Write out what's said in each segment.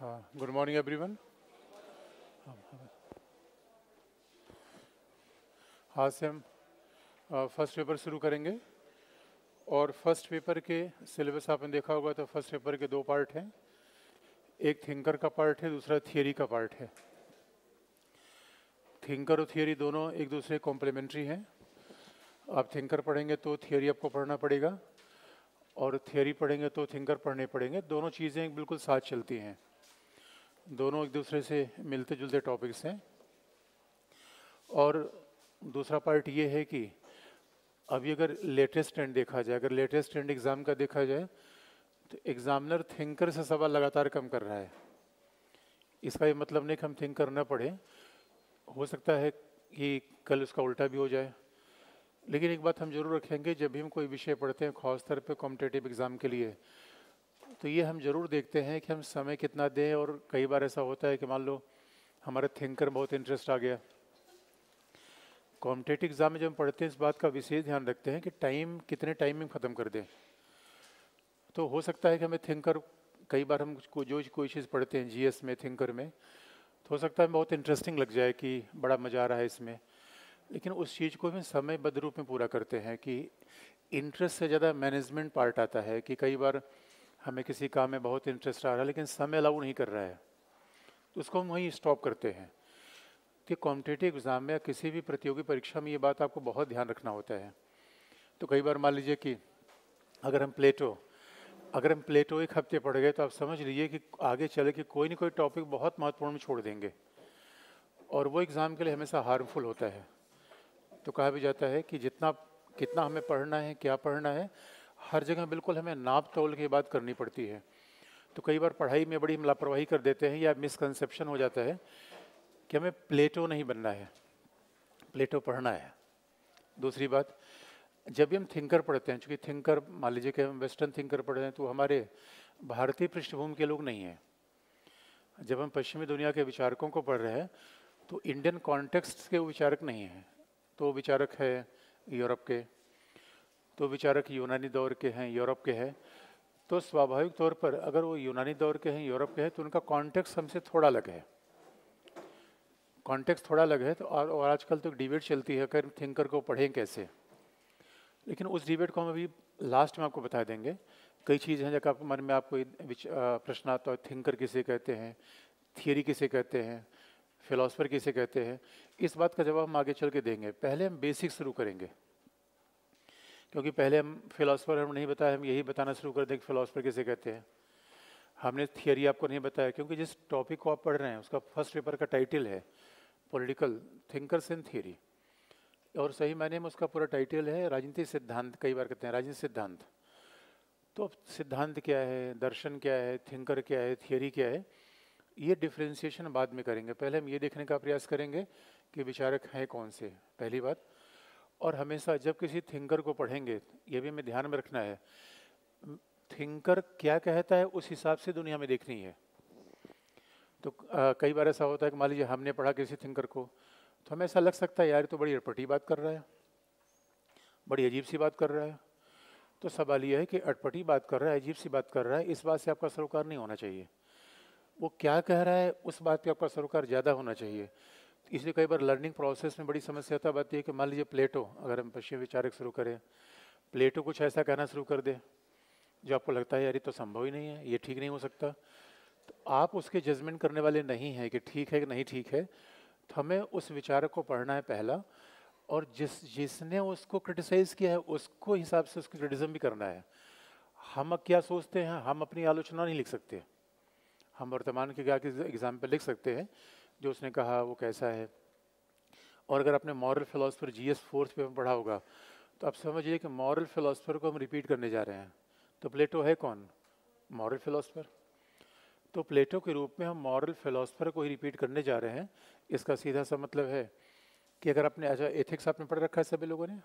Good morning everyone आज से हम फ़र्स्ट पेपर शुरू करेंगे। और फ़र्स्ट पेपर के सिलेबस आपने देखा होगा तो फ़र्स्ट पेपर के दो पार्ट हैं। एक थिंकर का पार्ट है, दूसरा थियरी का पार्ट है। थिंकर और थियरी दोनों एक दूसरे कॉम्प्लीमेंट्री हैं। आप थिंकर पढ़ेंगे तो थियरी आपको पढ़ना पड़ेगा। और थियरी पढ़ेंगे तो थिंकर पढ़ने पड़ेंगे। दोनों चीज़ें बिल्कुल साथ चलती हैं। दोनों एक दूसरे से मिलते जुलते टॉपिक्स हैं। और दूसरा पार्ट ये है कि अभी अगर लेटेस्ट ट्रेंड देखा जाए, अगर लेटेस्ट ट्रेंड एग्ज़ाम का देखा जाए तो एग्ज़ामिनर थिंकर से सवाल लगातार कम कर रहा है। इसका ये मतलब नहीं कि हम थिंकर न पढ़ें। हो सकता है कि कल उसका उल्टा भी हो जाए। लेकिन एक बात हम ज़रूर रखेंगे, जब भी हम कोई विषय पढ़ते हैं, खासतौर पर कॉम्पिटेटिव एग्ज़ाम के लिए तो ये हम ज़रूर देखते हैं कि हम समय कितना दें और कई बार ऐसा होता है कि मान लो हमारे थिंकर बहुत इंटरेस्ट आ गया। कॉम्पिटेटिव एग्ज़ाम में जब हम पढ़ते हैं, इस बात का विशेष ध्यान रखते हैं कि टाइम कितने टाइम में ख़त्म कर दें। तो हो सकता है कि हमें थिंकर कई बार हम को, जो कोई चीज़ पढ़ते हैं जीएस में थिंकर में तो हो सकता है बहुत इंटरेस्टिंग लग जाए कि बड़ा मज़ा आ रहा है इसमें। लेकिन उस चीज़ को हम समयबद्ध रूप में पूरा करते हैं कि इंटरेस्ट से ज़्यादा मैनेजमेंट पार्ट आता है कि कई बार हमें किसी काम में बहुत इंटरेस्ट आ रहा है, लेकिन समय अलाउ नहीं कर रहा है। तो उसको हम वहीं स्टॉप करते हैं। कि कॉम्पिटेटिव एग्ज़ाम में या किसी भी प्रतियोगी परीक्षा में ये बात आपको बहुत ध्यान रखना होता है। तो कई बार मान लीजिए कि अगर हम प्लेटो अगर हम प्लेटो एक हफ़्ते पढ़ गए तो आप समझ लीजिए कि आगे चले कि कोई ना कोई टॉपिक बहुत महत्वपूर्ण में छोड़ देंगे। और वो एग्ज़ाम के लिए हमेशा हार्मफुल होता है। तो कहा भी जाता है कि जितना, कितना हमें पढ़ना है, क्या पढ़ना है हर जगह बिल्कुल हमें नाप तोल के बात करनी पड़ती है। तो कई बार पढ़ाई में बड़ी लापरवाही कर देते हैं या मिसकंसेप्शन हो जाता है कि हमें प्लेटो नहीं बनना है प्लेटो पढ़ना है। दूसरी बात, जब भी हम थिंकर पढ़ते हैं, चूँकि थिंकर मान लीजिए कि हम वेस्टर्न थिंकर पढ़ रहे हैं तो हमारे भारतीय पृष्ठभूमि के लोग नहीं हैं। जब हम पश्चिमी दुनिया के विचारकों को पढ़ रहे हैं तो इंडियन कॉन्टेक्स्ट के वो विचारक नहीं हैं। तो विचारक है यूरोप के तो विचारक यूनानी दौर के हैं यूरोप के हैं तो स्वाभाविक तौर पर अगर वो यूनानी दौर के हैं यूरोप के हैं तो उनका कॉन्टेक्स्ट हमसे थोड़ा अलग है। कॉन्टेक्स्ट थोड़ा अलग है तो और, आजकल तो डिबेट चलती है कर थिंकर को पढ़ें कैसे। लेकिन उस डिबेट को हम अभी लास्ट में आपको बता देंगे। कई चीज़ें हैं जब आपके मन में आपको प्रश्न आता है थिंकर किसे कहते हैं थियरी किसे कहते हैं फिलोसफर किसे कहते हैं इस बात का जवाब हम आगे चल के देंगे। पहले हम बेसिक शुरू करेंगे। क्योंकि पहले हम फिलोसफर हम नहीं बताया, हम यही बताना शुरू कर दें कि फ़िलासफ़र किसे कहते हैं। हमने थियरी आपको नहीं बताया, क्योंकि जिस टॉपिक को आप पढ़ रहे हैं, उसका फ़र्स्ट पेपर का टाइटल है पॉलिटिकल थिंकर्स इन थियरी और सही मायने में उसका पूरा टाइटल है, राजनीतिक सिद्धांत, कई बार कहते हैं, राजनीतिक सिद्धांत। तो अब सिद्धांत क्या है, दर्शन क्या है थिंकर क्या है थियरी क्या है, ये डिफ्रेंशिएशन बाद में करेंगे। पहले हम ये देखने का प्रयास करेंगे कि विचारक हैं कौन से, पहली बात। और हमेशा जब किसी थिंकर को पढ़ेंगे ये भी हमें ध्यान में रखना है थिंकर क्या कहता है उस हिसाब से दुनिया में देखनी है। तो आ, कई बार ऐसा होता है कि मान लीजिए हमने पढ़ा किसी थिंकर को तो हमें ऐसा लग सकता है यार तो बड़ी अटपटी बात कर रहा है बड़ी अजीब सी बात कर रहा है। तो सवाल यह है कि अटपटी बात कर रहा है अजीब सी बात कर रहा है इस बात से आपका सरोकार नहीं होना चाहिए। वो क्या कह रहा है उस बात पे आपका सरोकार ज़्यादा होना चाहिए। इसलिए कई बार लर्निंग प्रोसेस में बड़ी समस्या तब आती है कि मान लीजिए प्लेटो अगर हम पश्चिमी विचारक शुरू करें प्लेटो कुछ ऐसा कहना शुरू कर दे, जो आपको लगता है, यार, ये तो संभव ही नहीं है, ये ठीक नहीं हो सकता। तो आप उसके जजमेंट करने वाले नहीं हैं कि ठीक है कि नहीं ठीक है। तो हमें उस विचारक को पढ़ना है पहला, और जिस, जिसने उसको क्रिटिसाइज किया है, उसको हिसाब से उसकी क्रिटिज्म भी करना है। हम क्या सोचते हैं? हम अपनी आलोचना नहीं लिख सकते। हम वर्तमान के क्या एग्ज़ाम्पल लिख सकते हैं। जो उसने कहा, वो कैसा है? और अगर आपने moral philosopher G S fourth पे पढ़ा होगा तो आप समझिए कि मॉरल फिलोसफर को हम रिपीट करने जा रहे हैं। तो प्लेटो है कौन? मॉरल फिलोसफर तो प्लेटो के रूप में हम मॉरल फिलोसफर को ही रिपीट करने जा रहे हैं। इसका सीधा सा मतलब है कि अगर आपने अच्छा एथिक्स आपने पढ़ रखा है सभी लोगों ने?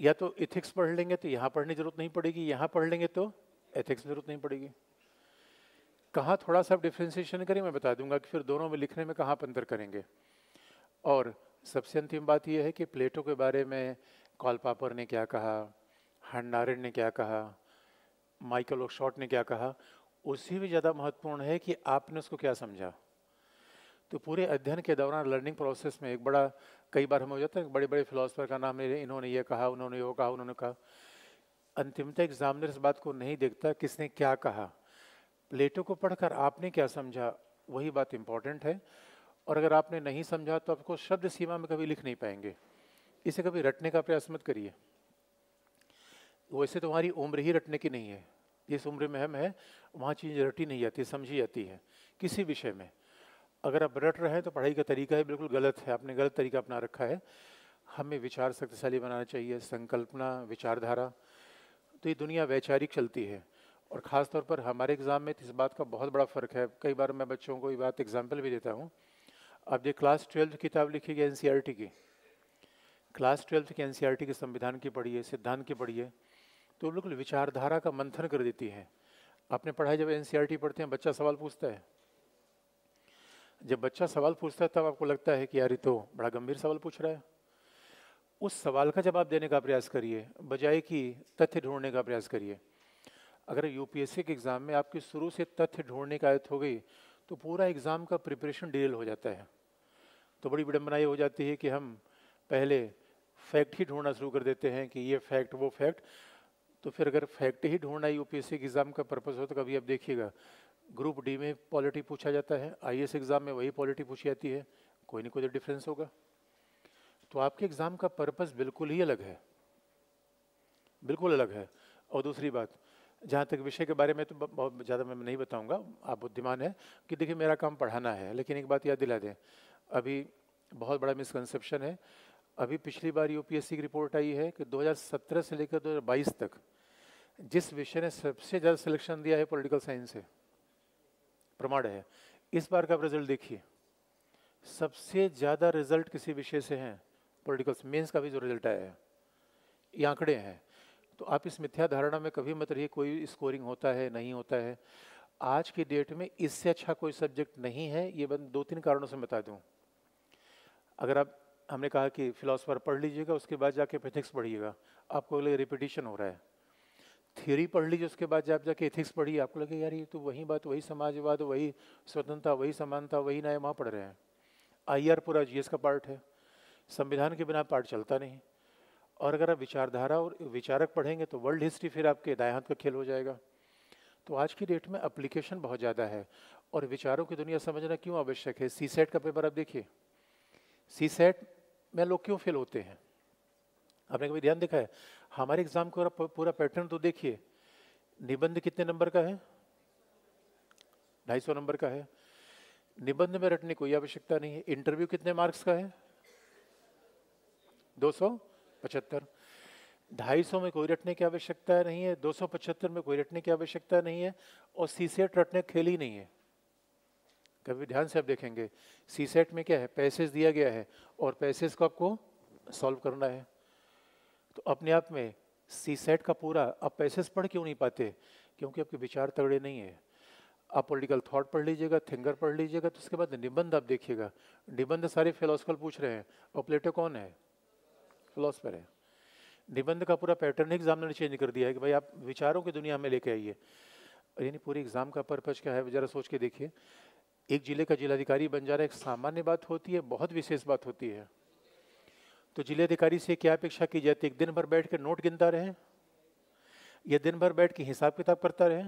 या तो एथिक्स पढ़ लेंगे तो यहाँ पढ़ने की ज़रूरत नहीं पड़ेगी, यहाँ पढ़ लेंगे तो एथिक्स में ज़रूरत नहीं पड़ेगी। कहाँ थोड़ा सा डिफ्रेंसिएशन करें, मैं बता दूँगा कि फिर दोनों में लिखने में कहाँ अंतर करेंगे। और सबसे अंतिम बात यह है कि प्लेटो के बारे में कॉल पापर ने क्या कहा हंडारन ने क्या कहा, माइकल शॉर्ट ने क्या कहा, उसी भी ज़्यादा महत्वपूर्ण है कि आपने उसको क्या समझा। तो पूरे अध्ययन के दौरान लर्निंग प्रोसेस में एक बड़ा, कई बार हमें हो जाता है बड़े बड़े फिलोसफर का नाम इन्होंने ये कहा, उन्होंने वो कहा, उन्होंने कहा। अंतिमतः एग्जामिनर इस बात को नहीं देखता किसने क्या कहा। प्लेटो को पढ़कर आपने क्या समझा? वही बात इम्पोर्टेंट है। और अगर आपने नहीं समझा तो आपको शब्द सीमा में कभी लिख नहीं पाएँगे। इसे कभी रटने का प्रयास मत करिए। वैसे तुम्हारी उम्र ही रटने की नहीं है। जिस उम्र में हम है, वहाँ चीज़ रटी नहीं जाती, समझी जाती है, किसी विषय में। अगर आप रट रहे हैं तो पढ़ाई का तरीका ही बिल्कुल गलत है। आपने गलत तरीका अपना रखा है। हमें विचार शक्तिशाली बनाना चाहिए, संकल्पना, विचारधारा। तो ये दुनिया वैचारिक चलती है। और ख़ास तौर पर हमारे एग्ज़ाम में तो इस बात का बहुत बड़ा फ़र्क है। कई बार मैं बच्चों को ये बात एग्ज़ाम्पल भी देता हूँ। अब ये क्लास ट्वेल्थ किताब लिखी गई एन की। क्लास ट्वेल्थ की एन की संविधान की पढ़िए सिद्धांत की पढ़िए तो बिल्कुल विचारधारा का मंथन कर देती है। आपने पढ़ाई जब एन पढ़ते हैं, बच्चा सवाल पूछता है। जब बच्चा सवाल पूछता है, तब आपको लगता है कि यार ये तो बड़ा गंभीर सवाल पूछ रहा है। उस सवाल का जवाब देने का प्रयास करिए, बजाय कि तथ्य ढूँढने का प्रयास करिए। अगर यूपीएससी के एग्ज़ाम में आपकी शुरू से तथ्य ढूँढने की आयत हो गई तो पूरा एग्ज़ाम का प्रिपरेशन डिलेल हो जाता है। तो बड़ी विडम्बना ये हो जाती है कि हम पहले फैक्ट ही ढूंढना शुरू कर देते हैं कि ये फैक्ट वो फैक्ट तो फिर अगर फैक्ट ही ढूंढना यूपीएससी के एग्ज़ाम का पर्पज़ हो तो कभी आप देखिएगा ग्रुप डी में पॉलिटी पूछा जाता है आईएएस एग्ज़ाम में वही पॉलिटी पूछी जाती है, कोई ना कोई डिफरेंस होगा। तो आपके एग्ज़ाम का पर्पज़ बिल्कुल ही अलग है। बिल्कुल अलग है। और दूसरी बात जहाँ तक विषय के बारे में तो बहुत ज़्यादा मैं नहीं बताऊँगा, आप बुद्धिमान है कि देखिए मेरा काम पढ़ाना है, लेकिन एक बात याद दिला दें, अभी बहुत बड़ा मिसकंसेप्शन है, अभी पिछली बार यूपीएससी की रिपोर्ट आई है कि 2017 से लेकर 2022 तक जिस विषय ने सबसे ज़्यादा सिलेक्शन दिया है पॉलिटिकल साइंस से, प्रमाण है, इस बार का रिज़ल्ट देखिए, सबसे ज़्यादा रिज़ल्ट किसी विषय से हैं पॉलिटिकल मेंस का भी जो रिज़ल्ट आया है, ये आंकड़े हैं। तो आप इस मिथ्या धारणा में कभी मत रहिए, कोई स्कोरिंग होता है, नहीं होता है। आज की डेट में इससे अच्छा कोई सब्जेक्ट नहीं है, ये बंद दो तीन कारणों से बता दूँ। अगर आप, हमने कहा कि फिलोसफर पढ़ लीजिएगा, उसके बाद जाके एथिक्स पढ़िएगा, आपको लगे रिपीटिशन हो रहा है। थियोरी पढ़ लीजिए, उसके बाद जब जाके एथिक्स पढ़िए, आपको लगे, यार, ये तो वही बात, वही समाजवाद, वही स्वतंत्रता, वही समानता, वही न्याय वहाँ पढ़ रहे हैं। आई आर पूरा जीएस का पार्ट है। संविधान के बिना पार्ट चलता नहीं। और अगर आप विचारधारा और विचारक पढ़ेंगे तो वर्ल्ड हिस्ट्री फिर आपके दाएँ हाथ का खेल हो जाएगा। तो आज की डेट में अप्लीकेशन बहुत ज़्यादा है और विचारों की दुनिया समझना क्यों आवश्यक है? सी सेट का पेपर आप देखिए। सी सेट में लोग क्यों फेल होते हैं? आपने कभी ध्यान देखा है? हमारे एग्ज़ाम का पूरा पैटर्न तो देखिए। निबंध कितने नंबर का है? ढाई सौ नंबर का है। निबंध में रटने कोई आवश्यकता नहीं है। इंटरव्यू कितने मार्क्स का है? दो सौ? पचहत्तर। ढाई सौ में कोई रटने की आवश्यकता नहीं है, दो सौ पचहत्तर में कोई रटने की आवश्यकता नहीं है और सी सेट रटने खेल ही नहीं है। कभी ध्यान से आप देखेंगे सी सेट में क्या है? पैसेज दिया गया है और पैसेज को आपको सॉल्व करना है। तो अपने आप में सी सेट का पूरा, आप पैसेज पढ़ क्यों नहीं पाते? क्योंकि आपके विचार तगड़े नहीं है। आप पॉलिटिकल थॉट पढ़ लीजिएगा थिंकर पढ़ लीजिएगा तो उसके बाद निबंध आप देखिएगा। निबंध सारे फिलोसफर पूछ रहे हैं, और प्लेटो कौन है? फिलोसफर है। निबंध का पूरा पैटर्न एग्ज़ाम ने चेंज कर दिया है कि भाई आप विचारों की दुनिया में लेके आइए। यानी पूरी एग्ज़ाम का पर्पज क्या है, ज़रा सोच के देखिए। एक ज़िले का जिलाधिकारी बन जा रहा है, एक सामान्य बात होती है, बहुत विशेष बात होती है। तो जिलाधिकारी से क्या अपेक्षा की जाती है? एक दिन भर बैठ के नोट गिनता रहे। या दिन भर बैठ के हिसाब किताब करता रहे।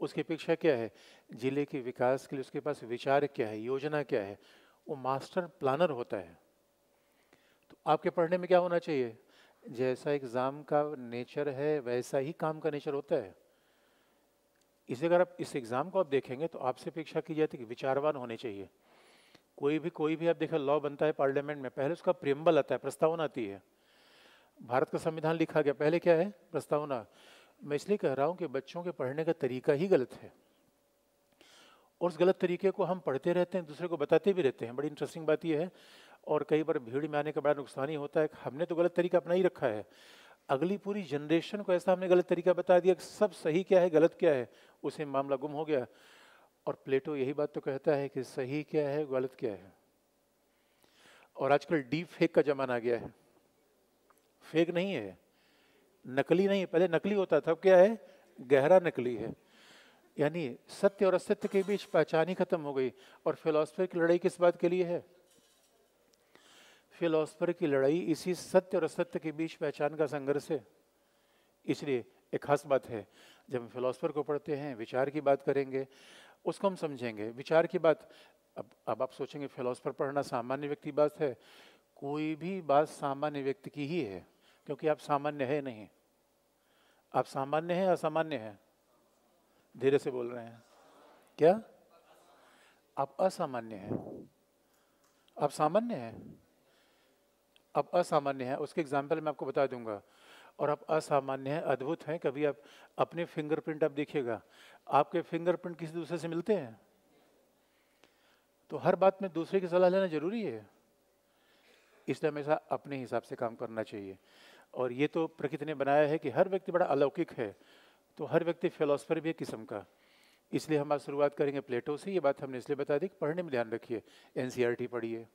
उसकी अपेक्षा क्या है? ज़िले के विकास के लिए उसके पास विचार क्या है? योजना क्या है? वो मास्टर प्लानर होता है। आपके पढ़ने में क्या होना चाहिए? जैसा एग्ज़ाम का नेचर है, वैसा ही काम का नेचर होता है। इसे अगर आप, इस एग्ज़ाम को आप देखेंगे तो आपसे अपेक्षा की जाती है कि विचारवान होने चाहिए। कोई भी कोई भी, आप देखें लॉ बनता है पार्लियामेंट में, पहले उसका प्रियम्बल आता है, प्रस्तावना आती है। भारत का संविधान लिखा गया, पहले क्या है? प्रस्तावना। मैं इसलिए कह रहा हूँ कि बच्चों के पढ़ने का तरीका ही गलत है। और उस गलत तरीके को हम पढ़ते रहते हैं, दूसरे को बताते भी रहते हैं। बड़ी इंटरेस्टिंग बात यह है और कई बार भीड़ में आने का बड़ा नुकसान ही होता है। हमने तो गलत तरीका अपना ही रखा है। अगली पूरी जनरेशन को ऐसा हमने गलत तरीका बता दिया कि सब सही क्या है, गलत क्या है, उसे मामला गुम हो गया। और प्लेटो यही बात तो कहता है कि सही क्या है, गलत क्या है। और आजकल डीप फेक का जमाना आ गया है। फेक नहीं है, नकली नहीं है। पहले नकली होता था, अब क्या है, गहरा नकली है। यानी सत्य और असत्य के बीच पहचान ही खत्म हो गई। और फिलोसफर की लड़ाई किस बात के लिए है? फिलोसफर की लड़ाई इसी सत्य और असत्य के बीच पहचान का संघर्ष है। इसलिए एक खास बात है, जब हम फिलोसफर को पढ़ते हैं, विचार की बात करेंगे, उसको हम समझेंगे। विचार की बात, अब अब आप सोचेंगे फिलोसफर पढ़ना सामान्य व्यक्ति बात है। कोई भी बात सामान्य व्यक्ति की ही है, क्योंकि आप सामान्य है नहीं। आप सामान्य हैं, असामान्य हैं? धीरे से बोल रहे हैं। क्या? आप असामान्य हैं। आप सामान्य हैं? आप असामान्य हैं, उसके एग्ज़ाम्पल मैं आपको बता दूँगा। और आप असामान्य हैं, अद्भुत हैं, कभी आप अपने फिंगरप्रिंट आप देखिएगा। आपके फिंगरप्रिंट किसी दूसरे से मिलते हैं। तो हर बात में दूसरे की सलाह लेना ज़रूरी है। इसलिए हमेशा अपने हिसाब से काम करना चाहिए। और ये तो प्रकृति ने बनाया है कि हर व्यक्ति बड़ा अलौकिक है तो हर व्यक्ति फिलोसफर भी एक किस्म का। इसलिए हम आज शुरुआत करेंगे प्लेटो से, ये बात हमने इसलिए बता दी कि पढ़ने में ध्यान रखिए एन पढ़िए।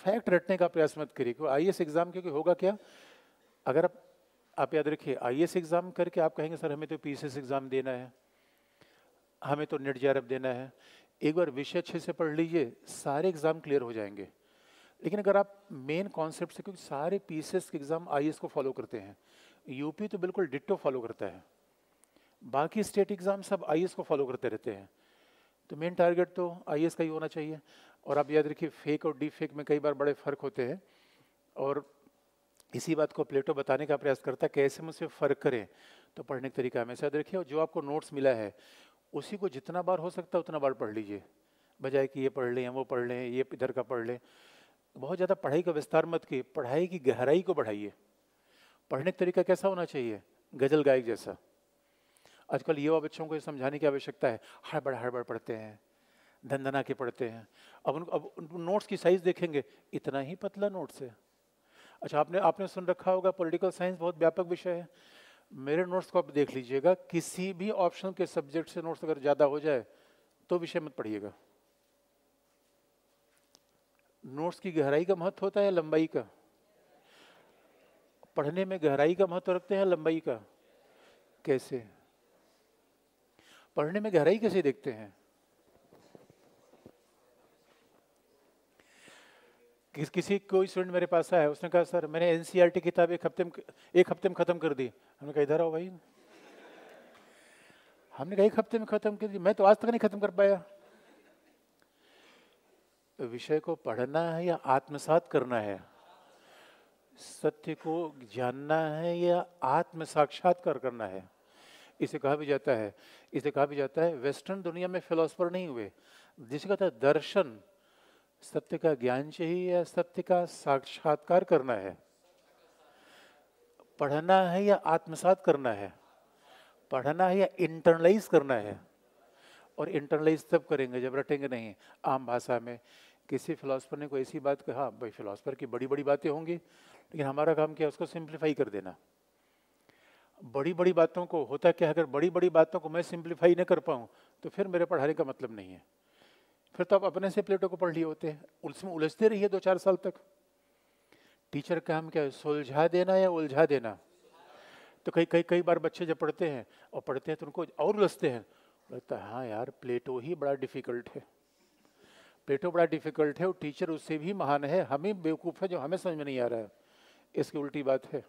फैक्ट रटने का प्रयास मत करिए, क्योंकि आई एग्ज़ाम क्योंकि होगा क्या? अगर आप आप याद रखिए आईएएस एग्ज़ाम करके आप कहेंगे, सर, हमें तो पीसीएस एग्ज़ाम देना है, हमें तो नेट जे देना है। एक बार विषय अच्छे से पढ़ लीजिए, सारे एग्ज़ाम क्लियर हो जाएँगे। लेकिन अगर आप मेन कॉन्सेप्ट से, क्योंकि सारे पीसीएस के एग्ज़ाम आई को फॉलो करते हैं यूपी तो बिल्कुल डिट्टो फॉलो करता है। बाकी स्टेट एग्ज़ाम सब आई को फॉलो करते रहते हैं। तो मेन टारगेट तो आई का ही होना चाहिए। और आप याद रखिए फेक और डी फेक में कई बार बड़े फ़र्क होते हैं। और इसी बात को प्लेटो बताने का प्रयास करता है कैसे मुझसे फ़र्क करें तो पढ़ने का तरीका हमेशा याद रखिए। और जो आपको नोट्स मिला है, उसी को जितना बार हो सकता है, उतना बार पढ़ लीजिए। बजाय कि ये पढ़ लें, वो पढ़ लें, ये इधर का पढ़ लें। बहुत ज़्यादा पढ़ाई का विस्तार मत की पढ़ाई की गहराई को बढ़ाइए। पढ़ने का तरीका कैसा होना चाहिए? गज़ल गायक जैसा। आजकल युवा बच्चों को समझाने की आवश्यकता है हड़बड़ हड़बड़ पढ़ते हैं। धंधना के पढ़ते हैं। अब उनको अब नोट्स की साइज़ देखेंगे, इतना ही पतला नोट्स है। अच्छा आपने आपने सुन रखा होगा पॉलिटिकल साइंस बहुत व्यापक विषय है। मेरे नोट्स को आप देख लीजिएगा, किसी भी ऑप्शन के सब्जेक्ट से नोट्स अगर ज़्यादा हो जाए तो विषय मत पढ़िएगा। नोट्स की गहराई का महत्व होता है, लंबाई का। पढ़ने में गहराई का महत्व रखते हैं, लंबाई का। कैसे? पढ़ने में गहराई कैसे देखते हैं? किस, किसी कोई स्टूडेंट मेरे पास आया, उसने कहा, सर, मैंने एनसीईआरटी किताब एक हफ़्ते में एक हफ़्ते में ख़त्म कर दी। हमने कहा, इधर आओ भाई। हमने कहा, एक हफ़्ते में ख़त्म कर दी, मैं तो आज तक नहीं ख़त्म कर पाया। विषय को पढ़ना है या आत्मसात करना है? सत्य को जानना है या आत्म साक्षात्कार करना है? इसे कहा भी जाता है, इसे कहा भी जाता है वेस्टर्न दुनिया में फिलोसफर नहीं हुए। जिसे कहता है दर्शन सत्य का ज्ञान चाहिए या सत्य का साक्षात्कार करना है? पढ़ना है या आत्मसात करना है? पढ़ना है या इंटरनलाइज करना है? और इंटरनलाइज तब करेंगे जब रटेंगे नहीं। आम भाषा में किसी फिलोसफर ने कोई ऐसी बात कहा भाई फिलोसफर की बड़ी बड़ी बातें होंगी, लेकिन हमारा काम क्या है उसको सिंप्लीफाई कर देना। बड़ी बड़ी बातों को होता क्या अगर बड़ी बड़ी बातों को मैं सिंप्लीफाई न कर पाऊँ तो फिर मेरे पढ़ाने का मतलब नहीं है। फिर तो आप अपने से प्लेटों को पढ़ लिए होते हैं। उसमें उलझते रहिए दो चार साल तक। टीचर का हम क्या सुलझा देना या उलझा देना? तो कई कई कई बार बच्चे जब पढ़ते हैं और पढ़ते हैं तो उनको और उलझते हैं। लगता है हाँ यार, प्लेटो ही बड़ा डिफ़िकल्ट है। प्लेटो बड़ा डिफ़िकल्ट है और टीचर उससे भी महान है। हमें बेवकूफ़ है जो हमें समझ में नहीं आ रहा है। इसकी उल्टी बात है।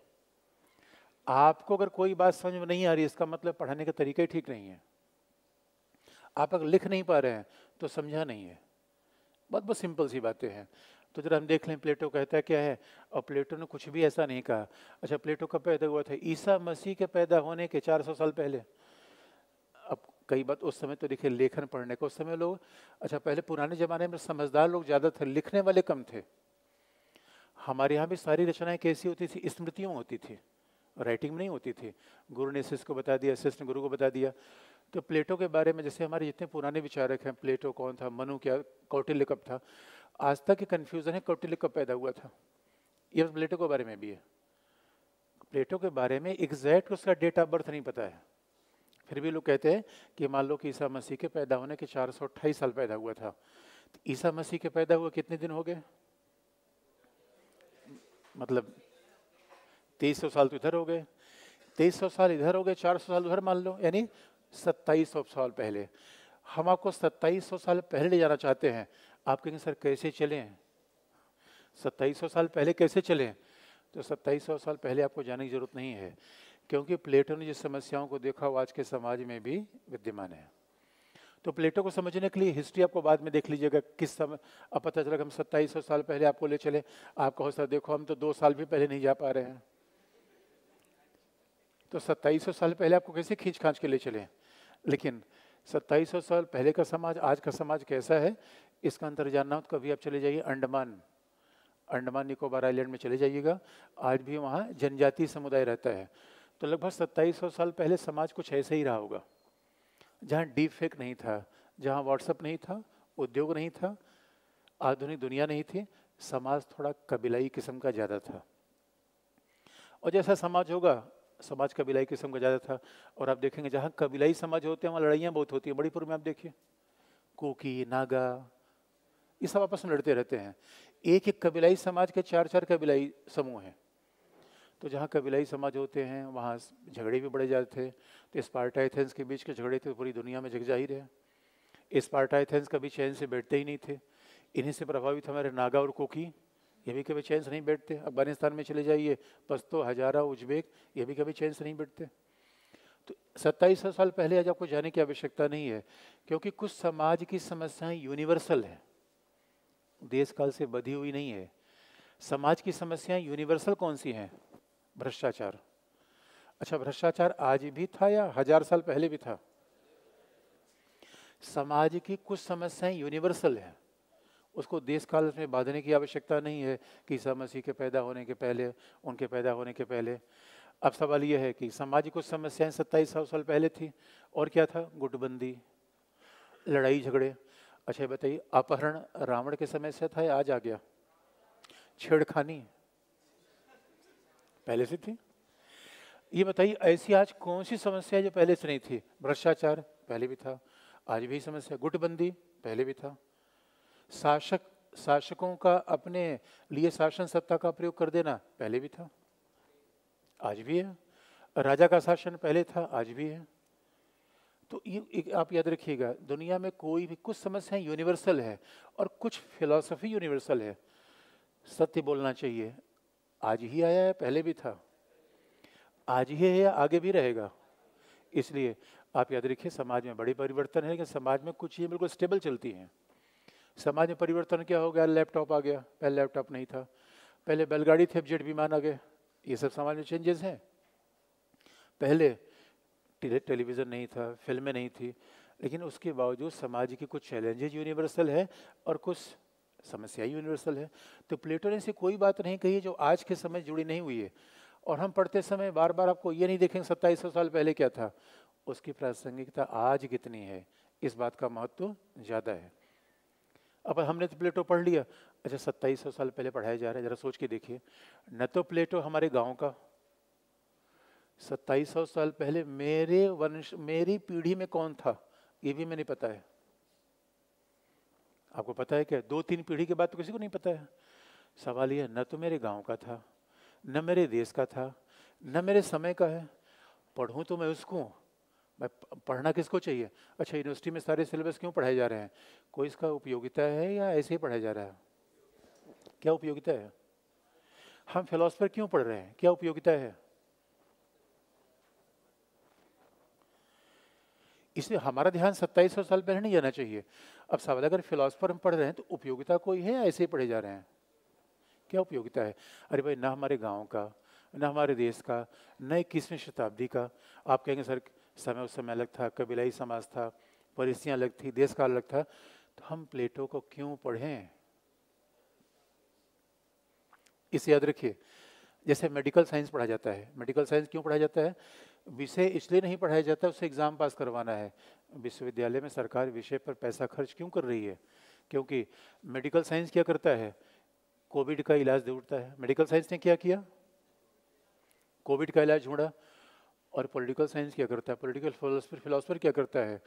आपको अगर कोई बात समझ में नहीं आ रही, इसका मतलब पढ़ाने का तरीका ही ठीक नहीं है। आप अगर लिख नहीं पा रहे हैं तो समझा नहीं है। बहुत बहुत सिंपल सी बातें हैं। तो जरा हम देख लें, प्लेटो कहता क्या है? और प्लेटो ने कुछ भी ऐसा नहीं कहा। अच्छा प्लेटो कब पैदा हुआ था? ईसा मसीह के पैदा होने के 400 साल पहले। अब कई बात उस समय तो देखिए, लेखन पढ़ने को उस समय लोग अच्छा पहले पुराने ज़माने में समझदार लोग ज़्यादा थे लिखने वाले कम थे। हमारे यहाँ भी सारी रचनाएँ कैसी होती थी? स्मृतियों होती थी। राइटिंग में नहीं होती थी। गुरु ने शिष्य को बता दिया, शिष्य ने गुरु को बता दिया। तो प्लेटो के बारे में, जैसे हमारे जितने पुराने विचारक हैं, प्लेटो कौन था, मनु क्या कौटिल्य कब था, आज तक कन्फ्यूज़न है कौटिल्य कब पैदा हुआ था। ये प्लेटो के बारे में भी है। प्लेटो के बारे में एग्जैक्ट उसका डेट ऑफ़ बर्थ नहीं पता है। फिर भी लोग कहते हैं कि मान लो कि ईसा मसीह के पैदा होने के चार सौ अट्ठाईस साल पैदा हुआ था। तो ईसा मसीह के पैदा हुए कितने दिन हो गए? मतलब तेईस सौ साल तो इधर हो गए। तेईस सौ साल इधर हो गए, चार सौ साल उधर मान लो, यानी सत्ताईस सौ साल पहले। हम आपको सत्ताईस सौ साल पहले ले जाना चाहते हैं। आप कहेंगे, सर, कैसे चलें? सत्ताईस सौ साल पहले कैसे चलें? तो सत्ताईस सौ साल पहले आपको जाने की ज़रूरत नहीं है, क्योंकि प्लेटो ने जिस समस्याओं को देखा, वो आज के समाज में भी विद्यमान है। तो प्लेटो को समझने के लिए हिस्ट्री आपको बाद में देख लीजिएगा, किस समय अब पता चला हम सत्ताईस सौ साल पहले आपको ले चले। आप कहो, सर, देखो, हम तो दो साल भी पहले नहीं जा पा रहे हैं। तो सत्ताईस सौ साल पहले आपको कैसे खींच खांच के ले चले? लेकिन सत्ताईस सौ साल पहले का समाज, आज का समाज कैसा है, इसका अंतर जानना हो तो कभी आप चले जाइए अंडमान। अंडमान निकोबार आइलैंड में चले जाइएगा। आज भी वहाँ जनजातीय समुदाय रहता है। तो लगभग सत्ताईस सौ साल पहले समाज कुछ ऐसे ही रहा होगा, जहाँ डीप फेक नहीं था, जहाँ व्हाट्सअप नहीं था, उद्योग नहीं था, आधुनिक दुनिया नहीं थी, समाज थोड़ा कबीलाई किस्म का ज़्यादा था। और जैसा समाज होगा समाज कबीलाई किस्म का ज़्यादा था। और आप देखेंगे जहाँ कबीलाई समाज होते हैं, वहाँ लड़ाइयाँ बहुत होती हैं। मणिपुर में आप देखिए। कोकी, नागा, ये सब आपस में लड़ते रहते हैं। एक एक कबीलाई समाज के चार चार कबीलाई समूह हैं। तो जहाँ कबीलाई समाज होते हैं, वहाँ झगड़े भी बढ़े जाते थे। तो स्पार्टाइथेंस के बीच के झगड़े थे पूरी दुनिया में जग ज़ाहिर है स्पार्टाइथेंस कभी चैन से बैठते ही नहीं थे। इन्हीं से प्रभावित हमारे नागा और कोकी। ये भी कभी चैन से नहीं बैठते। अफ़गानिस्तान में चले जाइए पस्तो हजारा उज्बेक, ये भी कभी चैन से नहीं बैठते। तो सत्ताईस साल पहले आज आपको जाने की आवश्यकता नहीं है, क्योंकि कुछ समाज की समस्याएँ यूनिवर्सल है। देश काल से बधी हुई नहीं है। समाज की समस्याएँ यूनिवर्सल कौन सी हैं? भ्रष्टाचार। अच्छा भ्रष्टाचार आज भी था या हज़ार साल पहले भी था? समाज की कुछ समस्याएँ यूनिवर्सल है। उसको देश काल में बांधने की आवश्यकता नहीं है कि ईसा मसीह के पैदा होने के पहले, उनके पैदा होने के पहले। अब सवाल यह है कि समाज की कुछ समस्याएँ सत्ताईस सौ साल पहले थी, और क्या था? गुटबंदी, लड़ाई झगड़े। अच्छा बताइए, अपहरण रावण के समय से था या आज आ गया? छेड़खानी, पहले से थी? ये बताइए, ऐसी आज कौन सी समस्या जो पहले से नहीं थी? भ्रष्टाचार, पहले भी था। आज भी समस्या। गुटबंदी, पहले भी था। शासक, शासकों का अपने लिए शासन सत्ता का प्रयोग कर देना पहले भी था। आज भी है। राजा का शासन पहले था, आज भी है। तो ये आप याद रखिएगा, दुनिया में कोई भी, कुछ समस्याएँ यूनिवर्सल है और कुछ फिलॉसफी यूनिवर्सल है। सत्य बोलना चाहिए, आज ही आया है, पहले भी था। आज ही है या आगे भी रहेगा। इसलिए आप याद रखिए, समाज में बड़ी परिवर्तन है, लेकिन समाज में कुछ चीज़ें बिल्कुल स्टेबल चलती हैं। समाज में परिवर्तन क्या हो गया? लैपटॉप आ गया। पहले लैपटॉप नहीं था। पहले बैलगाड़ी थे अब जेट विमान आ गए। ये सब समाज में चेंजेस हैं। पहले टेलीविज़न नहीं था, फ़िल्में नहीं थी। लेकिन उसके बावजूद समाज की कुछ चैलेंजेज यूनिवर्सल है और कुछ समस्या यूनिवर्सल है। तो प्लेटो ने ऐसी कोई बात नहीं कही जो आज के समय जुड़ी नहीं हुई है। और हम पढ़ते समय बार बार आपको ये नहीं देखेंगे, सत्ताईस साल पहले क्या था? उसकी प्रासंगिकता आज कितनी है? इस बात का महत्व ज़्यादा है। अब हमने तो प्लेटो पढ़ लिया। अच्छा सत्ताईस साल पहले पढ़ाया जा रहा है, जरा सोच के देखिए। न तो प्लेटो हमारे गाँव का। सत्ताईस सौ साल पहले मेरे वंश, मेरी पीढ़ी में कौन था, ये भी मैंने पता है। आपको पता है क्या? दो तीन पीढ़ी के बाद तो किसी को नहीं पता है। सवाल यह न तो मेरे गाँव का था, न मेरे देश का था, न मेरे समय का है। पढ़ूं तो मैं उसको। मैं पढ़ना किसको चाहिए? अच्छा यूनिवर्सिटी में सारे सिलेबस क्यों पढ़ाए जा रहे हैं? कोई इसका उपयोगिता है या ऐसे ही पढ़ाया जा रहा है? क्या उपयोगिता है? हम फिलोसफर क्यों पढ़ रहे हैं? क्या उपयोगिता है? इसलिए हमारा ध्यान सत्ताईस सौ साल पहले नहीं जाना चाहिए। अब सवाल, अगर फिलोसफर हम पढ़ रहे हैं तो उपयोगिता कोई है या ऐसे ही पढ़े जा रहे हैं? क्या उपयोगिता है? अरे भाई, ना हमारे गाँव का, ना हमारे देश का, न इक्कीसवीं शताब्दी का। आप कहेंगे, सर समय उस समय अलग था कबीलाई समाज था परिस्थितियाँ अलग थी, देश का अलग था तो हम प्लेटो को क्यों पढ़ें? इसे याद रखिए, जैसे मेडिकल साइंस पढ़ा जाता है। मेडिकल साइंस क्यों पढ़ाया जाता है? विषय इसलिए नहीं पढ़ाया जाता, उसे एग्ज़ाम पास करवाना है। विश्वविद्यालय में सरकार विषय पर पैसा खर्च क्यों कर रही है? क्योंकि मेडिकल साइंस क्या करता है? कोविड का इलाज ढूंढता है। मेडिकल साइंस ने क्या किया? कोविड का इलाज ढूंढा। और पॉलिटिकल साइंस क्या करता है? पॉलिटिकल फिलोसफर फिलोसफर क्या करता है?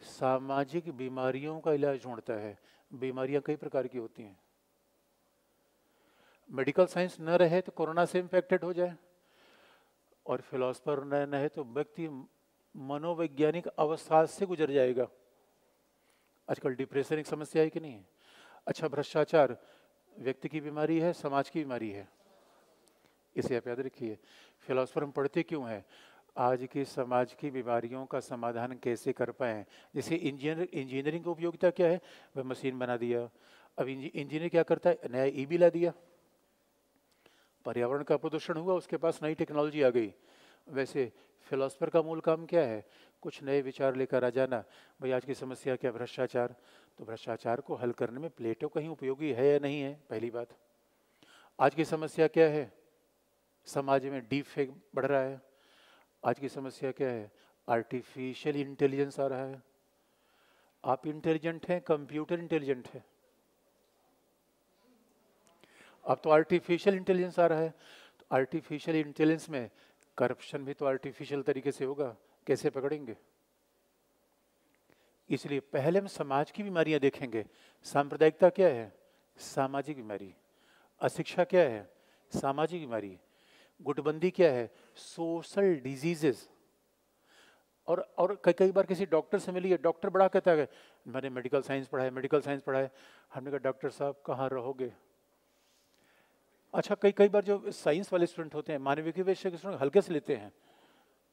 सामाजिक बीमारियों का इलाज ढूंढता है। बीमारियाँ कई प्रकार की होती हैं। मेडिकल साइंस न रहे तो कोरोना से इन्फेक्टेड हो जाए। और फिलोसफर न रहे तो व्यक्ति मनोवैज्ञानिक अवस्था से गुजर जाएगा। आजकल डिप्रेशन एक समस्या है कि नहीं? अच्छा भ्रष्टाचार, व्यक्ति की बीमारी है, समाज की बीमारी है। इसे आप याद रखिए, फिलोसफर हम पढ़ते क्यों हैं? आज के समाज की बीमारियों का समाधान कैसे कर पाए? जैसे इंजीनियर, इंजीनियरिंग की उपयोगिता क्या है? वह मशीन बना दिया। अब इंजीनियर क्या करता है? नया ई भी ला दिया। पर्यावरण का प्रदूषण हुआ, उसके पास नई टेक्नोलॉजी आ गई। वैसे फिलोसफर का मूल काम क्या है? कुछ नए विचार लेकर आ जाना। भाई आज की समस्या क्या? भ्रष्टाचार। तो भ्रष्टाचार को हल करने में प्लेटो कहीं उपयोगी है या नहीं है? पहली बात। आज की समस्या क्या है? समाज में डीप फेक बढ़ रहा है। आज की समस्या क्या है? आर्टिफिशियल इंटेलिजेंस आ रहा है। आप इंटेलिजेंट हैं कंप्यूटर इंटेलिजेंट है। अब तो आर्टिफिशियल इंटेलिजेंस आ रहा है। तो आर्टिफिशियल इंटेलिजेंस में करप्शन भी तो आर्टिफिशियल तरीके से होगा। कैसे पकड़ेंगे? इसलिए पहले हम समाज की बीमारियाँ देखेंगे। सांप्रदायिकता क्या है? सामाजिक बीमारी। अशिक्षा क्या है? सामाजिक बीमारी। गुटबंदी क्या है? सोशल डिजीजेस और और कई कई बार किसी डॉक्टर से मिली है डॉक्टर बड़ा कहता है, मैंने मेडिकल साइंस पढ़ा है मेडिकल साइंस पढ़ा है हमने कहा डॉक्टर साहब, कहाँ रहोगे? अच्छा कई कई बार जो साइंस वाले स्टूडेंट होते हैं मानविकी विषय के स्टूडेंट हल्के से लेते हैं।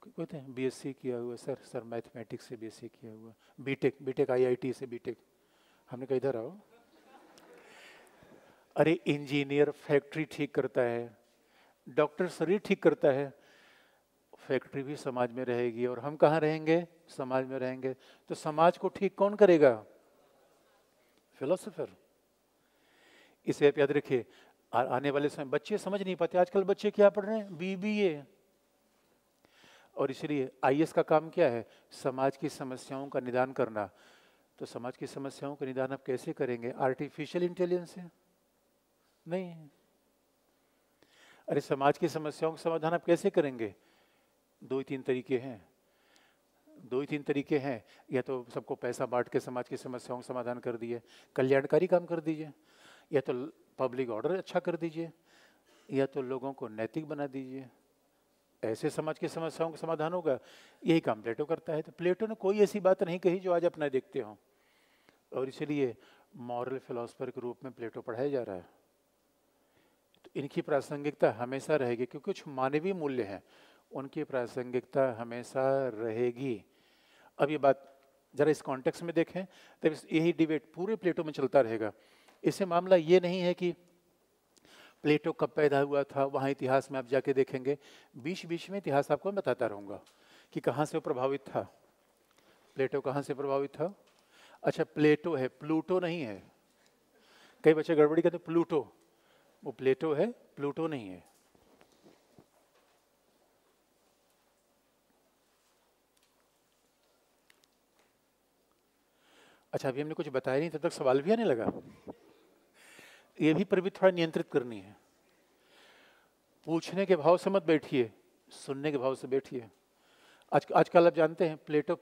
कहते हैं बीएससी किया हुआ सर सर मैथमेटिक्स से बीएससी किया हुआ बीटेक बीटेक आईआईटी से बीटेक हमने कहा, इधर आओ। अरे इंजीनियर फैक्ट्री ठीक करता है। डॉक्टर शरीर ठीक करता है, फैक्ट्री भी समाज में रहेगी और हम कहाँ रहेंगे? समाज में रहेंगे। तो समाज को ठीक कौन करेगा? फिलोसोफर इसे आप याद रखिए आने वाले समय बच्चे समझ नहीं पाते, आजकल बच्चे क्या पढ़ रहे हैं? बी बी ए और इसलिए आई का काम क्या है? समाज की समस्याओं का निदान करना। तो समाज की समस्याओं का निदान आप कैसे करेंगे? आर्टिफिशियल इंटेलिजेंस से नहीं। अरे समाज की समस्याओं का समाधान आप कैसे करेंगे? दो ही तीन तरीके हैं। दो ही तीन तरीके हैं। या तो सबको पैसा बांट के समाज की समस्याओं का समाधान कर दिए, कल्याणकारी काम कर दीजिए, या तो पब्लिक ऑर्डर अच्छा कर दीजिए, या तो लोगों को नैतिक बना दीजिए। ऐसे समाज की समस्याओं का समाधान होगा। यही काम प्लेटो करता है। तो प्लेटो ने कोई ऐसी बात नहीं कही जो आज अपना देखते हो। और इसलिए मॉरल फिलोसफर के रूप में प्लेटो पढ़ाया जा रहा है। इनकी प्रासंगिकता हमेशा रहेगी, क्योंकि कुछ मानवीय मूल्य हैं, उनकी प्रासंगिकता हमेशा रहेगी। अब ये बात जरा इस कॉन्टेक्स्ट में देखें, तब यही डिबेट पूरे प्लेटो में चलता रहेगा। इससे मामला ये नहीं है कि प्लेटो कब पैदा हुआ था, वहाँ इतिहास में आप जाके देखेंगे बीच बीच में इतिहास आपको मैं बताता रहूँगा कि कहाँ से वो प्रभावित था। प्लेटो कहाँ से प्रभावित था? अच्छा प्लेटो है प्लूटो नहीं है। कई बच्चे गड़बड़ी कहते प्लूटो वो प्लेटो है, प्लूटो नहीं है। अच्छा अभी हमने कुछ बताया नहीं, तब तक सवाल भी आने लगा। ये भी प्रवृत्ति थोड़ा नियंत्रित करनी है। पूछने के भाव से मत बैठिए, सुनने के भाव से बैठिए। आज, आजकल आप जानते हैं, प्लेटो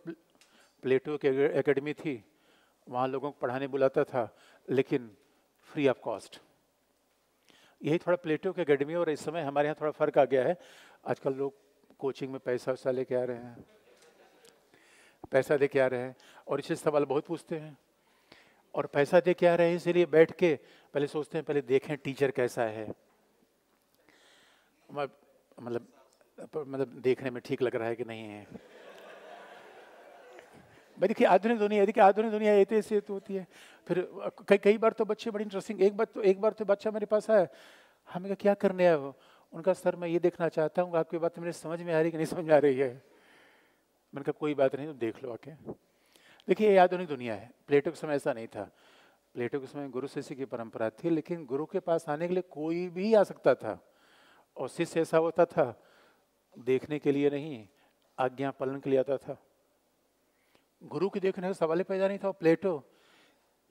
प्लेटो की एकेडमी थी, वहाँ लोगों को पढ़ाने बुलाता था, लेकिन फ्री ऑफ़ कॉस्ट यही थोड़ा प्लेटो की अकेडमी और इस समय हमारे यहाँ थोड़ा फ़र्क आ गया है। आजकल लोग कोचिंग में पैसा वैसा लेके आ रहे हैं। पैसा दे के आ रहे हैं और इसे सवाल बहुत पूछते हैं। और पैसा दे के आ रहे हैं इसीलिए बैठ के पहले सोचते हैं, पहले देखें टीचर कैसा है। मतलब मतलब देखने में ठीक लग रहा है कि नहीं है। भाई देखिए, आधुनिक दुनिया देखिए, आधुनिक दुनिया ऐसे ऐसे तो होती है। फिर, कई कई बार तो बच्चे बड़ी इंटरेस्टिंग एक बार तो एक बार तो बच्चा मेरे पास आया हमें कहा, क्या करने आया वो उनका सर मैं ये देखना चाहता हूँ, आपकी बात मेरे समझ में आ रही कि नहीं समझ आ रही है? मैंने कहा, कोई बात नहीं तो देख लो आके। देखिए, ये आधुनिक दुनिया है। प्लेटो के समय ऐसा नहीं था। प्लेटो के समय गुरु शिष्य की परंपरा थी, लेकिन गुरु के पास आने के लिए कोई भी आ सकता था, और शिष्य ऐसा होता था, देखने के लिए नहीं, आज्ञा पालन के लिए आता था। गुरु की देखने का सवाल ही पैदा नहीं था प्लेटो,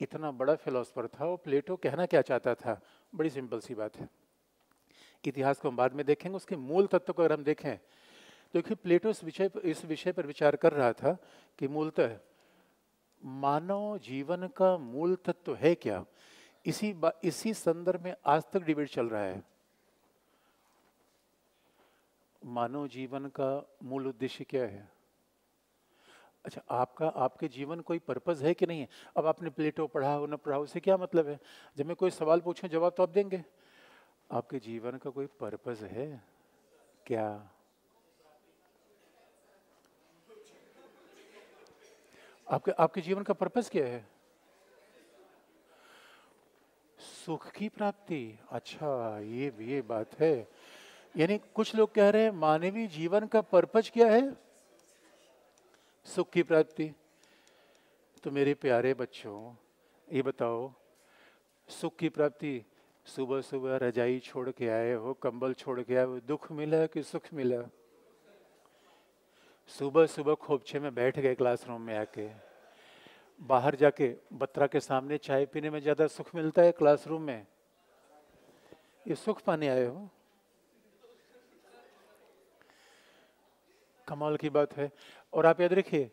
इतना बड़ा फिलोसफर था, वो प्लेटो कहना क्या चाहता था? बड़ी सिंपल सी बात है। इतिहास को हम बाद में देखेंगे, उसके मूल तत्व को अगर हम देखें तो देखिए, प्लेटो इस विषय पर, इस विषय पर विचार कर रहा था कि मूलतः मानव जीवन का मूल तत्व है क्या? इसी इसी संदर्भ में आज तक डिबेट चल रहा है। मानव जीवन का मूल उद्देश्य क्या है? अच्छा आपका, आपके जीवन कोई पर्पज है कि नहीं है? अब आपने प्लेटो पढ़ा हो न पढ़ा उससे क्या मतलब है? जब मैं कोई सवाल पूछूँ, जवाब तो आप देंगे। आपके जीवन का कोई पर्पज है? क्या? आपके आपके जीवन का पर्पज क्या है? सुख की प्राप्ति। अच्छा ये भी ये बात है। यानी कुछ लोग कह रहे हैं, मानवीय जीवन का पर्पज क्या है? सुख की प्राप्ति। तो मेरे प्यारे बच्चों, ये बताओ, सुख की प्राप्ति सुबह सुबह रजाई छोड़ के आए हो, कंबल छोड़ के आए हो, दुख मिला कि सुख मिला? सुबह सुबह खोपचे में बैठ गए क्लासरूम में आके। बाहर जाके बत्रा के सामने चाय पीने में ज़्यादा सुख मिलता है क्लासरूम में? ये सुख पाने आए हो? कमाल की बात है। और आप याद रखिए,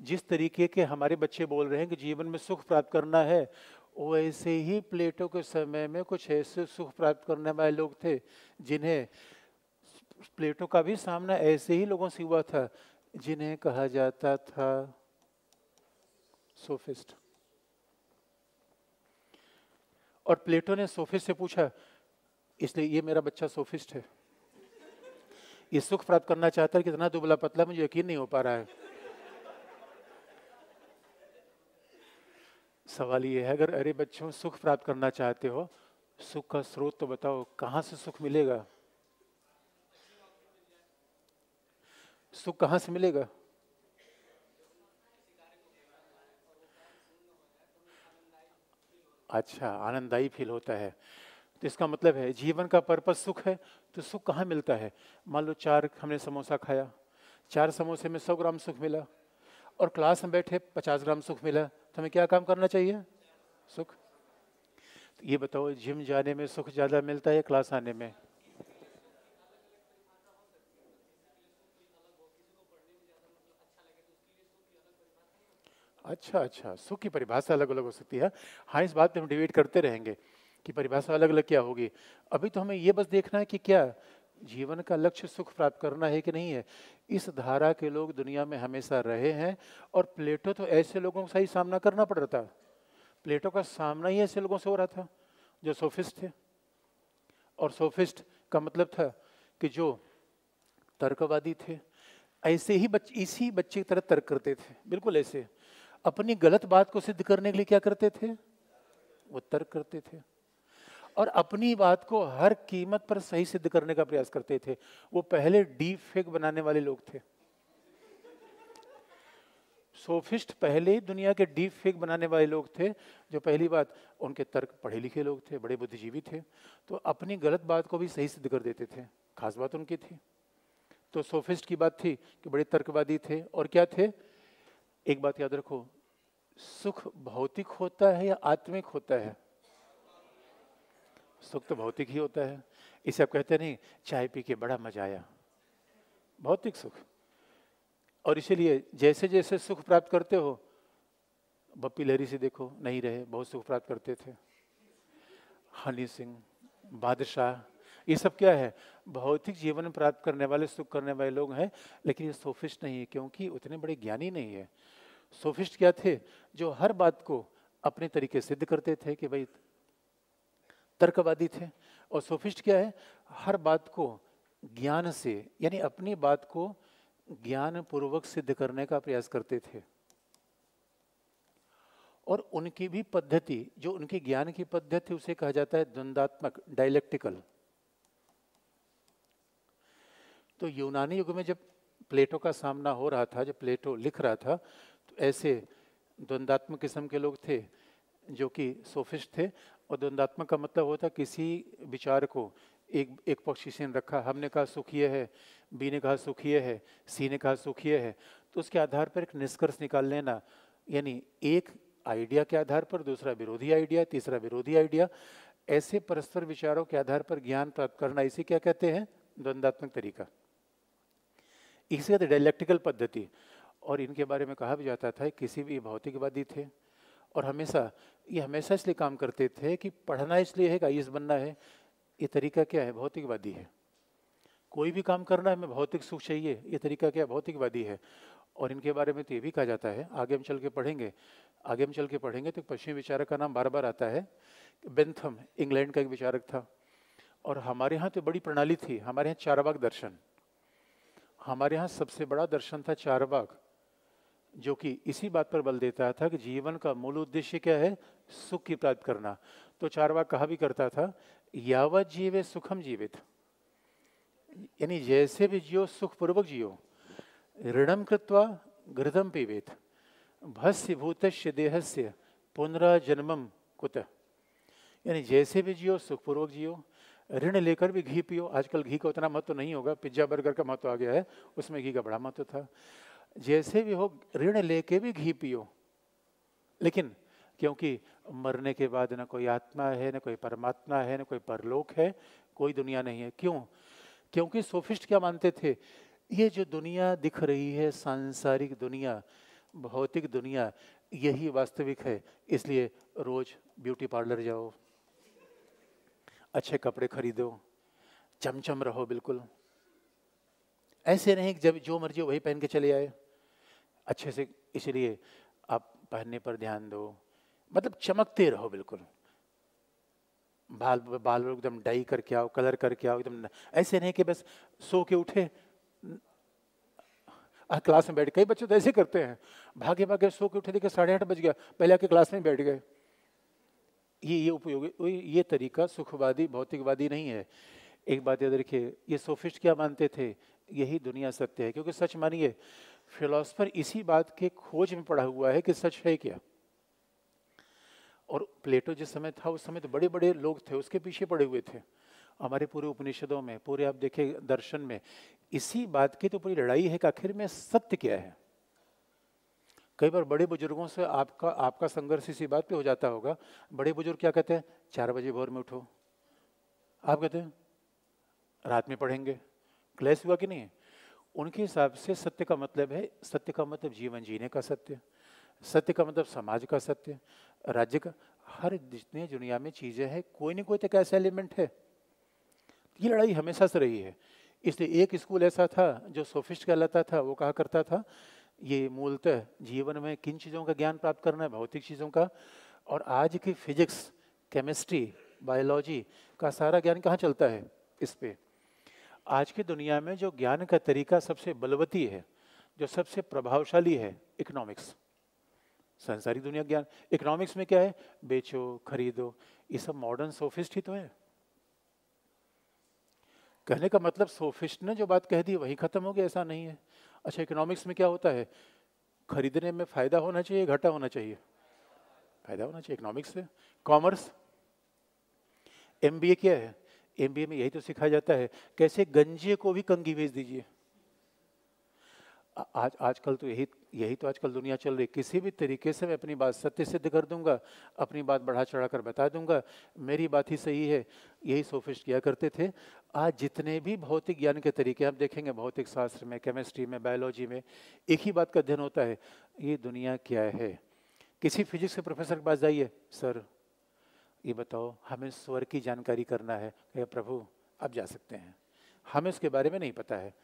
जिस तरीके के हमारे बच्चे बोल रहे हैं कि जीवन में सुख प्राप्त करना है, वैसे ही प्लेटो के समय में कुछ ऐसे सुख प्राप्त करने वाले लोग थे, जिन्हें प्लेटो का भी सामना ऐसे ही लोगों से हुआ था, जिन्हें कहा जाता था, सोफिस्ट। और प्लेटो ने सोफिस्ट से पूछा, इसलिए ये मेरा बच्चा सोफिस्ट है? ये सुख प्राप्त करना चाहता है कितना दुबला पतला मुझे यकीन नहीं हो पा रहा है। सवाल ये है, अगर अरे बच्चों, सुख प्राप्त करना चाहते हो, सुख का स्रोत तो बताओ, कहाँ से सुख मिलेगा? सुख कहाँ से मिलेगा? अच्छा आनंददायी फील होता है। तो इसका मतलब है, जीवन का पर्पज सुख है तो सुख कहाँ मिलता है? मान लो चार, हमने समोसा खाया, चार समोसे में सौ ग्राम सुख मिला और क्लास में बैठे पचास ग्राम सुख मिला तो हमें क्या काम करना चाहिए? सुख। तो ये बताओ, जिम जाने में सुख ज़्यादा मिलता है क्लास आने में? अच्छा अच्छा सुख की परिभाषा अलग अलग हो सकती है। हाँ इस बात पे हम डिबेट करते रहेंगे। कि परिभाषा अलग अलग क्या होगी? अभी तो हमें ये बस देखना है कि क्या जीवन का लक्ष्य सुख प्राप्त करना है कि नहीं है? इस धारा के लोग दुनिया में हमेशा रहे हैं और प्लेटो तो ऐसे लोगों का ही सामना करना पड़ रहा था। प्लेटो का सामना ही ऐसे लोगों से हो रहा था, जो सोफिस्ट थे। और सोफिस्ट का मतलब था कि जो तर्कवादी थे, ऐसे ही बच्चे इसी बच्चे की तरह तर्क करते थे, बिल्कुल ऐसे। अपनी गलत बात को सिद्ध करने के लिए क्या करते थे? वो तर्क करते थे। और अपनी बात को हर कीमत पर सही सिद्ध करने का प्रयास करते थे। वो पहले डीप फेक बनाने वाले लोग थे। सोफिस्ट पहले ही दुनिया के डीप फेक बनाने वाले लोग थे, जो पहली बात, उनके तर्क पढ़े लिखे लोग थे, बड़े बुद्धिजीवी थे। तो अपनी गलत बात को भी सही सिद्ध कर देते थे। खास बात उनकी थी। तो सोफिस्ट की बात थी कि बड़े तर्कवादी थे। और क्या थे? एक बात याद रखो, सुख भौतिक होता है या आत्मिक होता है? सुख तो भौतिक ही होता है। इसे आप कहते नहीं, चाय पी के बड़ा मज़ा आया। भौतिक सुख। और इसीलिए जैसे जैसे सुख प्राप्त करते हो बप्पी लहरी से देखो, नहीं रहे, बहुत सुख प्राप्त करते थे। हनी सिंह, बादशाह, ये सब क्या है? भौतिक जीवन प्राप्त करने वाले, सुख करने वाले लोग हैं, लेकिन ये सोफिस्ट नहीं है, क्योंकि उतने बड़े ज्ञानी नहीं है। सोफिस्ट क्या थे? जो हर बात को अपने तरीके सिद्ध करते थे कि भाई तर्कवादी थे और सोफिस्ट क्या है? हर बात को ज्ञान से, यानी अपनी बात को ज्ञान पूर्वक सिद्ध करने का प्रयास करते थे। और उनकी भी पद्धति, जो उनके ज्ञान की पद्धति, उसे कहा जाता है द्वंदात्मक डायलेक्टिकल तो यूनानी युग में जब प्लेटो का सामना हो रहा था, जब प्लेटो लिख रहा था तो ऐसे द्वंदात्मक किस्म के लोग थे, जो कि सोफिस्ट थे। और द्वंदात्मक का मतलब होता किसी विचार को एक एक पक्षी से रखा, हमने कहा सुख ये है, बी ने कहा सुख ये है, सी ने कहा सुख ये है तो उसके आधार पर एक निष्कर्ष निकाल लेना। यानी एक आइडिया के आधार पर, दूसरा विरोधी आइडिया, तीसरा विरोधी आइडिया, ऐसे परस्पर विचारों के आधार पर ज्ञान प्राप्त करना, इसी क्या कहते हैं? द्वंदात्मक तरीका। इसी कहते डायलेक्टिकल पद्धति। और इनके बारे में कहा भी जाता था, किसी भी भौतिकवादी थे और हमेशा, ये हमेशा इसलिए काम करते थे कि पढ़ना इसलिए है कि बनना है। ये तरीका क्या है? भौतिकवादी है। कोई भी काम करना है, हमें भौतिक सुख चाहिए। ये तरीका क्या भौतिकवादी है। और इनके बारे में तो ये भी कहा जाता है। आगे हम चल के पढ़ेंगे। आगे हम चल के पढ़ेंगे तो पश्चिमी विचारक का नाम बार बार आता है। बेंथम इंग्लैंड का एक विचारक था। और हमारे यहाँ तो बड़ी प्रणाली थी। हमारे यहाँ चारबाग दर्शन। हमारे यहाँ सबसे बड़ा दर्शन था चारबाग। जो कि इसी बात पर बल देता था कि जीवन का मूल उद्देश्य क्या है? सुख की प्राप्त करना। तो चारबाग कहा भी करता था, यावत जीवे सुखम जीवित। यानी जैसे भी जियो, सुखपूर्वक जियो। ऋणम कृत्वा घृतम पीवेत। भस्य भूत देहस्य पुनराजन्मम कुत। यानी जैसे भी जियो, सुखपूर्वक जियो। ऋण लेकर भी घी पियो। आजकल घी का उतना महत्व तो नहीं होगा। पिज्जा, बर्गर का महत्व तो आ गया है। उसमें घी का बड़ा महत्व तो था। जैसे भी हो, ऋण लेके भी घी पियो। लेकिन क्योंकि मरने के बाद न कोई आत्मा है, न कोई परमात्मा है, न कोई परलोक है, कोई दुनिया नहीं है। क्यों? क्योंकि सोफिस्ट क्या मानते थे? ये जो दुनिया दिख रही है, सांसारिक दुनिया, भौतिक दुनिया, यही वास्तविक है। इसलिए रोज ब्यूटी पार्लर जाओ, अच्छे कपड़े खरीदो, चमचम रहो बिल्कुल। ऐसे नहीं जब जो मर्ज़ी वही पहन के चले आए। अच्छे से इसलिए आप पहनने पर ध्यान दो। मतलब चमकते रहो बिल्कुल। बाल बाल एकदम डाई करके आओ कलर करके आओ एकदम ऐसे नहीं कि बस सो के उठे। आ, क्लास में बैठ कई बच्चे तो ऐसे करते हैं। भागे भागे सो के उठे देखे साढ़े आठ बज गया पहले आके क्लास में बैठ गए। ये ये उपयोगी ये तरीका सुखवादी भौतिकवादी नहीं है। एक बात याद रखिए ये सोफिस्ट क्या मानते थे? यही दुनिया सत्य है, क्योंकि सच मानिए, फिलोसफर इसी बात के खोज में पड़ा हुआ है कि सच है क्या। और प्लेटो जिस समय था, उस समय तो बड़े बड़े लोग थे, उसके पीछे पड़े हुए थे। हमारे पूरे उपनिषदों में, पूरे आप देखे दर्शन में, इसी बात की तो पूरी लड़ाई है कि आखिर में सत्य क्या है। कई बार बड़े बुज़ुर्गों से आपका आपका संघर्ष इसी बात पे हो जाता होगा। बड़े बुज़ुर्ग क्या कहते हैं? चार बजे भोर में उठो। आप कहते हैं, रात में पढ़ेंगे। क्लेश हुआ कि नहीं? है उनके हिसाब से सत्य का मतलब है, सत्य का मतलब जीवन जीने का सत्य सत्य का मतलब समाज का सत्य, राज्य का। हर जितने दुनिया में चीज़ें हैं, कोई ना कोई तो ऐसा एलिमेंट है। ये लड़ाई हमेशा से रही है। इसलिए एक स्कूल ऐसा था जो सोफिस्ट कहलाता था, वो कहा करता था, ये मूलतः जीवन में किन चीज़ों का ज्ञान प्राप्त करना है? भौतिक चीज़ों का। और आज की फिजिक्स केमिस्ट्री बायोलॉजी का सारा ज्ञान कहाँ चलता है? इस पर आज की दुनिया में जो ज्ञान का तरीका सबसे बलवती है, जो सबसे प्रभावशाली है इकोनॉमिक्स संसारी दुनिया ज्ञान। इकोनॉमिक्स में क्या है? बेचो, खरीदो, ये सब मॉडर्न सोफिस्ट ही तो है। कहने का मतलब सोफिस्ट ने जो बात कह दी, वही खत्म हो गया, ऐसा नहीं है। अच्छा इकोनॉमिक्स में क्या होता है? खरीदने में फ़ायदा होना चाहिए, घाटा होना चाहिए? फ़ायदा होना चाहिए इकोनॉमिक्स से। कॉमर्स एमबीए क्या है? एमबीए में यही तो सिखाया जाता है, कैसे गंजे को भी कंगी भेज दीजिए। आज, आजकल तो यही यही तो आजकल दुनिया चल रही किसी भी तरीके से मैं अपनी बात सत्य सिद्ध कर दूँगा, अपनी बात बढ़ा चढ़ा कर बता दूँगा, मेरी बात ही सही है, यही सोफिस्ट किया करते थे। आज जितने भी भौतिक ज्ञान के तरीके आप देखेंगे, भौतिक शास्त्र में, केमिस्ट्री में, बायोलॉजी में, एक ही बात का अध्ययन होता है, ये दुनिया क्या है? किसी फिजिक्स के प्रोफेसर के पास जाइए, सर ये बताओ, हमें स्वर की जानकारी करना है प्रभु, अब जा सकते हैं। हमें उसके बारे में नहीं पता है।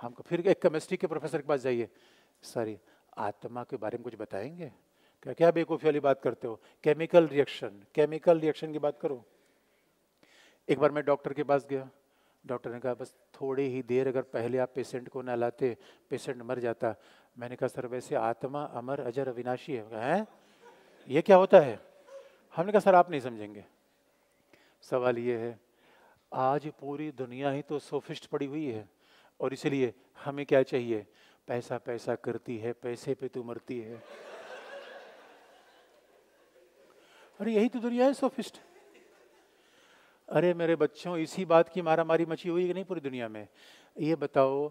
हमको फिर एक केमिस्ट्री के प्रोफेसर के पास जाइए। सॉरी आत्मा के बारे में कुछ बताएँगे? क्या क्या बेवकूफ़ी वाली बात करते हो? केमिकल रिएक्शन केमिकल रिएक्शन की बात करो। एक बार मैं डॉक्टर के पास गया। डॉक्टर ने कहा, बस थोड़ी ही देर अगर पहले आप पेशेंट को ना लाते पेशेंट मर जाता। मैंने कहा, सर, वैसे आत्मा अमर, अजर, अविनाशी है। है? ये क्या होता है? हमने कहा, सर, आप नहीं समझेंगे। सवाल ये है, आज पूरी दुनिया ही तो सोफिस्ट पड़ी हुई है और इसलिए हमें क्या चाहिए? पैसा पैसा करती है, पैसे पे तू मरती है। अरे यही तो दुनिया है सोफिस्ट। अरे, मेरे बच्चों, इसी बात की मारा मारी मची हुई कि नहीं पूरी दुनिया में? ये बताओ,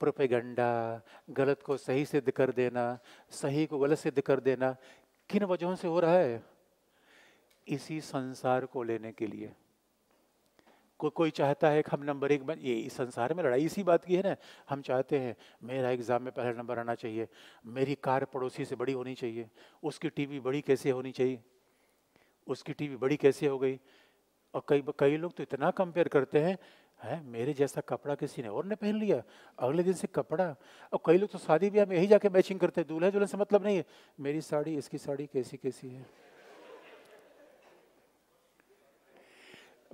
प्रोपेगंडा, गलत को सही सिद्ध कर देना, सही को गलत सिद्ध कर देना, किन वजहों से हो रहा है? इसी संसार को लेने के लिए। को, कोई चाहता है कि हम नंबर एक बन ये इस संसार में लड़ाई इसी बात की है ना? हम चाहते हैं मेरा एग्ज़ाम में पहला नंबर आना चाहिए मेरी कार पड़ोसी से बड़ी होनी चाहिए उसकी टीवी बड़ी कैसे होनी चाहिए? उसकी टीवी बड़ी कैसे हो गई? और कई कई लोग तो इतना कंपेयर करते हैं है मेरे जैसा कपड़ा किसी ने और ने पहन लिया अगले दिन से कपड़ा। और कई लोग तो शादी ब्याह में यही जाके मैचिंग करते हैं दूल्हे दुल्हन से मतलब नहीं है मेरी साड़ी इसकी साड़ी कैसी कैसी है?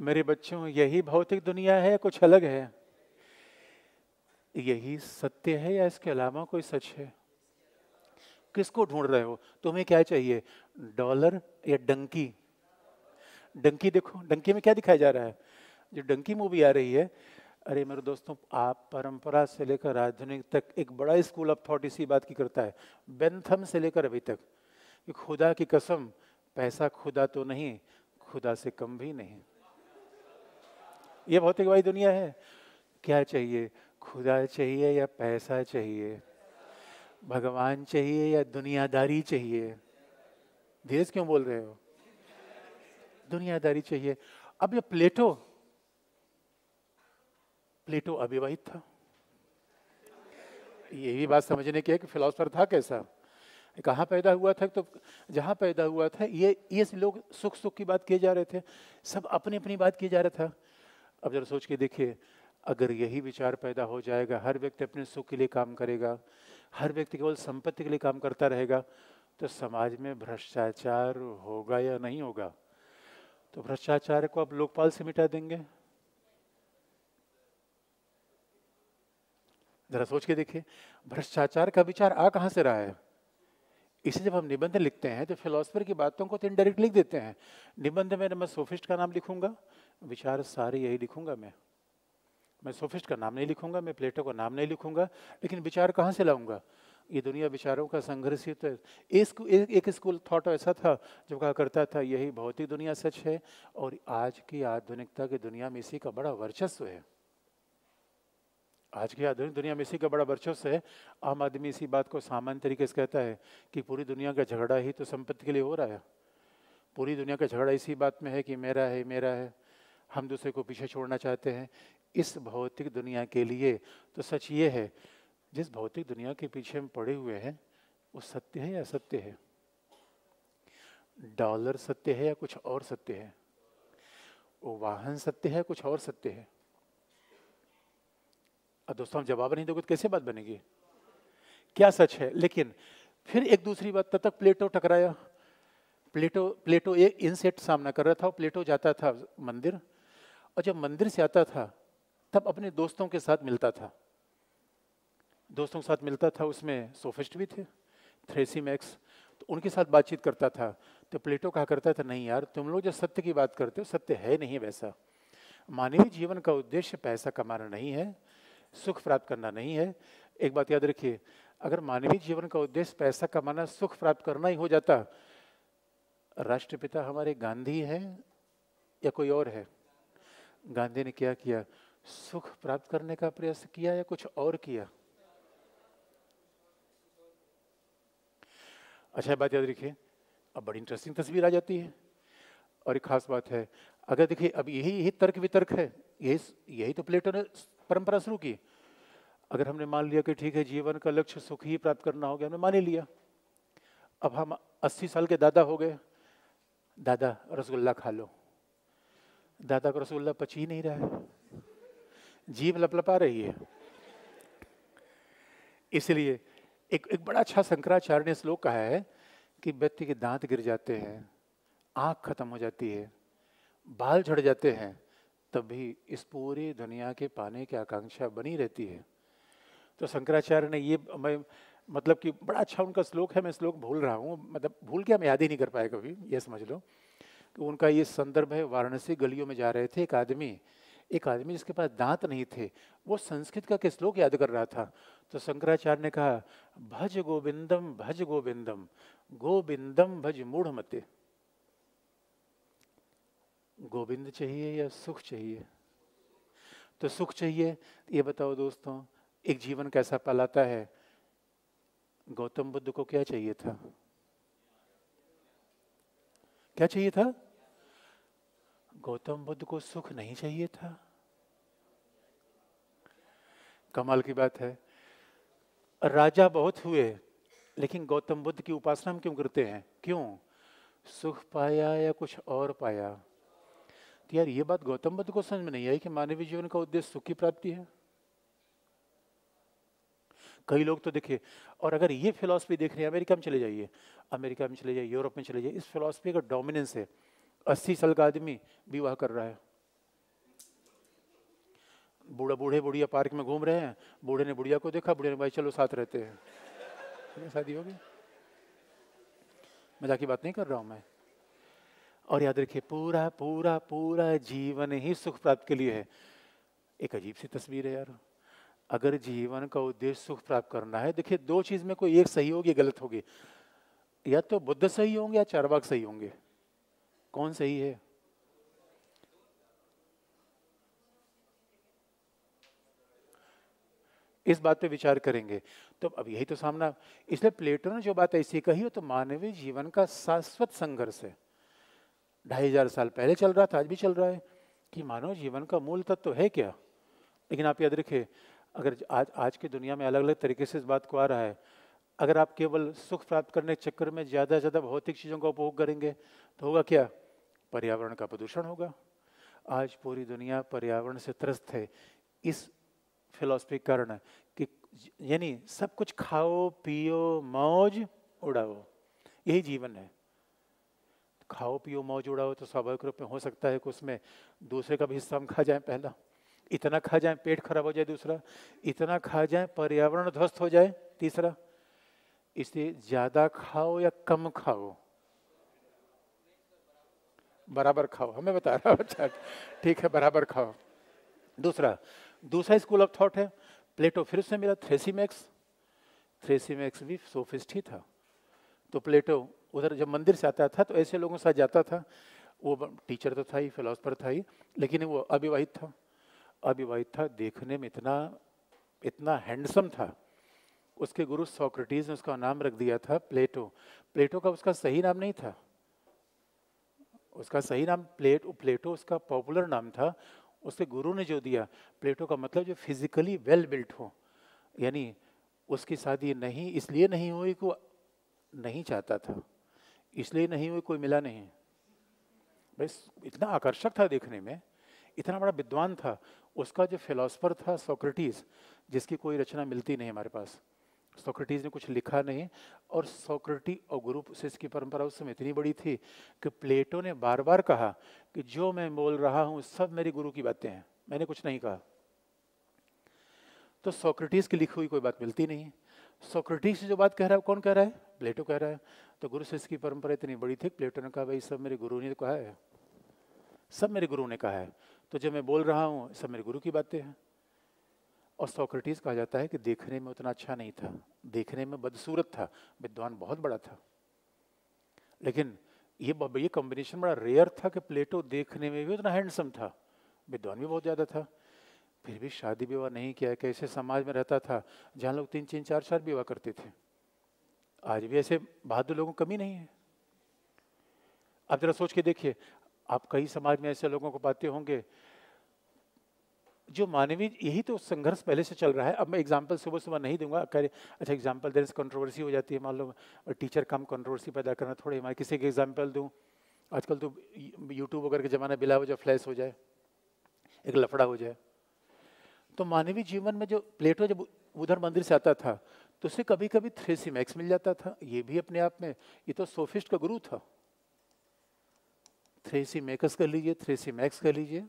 मेरे बच्चों, यही भौतिक दुनिया है कुछ अलग है? यही सत्य है या इसके अलावा कोई सच है? किसको ढूंढ रहे हो? तुम्हें क्या चाहिए? डॉलर या डंकी? डंकी देखो, डंकी में क्या दिखाया जा रहा है? जो डंकी मूवी आ रही है, अरे मेरे दोस्तों, आप परंपरा से लेकर आधुनिक तक एक बड़ा स्कूल ऑफ़ थॉट इसी बात की करता है। बेंथम से लेकर अभी तक। खुदा की कसम, पैसा खुदा तो नहीं, खुदा से कम भी नहीं। ये भौतिकवादी दुनिया है। क्या चाहिए? खुदा चाहिए या पैसा चाहिए? भगवान चाहिए या दुनियादारी चाहिए? धीरज क्यों बोल रहे हो? दुनियादारी चाहिए। अब ये प्लेटो प्लेटो अविवाहित था। ये भी बात समझने की है कि फिलोसफर था कैसा? कहाँ पैदा हुआ था तो जहाँ पैदा हुआ था, ये ये लोग सुख सुख की बात किए जा रहे थे। सब अपनी अपनी बात किए जा रहा था। अब जरा सोच के देखिए, अगर यही विचार पैदा हो जाएगा, हर व्यक्ति अपने सुख के लिए काम करेगा, हर व्यक्ति केवल संपत्ति के लिए काम करता रहेगा तो समाज में भ्रष्टाचार होगा या नहीं होगा? तो भ्रष्टाचार को आप लोकपाल से मिटा देंगे। जरा सोच के देखिए, भ्रष्टाचार का विचार आ कहाँ से रहा है? इसे जब हम निबंध लिखते हैं तो फिलोसफर की बातों को तो इनडायरेक्ट लिख देते हैं। निबंध में मैं सोफिस्ट का नाम लिखूँगा विचार सारे यही लिखूँगा मैं। मैं सोफिस्ट का नाम नहीं लिखूँगा मैं प्लेटो का नाम नहीं लिखूँगा लेकिन विचार कहाँ से लाऊँगा? ये दुनिया विचारों का संघर्ष ही। तो है एक, एक स्कूल थॉट ऐसा था जो कहा करता था यही भौतिक दुनिया सच है और आज की आधुनिकता की दुनिया में इसी का बड़ा वर्चस्व है। आज की आधुनिक दुनिया में इसी का बड़ा वर्चस्व है। आम आदमी इसी बात को सामान्य तरीके से कहता है कि पूरी दुनिया का झगड़ा ही तो संपत्ति के लिए हो रहा है। पूरी दुनिया का झगड़ा इसी बात में है कि मेरा है मेरा है। हम दूसरे को पीछे छोड़ना चाहते हैं इस भौतिक दुनिया के लिए। तो सच ये है, जिस भौतिक दुनिया के पीछे हम पड़े हुए हैं, वो सत्य है या असत्य है? डॉलर सत्य है या कुछ और सत्य है? वो वाहन सत्य है कुछ और सत्य है? अब दोस्तों, हम जवाब नहीं दोगे तो कैसे बात बनेगी? क्या सच है? लेकिन फिर एक दूसरी बात, तब तक प्लेटो टकराया। प्लेटो प्लेटो एक इनसेट सामना कर रहा था, प्लेटो जाता था मंदिर और जब मंदिर से आता था, तब अपने दोस्तों के साथ मिलता था। दोस्तों के साथ मिलता था, उसमें सोफिस्ट भी थे, थ्रेसी मैक्स तो उनके साथ बातचीत करता था। तो प्लेटो कहा करता था, नहीं यार, तुम लोग जो सत्य की बात करते हो, सत्य है नहीं वैसा। मानवीय जीवन का उद्देश्य पैसा कमाना नहीं है, सुख प्राप्त करना नहीं है। एक बात याद रखिए, अगर मानवीय जीवन का उद्देश्य पैसा कमाना, सुख प्राप्त करना ही हो जाता, राष्ट्रपिता हमारे गांधी हैं या कोई और है? गांधी ने क्या किया? सुख प्राप्त करने का प्रयास किया या कुछ और किया? अच्छा बात याद रखिए। अब बड़ी इंटरेस्टिंग तस्वीर आ जाती है। और एक खास बात है, अगर देखिए, अब यही यही तर्क वितर्क है। यही यही तो प्लेटो ने परंपरा शुरू की। अगर हमने मान लिया कि ठीक है, जीवन का लक्ष्य सुख ही प्राप्त करना हो गया, हमने मान ही लिया। अब हम 80 साल के दादा हो गए। दादा, रसगुल्ला खा लो। दादा को रसगुल्ला पच ही नहीं रहा है। जीव लपलपा रही है। इसलिए एक एक बड़ा अच्छा शंकराचार्य ने श्लोक कहा है कि व्यक्ति के दांत गिर जाते हैं, आँख खत्म हो जाती है, बाल झड़ जाते हैं तब भी इस पूरी दुनिया के पाने की आकांक्षा बनी रहती है। तो शंकराचार्य ने ये, मैं मतलब कि बड़ा अच्छा उनका श्लोक है, मैं श्लोक भूल रहा हूँ मतलब भूल के हम याद ही नहीं कर पाए कभी, ये समझ लो। उनका ये संदर्भ है, वाराणसी गलियों में जा रहे थे एक आदमी। एक आदमी जिसके पास दांत नहीं थे, वो संस्कृत का किस श्लोक याद कर रहा था? तो शंकराचार्य ने कहा, भज गोविंदम भज गोविंदम गोविंदम भज मूढ़ मते। गोविंद चाहिए या सुख चाहिए? तो सुख चाहिए। ये बताओ दोस्तों, एक जीवन कैसा पलाता है? गौतम बुद्ध को क्या चाहिए था? क्या चाहिए था? गौतम बुद्ध को सुख नहीं चाहिए था। कमाल की बात है। राजा बहुत हुए लेकिन गौतम बुद्ध की उपासना हम क्यों करते हैं? क्यों? सुख पाया या कुछ और पाया? तो यार ये बात गौतम बुद्ध को समझ में नहीं आई कि मानवीय जीवन का उद्देश्य सुख की प्राप्ति है। कई लोग तो देखिए, और अगर ये फिलॉसफी देख रहे हैं, अमेरिका में चले जाइए, अमेरिका में चले जाइए, यूरोप में चले जाइए, इस फिलॉसफी का डोमिनेंस है। अस्सी साल का आदमी विवाह कर रहा है। बूढ़ा, बूढ़े बुढ़िया पार्क में घूम रहे हैं, बूढ़े ने बुढ़िया को देखा, बूढ़े ने भाई चलो साथ रहते हैं। शादी होगी मज़ा की बात नहीं कर रहा हूँ मैं। और याद रखिए, पूरा पूरा पूरा जीवन ही सुख प्राप्त के लिए है। एक अजीब सी तस्वीर है यार। अगर जीवन का उद्देश्य सुख प्राप्त करना है, देखिए, दो चीज़ में कोई एक सही होगी, गलत होगी। या तो बुद्ध सही होंगे या चारवाक सही होंगे। कौन सही है? इस बात पे विचार करेंगे। तो अब यही तो सामना। इसलिए प्लेटो ने जो बात ऐसी कही हो तो मानवीय जीवन का शाश्वत संघर्ष है। ढाई हज़ार साल पहले चल रहा था, आज भी चल रहा है। कि मानव जीवन का मूल तत्व तो है क्या? लेकिन आप याद रखिए अगर आज आज की दुनिया में अलग अलग तरीके से इस बात को आ रहा है, अगर आप केवल सुख प्राप्त करने के चक्कर में ज़्यादा से ज़्यादा भौतिक चीज़ों का उपभोग करेंगे तो होगा क्या? पर्यावरण का प्रदूषण होगा। आज पूरी दुनिया पर्यावरण से त्रस्त है। इस फिलोसफी कारण है कि यानी सब कुछ खाओ, पियो, मौज, उड़ाओ। यही जीवन है। खाओ, पियो, मौज, उड़ाओ तो स्वाभाविक रूप में हो सकता है कि उसमें दूसरे का भी हिस्सा हम खा जाए पहला। इतना खा जाए, पेट खराब हो जाए दूसरा, इतना खा जाए, पर्यावरण ध्वस्त हो जाए तीसरा इसलिए ज़्यादा खाओ या कम खाओ? बराबर खाओ, हमें बता रहा अच्छा ठीक है, बराबर खाओ। दूसरा दूसरा स्कूल ऑफ़ थॉट है, प्लेटो फिर से मिला थ्रेसीमैक्स थ्रेसीमैक्स भी सोफिस्ट ही था। तो प्लेटो उधर जब मंदिर से आता था तो ऐसे लोगों के साथ जाता था, वो टीचर तो था ही, फिलोसफर था ही, लेकिन वो अविवाहित था। अविवाहित था, देखने में इतना इतना हैंडसम था। उसके गुरु सोक्रेटिस ने उसका नाम रख दिया था, प्लेटो। प्लेटो का उसका सही नाम नहीं था। उसका सही नाम प्लेट, प्लेटो उसका पॉपुलर नाम था। उसके गुरु ने जो दिया, प्लेटो का मतलब जो फिजिकली वेल बिल्ट हो। यानी उसकी शादी नहीं, इसलिए नहीं हुई को नहीं चाहता था। इसलिए नहीं हुई, कोई मिला नहीं। बस इतना आकर्षक था देखने में, इतना बड़ा विद्वान था। उसका जो फिलोसफर था सोक्रेटिस, जिसकी कोई रचना मिलती नहीं हमारे पास। सोक्रेटिस ने कुछ लिखा नहीं, और सोक्रेटी और गुरु शिष्य की परंपरा उस समय इतनी बड़ी थी कि प्लेटो ने बार बार कहा कि जो मैं बोल रहा हूँ, सब मेरे गुरु की बातें हैं। मैंने कुछ नहीं कहा। तो सोक्रेटिस की लिखी हुई कोई बात मिलती नहीं। सोक्रेटिस जो बात कह रहा है कौन कह रहा है? प्लेटो कह रहा है। तो गुरु शिष्य की परंपरा इतनी बड़ी थी प्लेटो ने कहा, भाई, सब मेरे गुरु ने कहा है। सब मेरे गुरु ने कहा है। तो जो मैं बोल रहा हूँ, सब मेरे गुरु की बातें हैं। और सोक्रेटिस कहा जाता है कि देखने में उतना अच्छा नहीं था। देखने में बदसूरत था, विद्वान बहुत बड़ा था। लेकिन ये ये कॉम्बिनेशन बड़ा रेयर था कि प्लेटो देखने में भी उतना हैंडसम था। विद्वान भी बहुत ज़्यादा था। फिर भी शादी विवाह नहीं किया, कैसे समाज में रहता था? जहाँ लोग तीन तीन, चार चार विवाह करते थे। आज भी ऐसे बहादुर लोगों कमी नहीं है। आप जरा सोच के देखिए आप कई समाज में ऐसे लोगों को पाते होंगे, जो मानवीय, यही तो संघर्ष पहले से चल रहा है। अब मैं एग्ज़ाम्पल सुबह सुबह नहीं दूँगा करे अच्छा एग्ज़ाम्पल देर से कंट्रोवर्सी हो जाती है, मान लो टीचर कम कंट्रोवर्सी पैदा करना, थोड़ी मैं किसी के एग्ज़ाम्पल दूँ। आजकल तो यूट्यूब वगैरह के ज़माना बिला वजह फ्लैश हो जाए, एक लफड़ा हो जाए। तो मानवीय जीवन में जो प्लेटो जब उधर मंदिर से आता था तो उसे कभी कभी थ्रेसी मैक्स मिल जाता था। ये भी अपने आप में, ये तो सोफिस्ट का गुरु था। थ्रेसी मेकस कर लीजिए थ्री सी मैक्स कर लीजिए।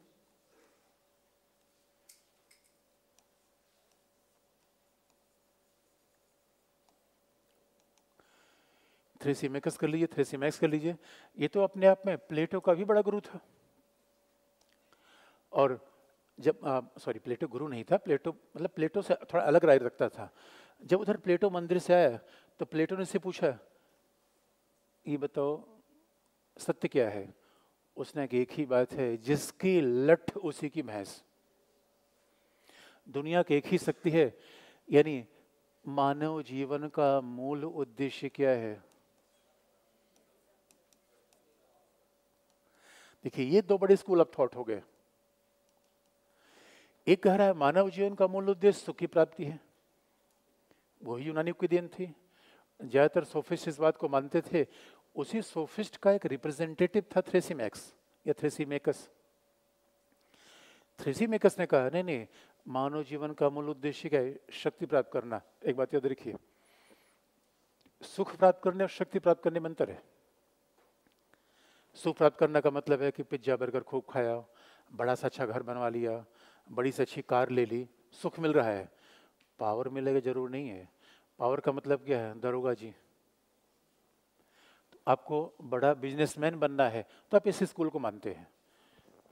थ्री सी मेकस कर लीजिए थ्री सी मैक्स कर लीजिए। ये तो अपने आप में प्लेटो का भी बड़ा गुरु था। और जब सॉरी प्लेटो गुरु नहीं था, प्लेटो मतलब प्लेटो से थोड़ा अलग राय रखता था। जब उधर प्लेटो मंदिर से आया तो प्लेटो ने से पूछा, ये बताओ, सत्य क्या है? उसने एक ही बात है, जिसकी लठ उसी की भैंस। दुनिया की एक ही शक्ति है, यानी मानव जीवन का मूल उद्देश्य क्या है? देखिए, ये दो बड़े स्कूल ऑफ़ थॉट हो गए। एक कह रहा है, मानव जीवन का मूल उद्देश्य सुखी प्राप्ति है। वही यूनानी की देन थी। ज़्यादातर सोफिस्ट इस बात को मानते थे उसी सोफिस्ट का एक रिप्रेजेंटेटिव था थ्रेसीमैक्स या थ्रेसीमेकस थ्रेसी मेकर्स ने कहा, नहीं नहीं, मानव जीवन का मूल उद्देश्य क्या है? शक्ति प्राप्त करना। एक बात याद रखिए, सुख प्राप्त करने और शक्ति प्राप्त करने में अंतर है। सुख प्राप्त करने का मतलब है कि पिज्जा, बर्गर खूब खाया, बड़ा सा अच्छा घर बनवा लिया, बड़ी सी अच्छी कार ले ली, सुख मिल रहा है। पावर मिलेगा ज़रूर नहीं है। पावर का मतलब क्या है? दरोगा जी आपको बड़ा बिजनेसमैन बनना है तो आप इस स्कूल को मानते हैं।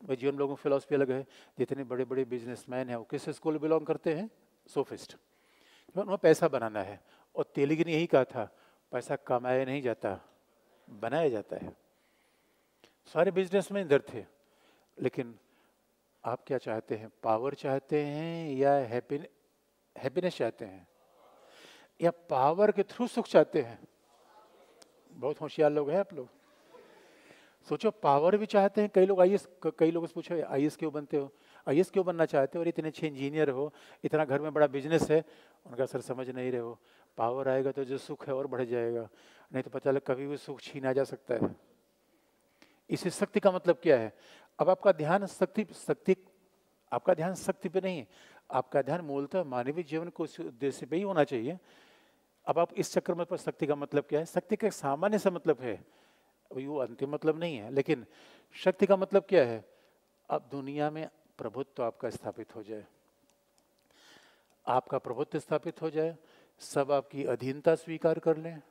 भाई जीवन लोगों की फिलोसफी अलग है, जितने बड़े बड़े बिजनेसमैन हैं, वो किस स्कूल बिलोंग करते हैं? सोफिस्ट उन्हें पैसा बनाना है, और तेलगी ने यही कहा था, पैसा कमाया नहीं जाता, बनाया जाता है। सारे बिजनेसमैन इधर थे, लेकिन आप क्या चाहते हैं? पावर चाहते हैं, या हैप्पीनेस चाहते हैं? या पावर के थ्रू सुख चाहते हैं? बहुत होशियार लोग हैं आप लोग। सोचो, पावर भी चाहते हैं, कई लोग आई कई लोगों से पूछो आई क्यों बनते हो? आई क्यों बनना चाहते हो? और इतने अच्छे इंजीनियर हो, इतना घर में बड़ा बिज़नेस है, उनका सर समझ नहीं रहे हो। पावर आएगा तो जो सुख है और बढ़ जाएगा, नहीं तो पता लग कभी भी सुख छीना जा सकता है। इसी शक्ति का मतलब क्या है? अब आपका ध्यान शक्ति शक्ति, आपका ध्यान शक्ति पे नहीं है। आपका ध्यान मूलतः मानवीय जीवन को उद्देश्य पे ही होना चाहिए। अब आप इस चक्र में पर शक्ति का मतलब क्या है? शक्ति का सामान्य सा मतलब है। वो अंतिम मतलब नहीं है, लेकिन शक्ति का मतलब क्या है? अब दुनिया में प्रभुत्व तो आपका स्थापित हो जाए। आपका प्रभुत्व स्थापित हो जाए, सब आपकी अधीनता स्वीकार कर लें।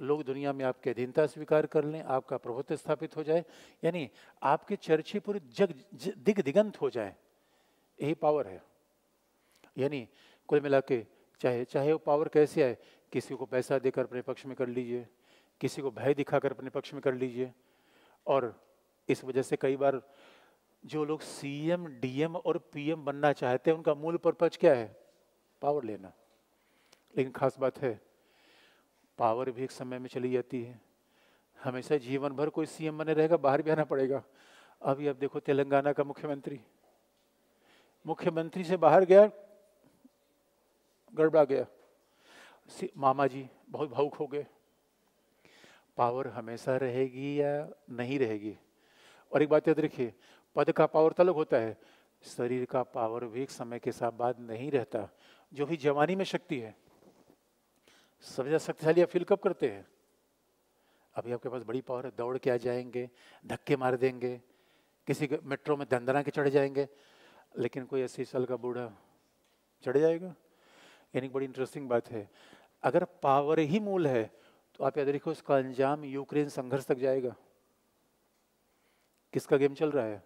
लोग दुनिया में आपकी अधीनता स्वीकार कर लें, आपका प्रभुत्व स्थापित हो जाए। यानी आपके चर्चे पूरे जग दिग दिगंत हो जाए। यही पावर है। यानी कुल मिला के चाहे चाहे वो पावर कैसे आए, किसी को पैसा देकर अपने पक्ष में कर लीजिए, किसी को भय दिखाकर अपने पक्ष में कर लीजिए। और इस वजह से कई बार जो लोग सीएम डीएम और पीएम बनना चाहते हैं, उनका मूल पर्पज क्या है? पावर लेना। लेकिन खास बात है पावर भी एक समय में चली जाती है। हमेशा जीवन भर कोई सीएम बने रहेगा, बाहर भी आना पड़ेगा। अभी अब देखो तेलंगाना का मुख्यमंत्री। मुख्यमंत्री से बाहर गया गड़बड़ा गया। मामा जी, बहुत भावुक हो गए। पावर हमेशा रहेगी या नहीं रहेगी? और एक बात याद रखिए, पद का पावर तलब होता है। शरीर का पावर भी समय के साथ बाद नहीं रहता, जो भी जवानी में शक्ति है। सबसे ज़्यादा शक्तिशाली आप फील कब करते हैं? अभी आपके पास बड़ी पावर है, दौड़ के आ जाएँगे, धक्के मार देंगे, किसी मेट्रो में दंदना के चढ़ जाएँगे, लेकिन कोई अस्सी साल का बूढ़ा चढ़ जाएगा। यानी बड़ी इंटरेस्टिंग बात है। अगर पावर ही मूल है तो आप याद रखिए उसका अंजाम यूक्रेन संघर्ष तक जाएगा। किसका गेम चल रहा है?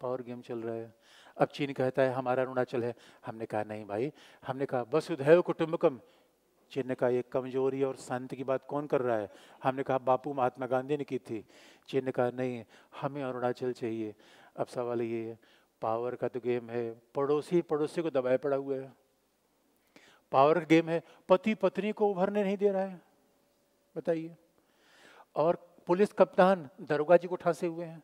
पावर गेम चल रहा है। अब चीन कहता है, हमारा अरुणाचल है। हमने कहा, नहीं भाई। हमने कहा, वसुधैव कुटुंबकम चीन ने कहा, ये कमज़ोरी और शांति की बात कौन कर रहा है? हमने कहा, बापू महात्मा गांधी ने की थी। चीन ने कहा, नहीं, हमें अरुणाचल चाहिए। अब सवाल ये है पावर का तो गेम है, पड़ोसी पड़ोसी को दबाए पड़ा हुआ है। पावर गेम है पति पत्नी को उभरने नहीं दे रहा है। बताइए। और पुलिस कप्तान दरोगा जी को ठासे हुए हैं।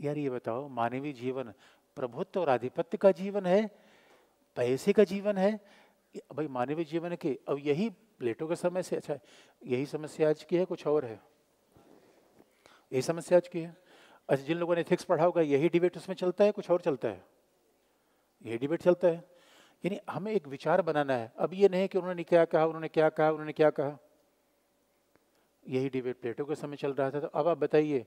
यार ये बताओ, मानवीय जीवन, प्रभुत्व और आधिपत्य का जीवन है, पैसे का जीवन है? भाई, मानवीय जीवन के, अब यही प्लेटो के समय से अच्छा यही समस्या आज की है, कुछ और है? यही समस्या आज की है? अच्छा जिन लोगों ने एथिक्स पढ़ा होगा, यही डिबेट उसमें चलता है, कुछ और चलता है? यही डिबेट चलता है। यानी हमें एक विचार बनाना है। अब ये नहीं कि उन्होंने क्या कहा, उन्होंने क्या कहा, उन्होंने क्या कहा। यही डिबेट प्लेटो के समय चल रहा था। तो अब आप बताइए,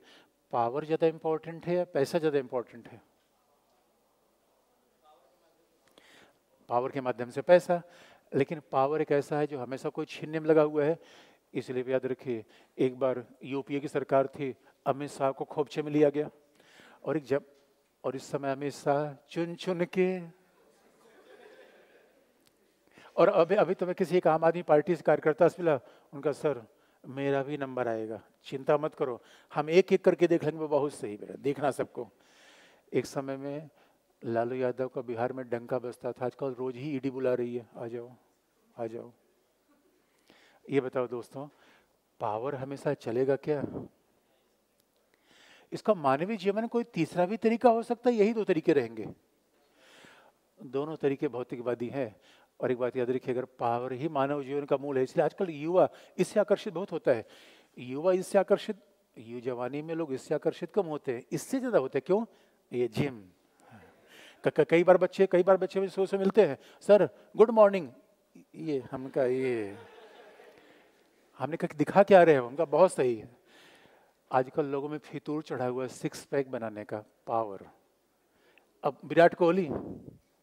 पावर ज़्यादा इंपॉर्टेंट है या पैसा ज़्यादा इंपॉर्टेंट है? पावर के माध्यम से पैसा, लेकिन पावर एक ऐसा है जो हमेशा कोई छीनने में लगा हुआ है। इसलिए भी याद रखिए, एक बार यूपीए की सरकार थी, अमित शाह को खोपचे में लिया गया। और एक जब, और इस समय अमित शाह चुन चुन के और अभी अभी तो मैं किसी एक आम आदमी पार्टी से कार्यकर्ता से मिला, उनका, सर, मेरा भी नंबर आएगा, चिंता मत करो, हम एक एक करके देख लेंगे बहुत सही मेरा देखना सबको। एक समय में लालू यादव का बिहार में डंका बसता था, आजकल रोज ही ईडी बुला रही है, आ जाओ आ जाओ। ये बताओ दोस्तों, पावर हमेशा चलेगा क्या? इसका मानवीय जीवन कोई तीसरा भी तरीका हो सकता है, यही दो तरीके रहेंगे। दोनों तरीके भौतिकवादी हैं। और एक बात याद रखिए, अगर पावर ही मानव जीवन का मूल है, इसलिए आजकल युवा इससे आकर्षित बहुत होता है। युवा इससे आकर्षित, ये जवानी में लोग इससे आकर्षित कम होते हैं, इससे ज़्यादा होते हैं। क्यों? ये जिम कई बार बच्चे, कई बार बच्चे सो से मिलते हैं। सर गुड मॉर्निंग ये हम का ये हमने कहा दिखा क्या रहे हो? उनका बहुत सही है। आजकल लोगों में फितूर चढ़ा हुआ है सिक्स पैक बनाने का पावर अब विराट कोहली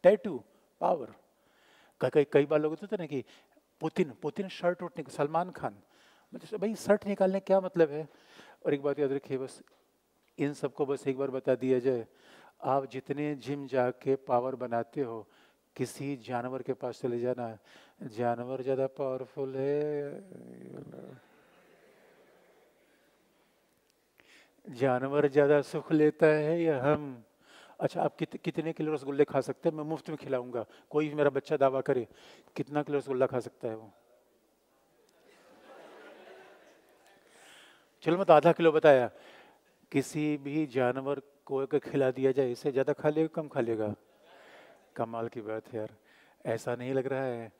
टैटू पावर कई कई बार लोग होते ना कि पुतिन पुतिन शर्ट उठने सलमान खान। मतलब भाई, शर्ट निकालने क्या मतलब है? और एक बात याद रखिए बस, इन सबको बस एक बार बता दिया जाए, आप जितने जिम जाके पावर बनाते हो, किसी जानवर के पास चले जाना, जानवर ज़्यादा पावरफुल है। जानवर ज़्यादा सुख लेता है या हम? अच्छा आप कित, कितने किलो रसगुल्ले खा सकते हैं? मैं मुफ़्त में खिलाऊँगा। कोई भी मेरा बच्चा दावा करे कितना किलो रसगुल्ला खा सकता है वो? चलो मैं तो आधा किलो बताया। किसी भी जानवर को अगर खिला दिया जाए इसे ज़्यादा खा लेगा कम खा लेगा? कमाल की बात है यार। ऐसा नहीं लग रहा है।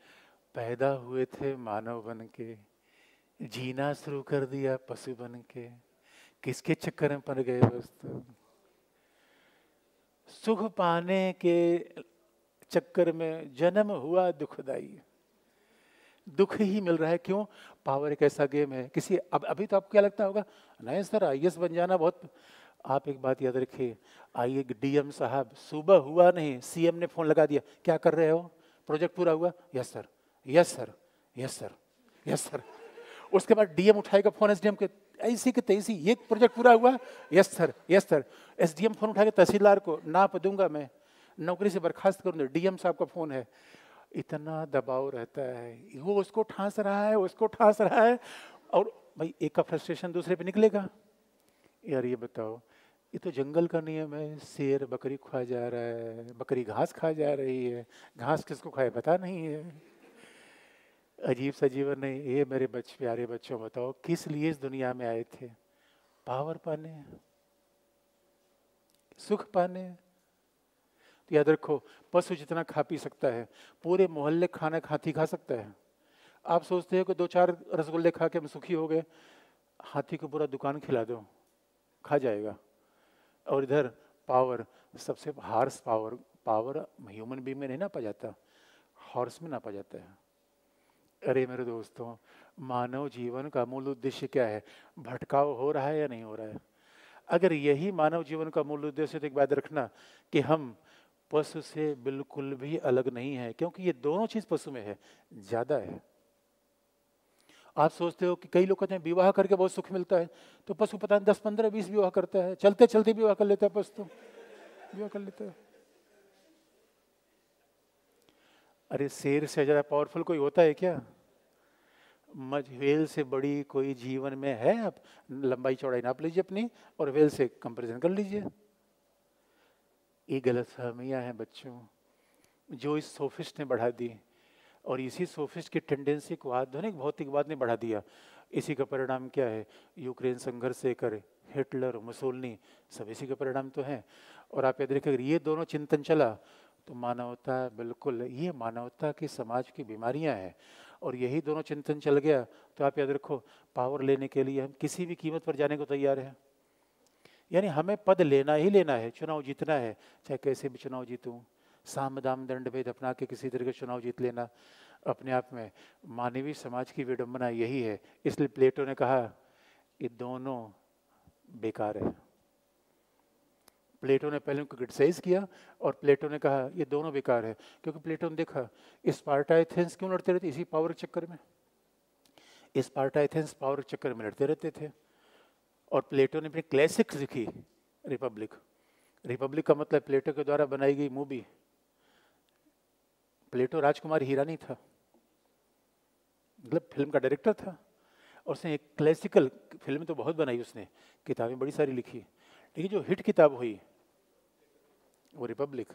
पैदा हुए थे मानव बन के जीना शुरू कर दिया पशु बन के किसके चक्कर में पड़ गए दोस्तों? सुख पाने के चक्कर में जन्म हुआ दुखदाई। दुख ही मिल रहा है, क्यों? पावर एक ऐसा गेम है। किसी, अब, अभी तो आपको क्या लगता होगा? नहीं सर आईएस बन जाना बहुत, आप एक बात याद रखिए आइए डीएम साहब, सुबह हुआ नहीं, सीएम ने फ़ोन लगा दिया। क्या कर रहे हो? प्रोजेक्ट पूरा हुआ? Yes sir yes sir yes sir yes sir. उसके बाद डीएम उठाएगा फ़ोन एसडीएम के ऐसी के तैसी, ये प्रोजेक्ट पूरा हुआ? Yes sir yes sir SDM phone उठाएगा तहसीलदार को, नाप दूँगा मैं। नौकरी से बर्खास्त करूँगा। डीएम साहब का फ़ोन है। इतना दबाव रहता है। वो उसको ठांस रहा है, उसको ठांस रहा है। और भाई, एक का फ्रस्ट्रेशन दूसरे पे निकलेगा। यार, ये बताओ, ये तो जंगल का नियम है। शेर बकरी खा जा रहा है, बकरी घास खा जा रही है। घास किसको खाए, पता नहीं है। अजीब सा जीवन नहीं, ये मेरे बच्चे प्यारे बच्चों बताओ, किस लिए इस दुनिया में आए थे? पावर पाने सुख पाने तो याद रखो, पशु जितना खा पी सकता है, पूरे मोहल्ले खाना हाथी खा सकता है। आप सोचते हो कि दो चार रसगुल्ले खा के हम सुखी हो गए, हाथी को पूरा दुकान खिला दो, खा जाएगा। और इधर पावर, सबसे horse power power human being में नहीं ना पा जाता हॉर्स में ना पा जाता है। अरे मेरे दोस्तों, मानव जीवन का मूल उद्देश्य क्या है? भटकाव हो रहा है या नहीं हो रहा है? अगर यही मानव जीवन का मूल उद्देश्य तो एक बात रखना कि हम पशु से बिल्कुल भी अलग नहीं है, क्योंकि ये दोनों चीज़ पशु में है, ज़्यादा है। आप सोचते हो कि कई लोग कहते हैं, विवाह करके बहुत सुख मिलता है तो पशु पता नहीं, दस, पंद्रह, बीस विवाह करता है चलते चलते विवाह कर लेता है पशु तो। विवाह कर लेता है। अरे शेर से ज़्यादा पावरफुल कोई होता है क्या? मज वेल से बड़ी कोई जीवन में है? आप लंबाई चौड़ाई नाप लीजिए अपनी और वेल से कंपैरिजन कर लीजिए। ये गलत फहमियाँ हैं बच्चों। जो इस सोफिस्ट ने बढ़ा दी, और इसी सोफिस्ट की टेंडेंसी को आधुनिक भौतिकवाद ने बढ़ा दिया। इसी का परिणाम क्या है? यूक्रेन संघर्ष से कर, हिटलर, मुसोलनी, सब इसी का परिणाम तो है। और आप याद रखिए ये दोनों चिंतन चला तो मानवता, बिल्कुल, ये मानवता की समाज की बीमारियाँ हैं। और यही दोनों चिंतन चल गया। तो आप याद रखो, पावर लेने के लिए हम किसी भी कीमत पर जाने को तैयार हैं। यानी हमें पद लेना ही लेना है, चुनाव जीतना है। चाहे कैसे भी चुनाव जीतूँ, साम दाम दंड भेद अपना के किसी तरह के चुनाव जीत लेना, अपने आप में मानवीय समाज की विडंबना यही है। इसलिए प्लेटो ने कहा, ये दोनों बेकार है। प्लेटो ने पहले उनको क्रिटिसाइज किया और प्लेटो ने कहा, ये दोनों बेकार है। क्योंकि प्लेटो ने देखा, स्पार्टा एथेंस क्यों लड़ते रहते? इसी पावर के चक्कर में। स्पार्टा एथेंस पावर के चक्कर में लड़ते रहते थे। और प्लेटो ने अपनी क्लासिक्स लिखी, रिपब्लिक। रिपब्लिक का मतलब प्लेटो के द्वारा बनाई गई मूवी। प्लेटो राजकुमार हीरा नहीं था। मतलब फ़िल्म का डायरेक्टर था। और उसने एक क्लासिकल फ़िल्म तो बहुत बनाई उसने, किताबें बड़ी सारी लिखी। लेकिन जो हिट किताब हुई वो रिपब्लिक।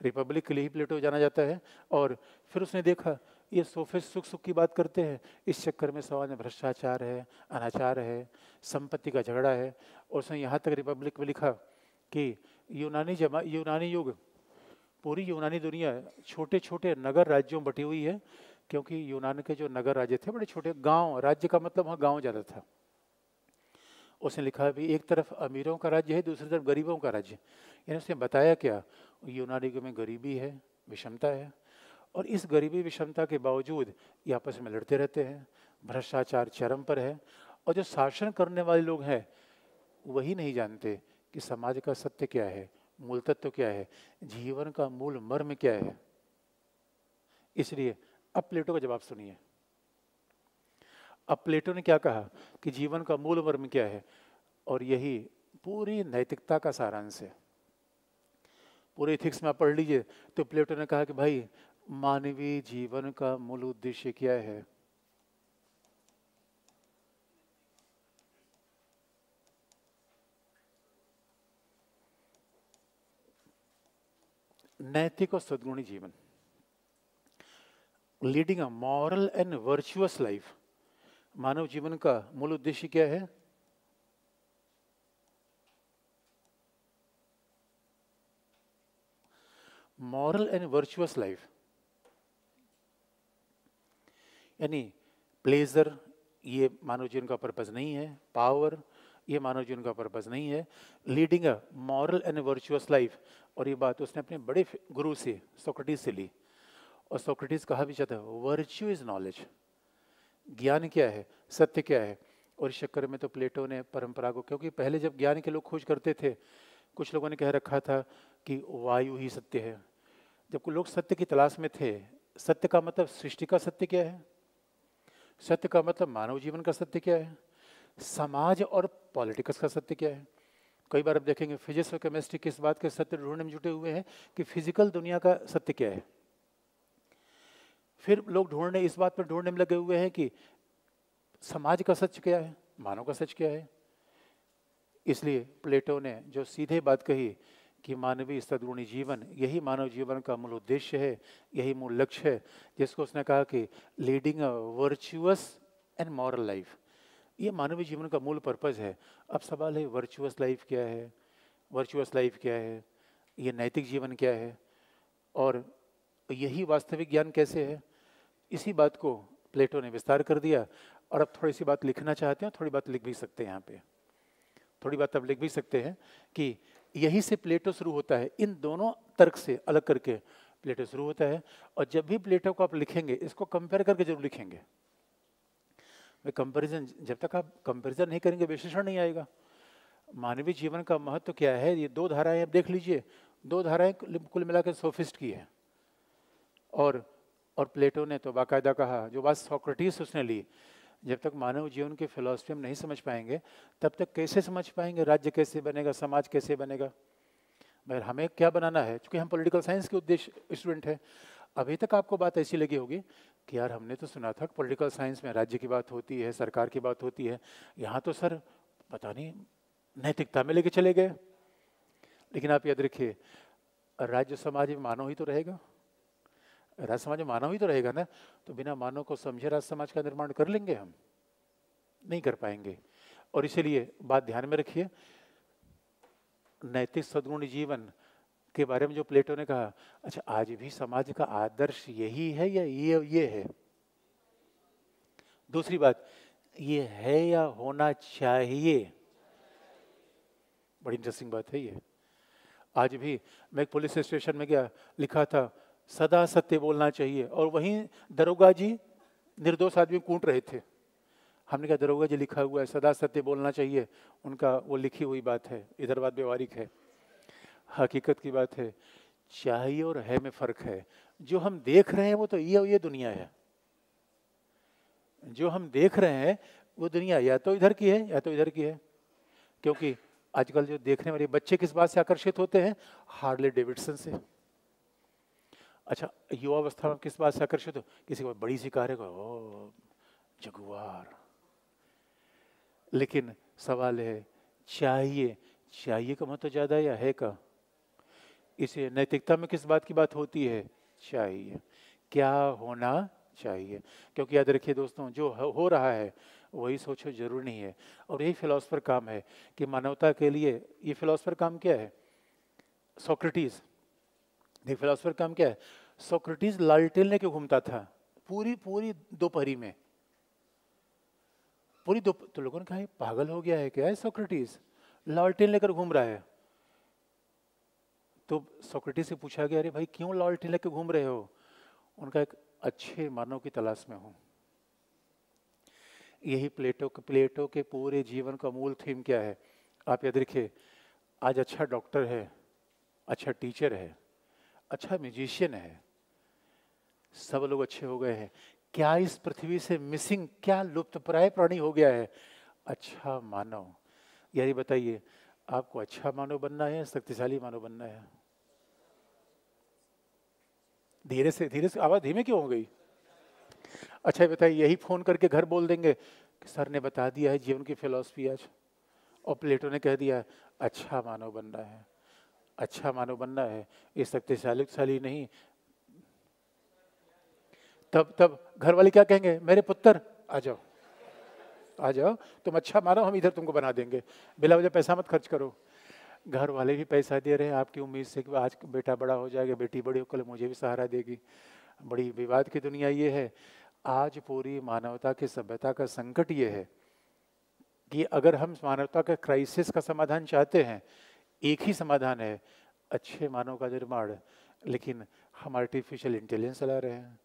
रिपब्लिक के लिए ही प्लेटो जाना जाता है और फिर उसने देखा, ये सोफे सुख सुख की बात करते हैं। इस चक्कर में समाज में भ्रष्टाचार है, अनाचार है, संपत्ति का झगड़ा है और उसने यहाँ तक रिपब्लिक में लिखा कि यूनानी जमा, यूनानी युग, पूरी यूनानी दुनिया छोटे छोटे नगर राज्यों में बटी हुई है, क्योंकि यूनान के जो नगर राज्य थे, बड़े छोटे, गाँव, राज्य का मतलब वहाँ गाँव ज़्यादा था। उसने लिखा भी एक तरफ़ अमीरों का राज्य है, दूसरी तरफ़ गरीबों का राज्य यानी उसने बताया क्या? यूनानी में गरीबी है, विषमता है, और इस गरीबी विषमता के बावजूद ये आपस में लड़ते रहते हैं, भ्रष्टाचार चरम पर है, और जो शासन करने वाले लोग हैं, वही नहीं जानते कि समाज का सत्य क्या है, मूल तत्व क्या है, जीवन का मूल मर्म क्या है। इसलिए अब प्लेटो का जवाब सुनिए। अब प्लेटो ने क्या कहा कि जीवन का मूल मर्म क्या है? और यही पूरी नैतिकता का सारांश है। पूरे इथिक्स में आप पढ़ लीजिए तो प्लेटो ने कहा कि भाई, मानवीय जीवन का मूल उद्देश्य क्या है? नैतिक और सदगुणी जीवन। Leading a moral and virtuous life मानव जीवन का मूल उद्देश्य क्या है? मॉरल एंड वर्चुअस लाइफ यानी प्लेजर ये मानव जीवन का पर्पज नहीं है। पावर ये मानव जीवन का पर्पज नहीं है। Leading a moral and virtuous life और ये बात उसने अपने बड़े गुरु से सोक्रेटिस से ली। और सोक्रेटिस कहा भी चाहता है वर्च्यू इज़ नॉलेज ज्ञान क्या है? सत्य क्या है? और इस चक्कर में तो प्लेटो ने परंपरा को, क्योंकि पहले जब ज्ञान के लोग खोज करते थे, कुछ लोगों ने कह रखा था कि वायु ही सत्य है। जब लोग सत्य की तलाश में थे, सत्य का मतलब सृष्टि का सत्य क्या है? सत्य का मतलब मानव जीवन का सत्य क्या है? समाज और पॉलिटिक्स का सत्य क्या है? कई बार आप देखेंगे, फिजिक्स और केमिस्ट्री किस बात के सत्य ढूँढने में जुटे हुए हैं कि फ़िज़िकल दुनिया का सत्य क्या है? फिर लोग ढूँढने, इस बात पर ढूँढने में लगे हुए हैं कि समाज का सच क्या है? मानव का सच क्या है? इसलिए प्लेटो ने जो सीधे बात कही कि मानवीय सदगुणी जीवन, यही मानव जीवन का मूल उद्देश्य है, यही मूल लक्ष्य है, जिसको उसने कहा कि leading a virtuous and moral life ये मानवीय जीवन का मूल पर्पज है। अब सवाल है वर्चुअस लाइफ क्या है? वर्चुअस लाइफ क्या है? ये नैतिक जीवन क्या है? और यही वास्तविक ज्ञान कैसे है? इसी बात को प्लेटो ने विस्तार कर दिया और अब थोड़ी सी बात लिखना चाहते हैं, थोड़ी बात लिख भी सकते हैं यहाँ पे। थोड़ी बात अब लिख भी सकते हैं कि यही से प्लेटो शुरू होता है। इन दोनों तर्क से अलग करके प्लेटो शुरू होता है और जब भी प्लेटो को आप लिखेंगे, इसको कंपेयर करके ज़रूर लिखेंगे। कंपैरिजन जब तक आप कंपैरिजन नहीं करेंगे विशेषण नहीं आएगा। मानवीय जीवन का महत्व क्या है? ये दो धाराएँ आप देख लीजिए। दो धाराएँ कुल मिलाकर सोफिस्ट की है। और और प्लेटो ने तो बाकायदा कहा, जो बात सोक्रेटिस उसने ली, जब तक मानव जीवन की फिलोसफी हम नहीं समझ पाएँगे, तब तक कैसे समझ पाएँगे, राज्य कैसे बनेगा, समाज कैसे बनेगा? मगर हमें क्या बनाना है? क्योंकि हम पॉलिटिकल साइंस के उद्देश्य स्टूडेंट हैं, अभी तक आपको बात ऐसी लगी होगी कि यार हमने तो सुना था पॉलिटिकल साइंस में राज्य की बात होती है, सरकार की बात होती है। यहाँ तो सर पता नहीं, नैतिकता में लेके चले गए। लेकिन आप याद रखिए, राज्य समाज में मानव ही तो रहेगा। राज्य समाज में मानव ही तो रहेगा ना? तो बिना मानव को समझे राज समाज का निर्माण कर लेंगे हम। नहीं कर पाएँगे। और इसीलिए बात ध्यान में रखिए, नैतिक सदगुण जीवन के बारे में जो प्लेटो ने कहा अच्छा आज भी समाज का आदर्श यही है या ये ये है? दूसरी बात, ये है या होना चाहिए? बड़ी इंटरेस्टिंग बात है ये। आज भी मैं एक पुलिस स्टेशन में गया, लिखा था सदा सत्य बोलना चाहिए। और वहीं दरोगा जी निर्दोष आदमी कूट रहे थे। हमने कहा, दरोगा जी लिखा हुआ है सदा सत्य बोलना चाहिए। उनका वो लिखी हुई बात है, इधर बात व्यवहारिक है। हकीकत की बात है, चाहिए और है में फ़र्क है। जो हम देख रहे हैं वो तो ये ये दुनिया है। जो हम देख रहे हैं वो दुनिया या तो इधर की है, या तो इधर की है। क्योंकि आजकल जो देखने वाले बच्चे किस बात से आकर्षित होते हैं? हार्ले डेविडसन से। अच्छा युवा अवस्था में किस बात से आकर्षित हो? किसी को बड़ी सी कार है जगुआर। लेकिन सवाल है, चाहिए चाहिए का मतलब ज़्यादा या है का? इसे नैतिकता में किस बात की बात होती है? चाहिए। क्या होना चाहिए? क्योंकि याद रखिए दोस्तों, जो हो रहा है, वही सोचो ज़रूर नहीं है। और यही फिलोसफर काम है कि मानवता के लिए, ये फिलोसफर काम क्या है? सोक्रेटिस। फिलोसफर काम क्या है? सोक्रेटिस लालटेन लेके घूमता था? पूरी पूरी दोपहरी में। पूरी दो तो लोगों ने कहा पागल हो गया है क्या है सोक्रेटिस? लालटेन लेकर घूम रहा है। तो सोक्रेटिस से पूछा गया, अरे भाई, क्यों लॉल्टेन लेकर घूम रहे हो? उनका एक अच्छे मानव की तलाश में हूँ। यही प्लेटो के प्लेटो के पूरे जीवन का मूल थीम क्या है? आप याद रखिए, आज अच्छा डॉक्टर है अच्छा टीचर है अच्छा म्यूजिशियन है। सब लोग अच्छे हो गए हैं। क्या इस पृथ्वी से मिसिंग क्या लुप्त प्राय प्राणी हो गया है? अच्छा मानव। यही बताइए, आपको अच्छा मानव बनना है शक्तिशाली मानव बनना है? धीरे से धीरे से, आवाज़ धीमे क्यों हो गई? अच्छा बताइए, यही फ़ोन करके घर बोल देंगे कि सर ने बता दिया है जीवन की फिलोसफी आज। और प्लेटो ने कह दिया अच्छा मानव बनना है। अच्छा मानव बनना है, ये शक्तिशाली नहीं तब तब घर वाले क्या कहेंगे? मेरे पुत्र, आ जाओ। आ जाओ, तुम अच्छा मानो, हम इधर तुमको बना देंगे। बिला वजह पैसा मत खर्च करो। घर वाले भी पैसा दे रहे हैं, आपकी उम्मीद से कि आज बेटा बड़ा हो जाएगा, बेटी बड़ी हो कल मुझे भी सहारा देगी। बड़ी विवाद की दुनिया ये है। आज पूरी मानवता की सभ्यता का संकट ये है कि अगर हम मानवता का क्राइसिस का समाधान चाहते हैं, एक ही समाधान है, अच्छे मानव का निर्माण। लेकिन हम आर्टिफिशियल इंटेलिजेंस चला रहे हैं।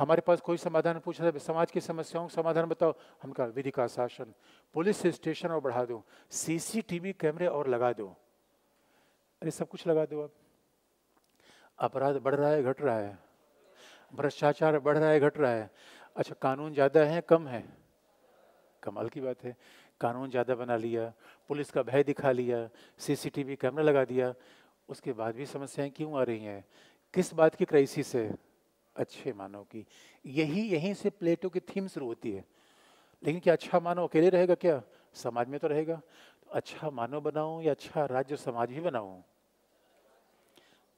हमारे पास कोई समाधान पूछ है समाज की समस्याओं का समाधान बताओ। हम कहा, विधि का शासन पुलिस स्टेशन और बढ़ा दो, सीसीटीवी कैमरे और लगा दो। अरे, सब कुछ लगा दो अब। अपराध बढ़ रहा है, घट रहा है। भ्रष्टाचार बढ़ रहा है, घट रहा है। अच्छा कानून ज़्यादा है, कम है? कमाल की बात है। कानून ज़्यादा बना लिया, पुलिस का भय दिखा लिया, सीसीटीवी कैमरा लगा दिया, उसके बाद भी समस्याएँ क्यों आ रही हैं? किस बात की क्राइसिस है? अच्छे मानव की। यही, यहीं से प्लेटो की थीम शुरू होती है। लेकिन क्या अच्छा मानव अकेले रहेगा क्या? समाज में तो रहेगा। तो अच्छा मानव बनाऊँ या अच्छा राज्य समाज ही बनाऊँ?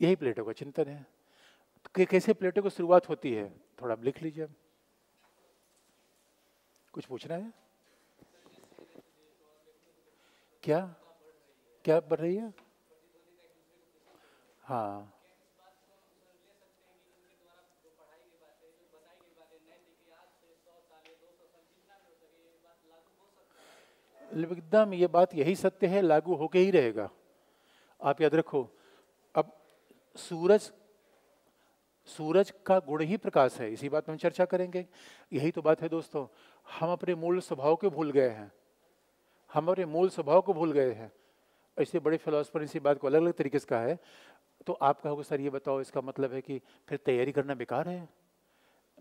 यही प्लेटो का चिंतन है। तो कैसे प्लेटो की शुरुआत होती है? थोड़ा लिख लीजिए। कुछ पूछना है? क्या? क्या बढ़ रही है? हाँ। एकदम ये बात यही सत्य है, लागू होके ही रहेगा। आप याद रखो, अब सूरज सूरज का गुण ही प्रकाश है, इसी बात में हम चर्चा करेंगे। यही तो बात है दोस्तों, हम अपने मूल स्वभाव को भूल गए हैं। हम अपने मूल स्वभाव को भूल गए हैं। ऐसे बड़े फिलोसफर इसी बात को अलग अलग तरीके से कहा है। तो आप कहोगे, सर, ये बताओ, इसका मतलब है कि फिर तैयारी करना बेकार है?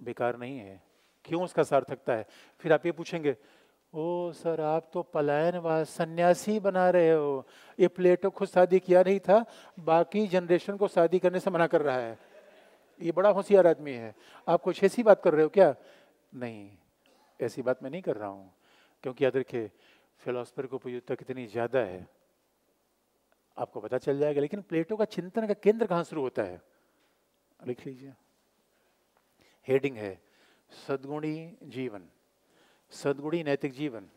बेकार नहीं है। क्यों उसका सार्थकता है? फिर आप ये पूछेंगे ओ सर, आप तो पलायनवाद सन्यासी बना रहे हो। ये प्लेटो खुद शादी किया नहीं था, बाकी जनरेशन को शादी करने से मना कर रहा है। ये बड़ा होशियार आदमी है। आप कुछ ऐसी बात कर रहे हो क्या? नहीं, ऐसी बात मैं नहीं कर रहा हूँ, क्योंकि याद रखिए, फिलोसफर की उपयुक्ता कितनी ज़्यादा है। आपको पता चल जाएगा, लेकिन प्लेटो का चिंतन का केंद्र कहाँ शुरू होता है? लिख लीजिए। हेडिंग है, सदगुणी जीवन। सदगुणी नैतिक जीवन।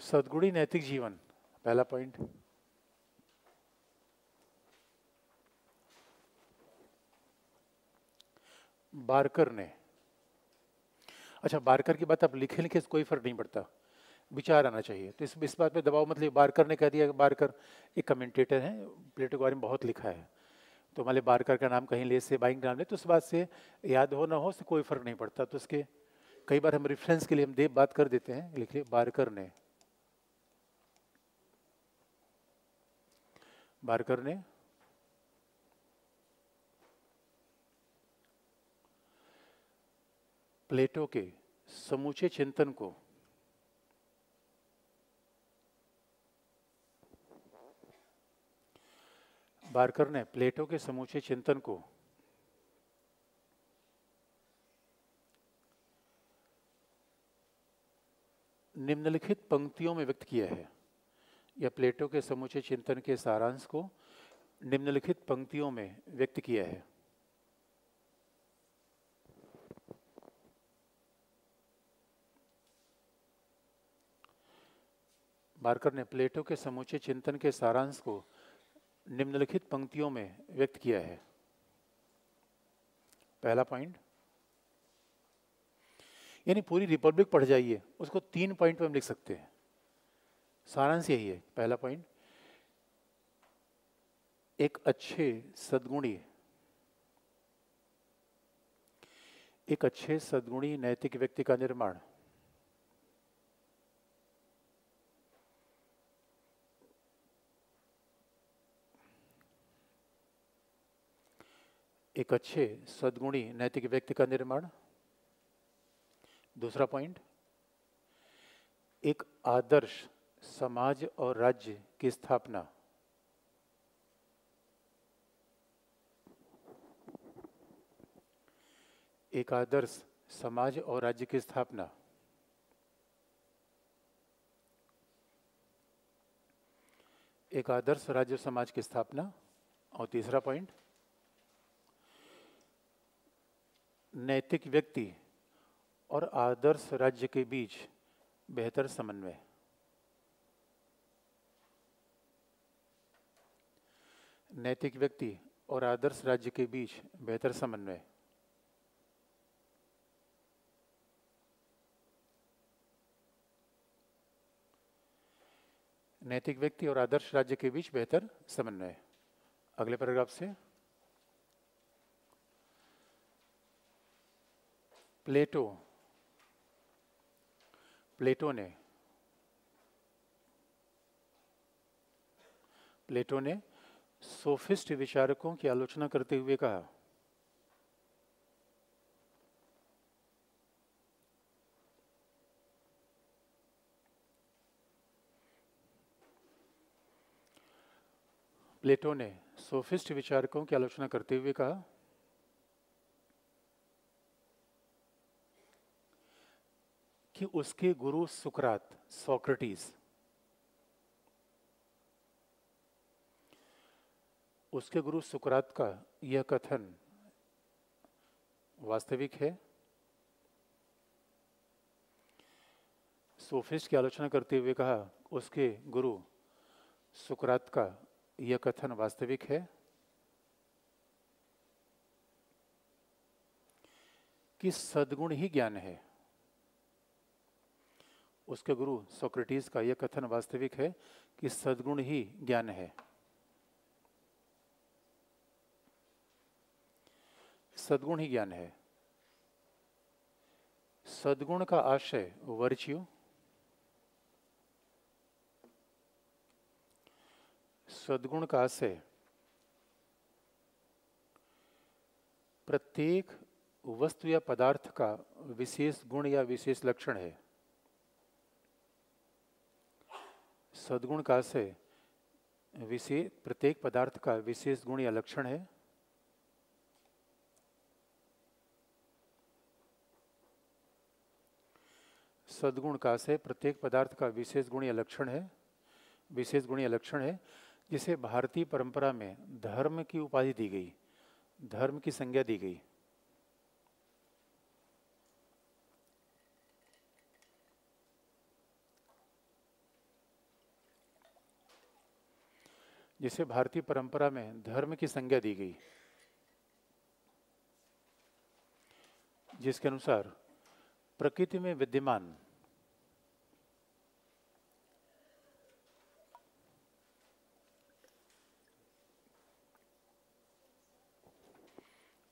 सदगुणी नैतिक जीवन पहला पॉइंट। बारकर ने। अच्छा बारकर की बात आप लिखे लिखे से कोई फ़र्क नहीं पड़ता। विचार आना चाहिए। तो इस इस बात पे दबाव मतलब बारकर ने कह दिया कि बारकर एक कमेंटेटर हैं, प्लेटो के बारे में बहुत लिखा है। तो मान बारकर का नाम कहीं ले से बाइंग नाम ले तो उस बात से याद हो ना हो उससे कोई फ़र्क नहीं पड़ता। तो उसके कई बार हम रेफरेंस के लिए हम देव बात कर देते हैं। लिखिए बारकर ने। बारकर ने प्लेटो के, समूचे चिंतन को। बारकर ने प्लेटो के, समूचे चिंतन को। निम्नलिखित पंक्तियों में व्यक्त किया है। या प्लेटो के, समूचे चिंतन के सारांश को निम्नलिखित पंक्तियों में व्यक्त किया है। बारकर ने प्लेटो के समूचे चिंतन के सारांश को निम्नलिखित पंक्तियों में व्यक्त किया है। पहला पॉइंट, यानी पूरी रिपब्लिक पढ़ जाइए, उसको तीन पॉइंट में हम लिख सकते हैं। सारांश यही है, पहला पॉइंट, एक अच्छे सद्गुणी, एक अच्छे सद्गुणी नैतिक व्यक्ति का निर्माण। एक अच्छे सद्गुणी नैतिक व्यक्ति का निर्माण। दूसरा पॉइंट एक आदर्श समाज और राज्य की स्थापना। एक आदर्श समाज और राज्य की स्थापना। एक आदर्श राज्य समाज की स्थापना। और तीसरा पॉइंट नैतिक व्यक्ति और आदर्श राज्य के बीच बेहतर समन्वय। नैतिक व्यक्ति और आदर्श राज्य के बीच बेहतर समन्वय। नैतिक व्यक्ति और आदर्श राज्य के बीच बेहतर समन्वय। अगले पैराग्राफ से प्लेटो। प्लेटो ने। प्लेटो ने सोफिस्ट विचारकों की आलोचना करते हुए कहा, प्लेटो ने सोफिस्ट विचारकों की आलोचना करते हुए कहा कि उसके गुरु सुकरात, सोक्रेटिस। उसके गुरु सुकरात का यह कथन वास्तविक है। सोफिस्ट की आलोचना करते हुए कहा, उसके गुरु सुकरात का यह कथन वास्तविक है। कि सदगुण ही ज्ञान है। उसके गुरु सोक्रेटिस का यह कथन वास्तविक है कि सद्गुण ही ज्ञान है। सद्गुण ही ज्ञान है। सद्गुण का आशय वर्च्यू सद्गुण का आशय। प्रत्येक वस्तु या पदार्थ का विशेष गुण या विशेष लक्षण है। सद्गुण का से विशेष प्रत्येक पदार्थ का विशेष गुण या लक्षण है। सद्गुण का से प्रत्येक पदार्थ का विशेष गुण या लक्षण है। विशेष गुण या लक्षण है, जिसे भारतीय परंपरा में धर्म की उपाधि दी गई, धर्म की संज्ञा दी गई। जिसे भारतीय परंपरा में धर्म की संज्ञा दी गई। जिसके अनुसार प्रकृति में विद्यमान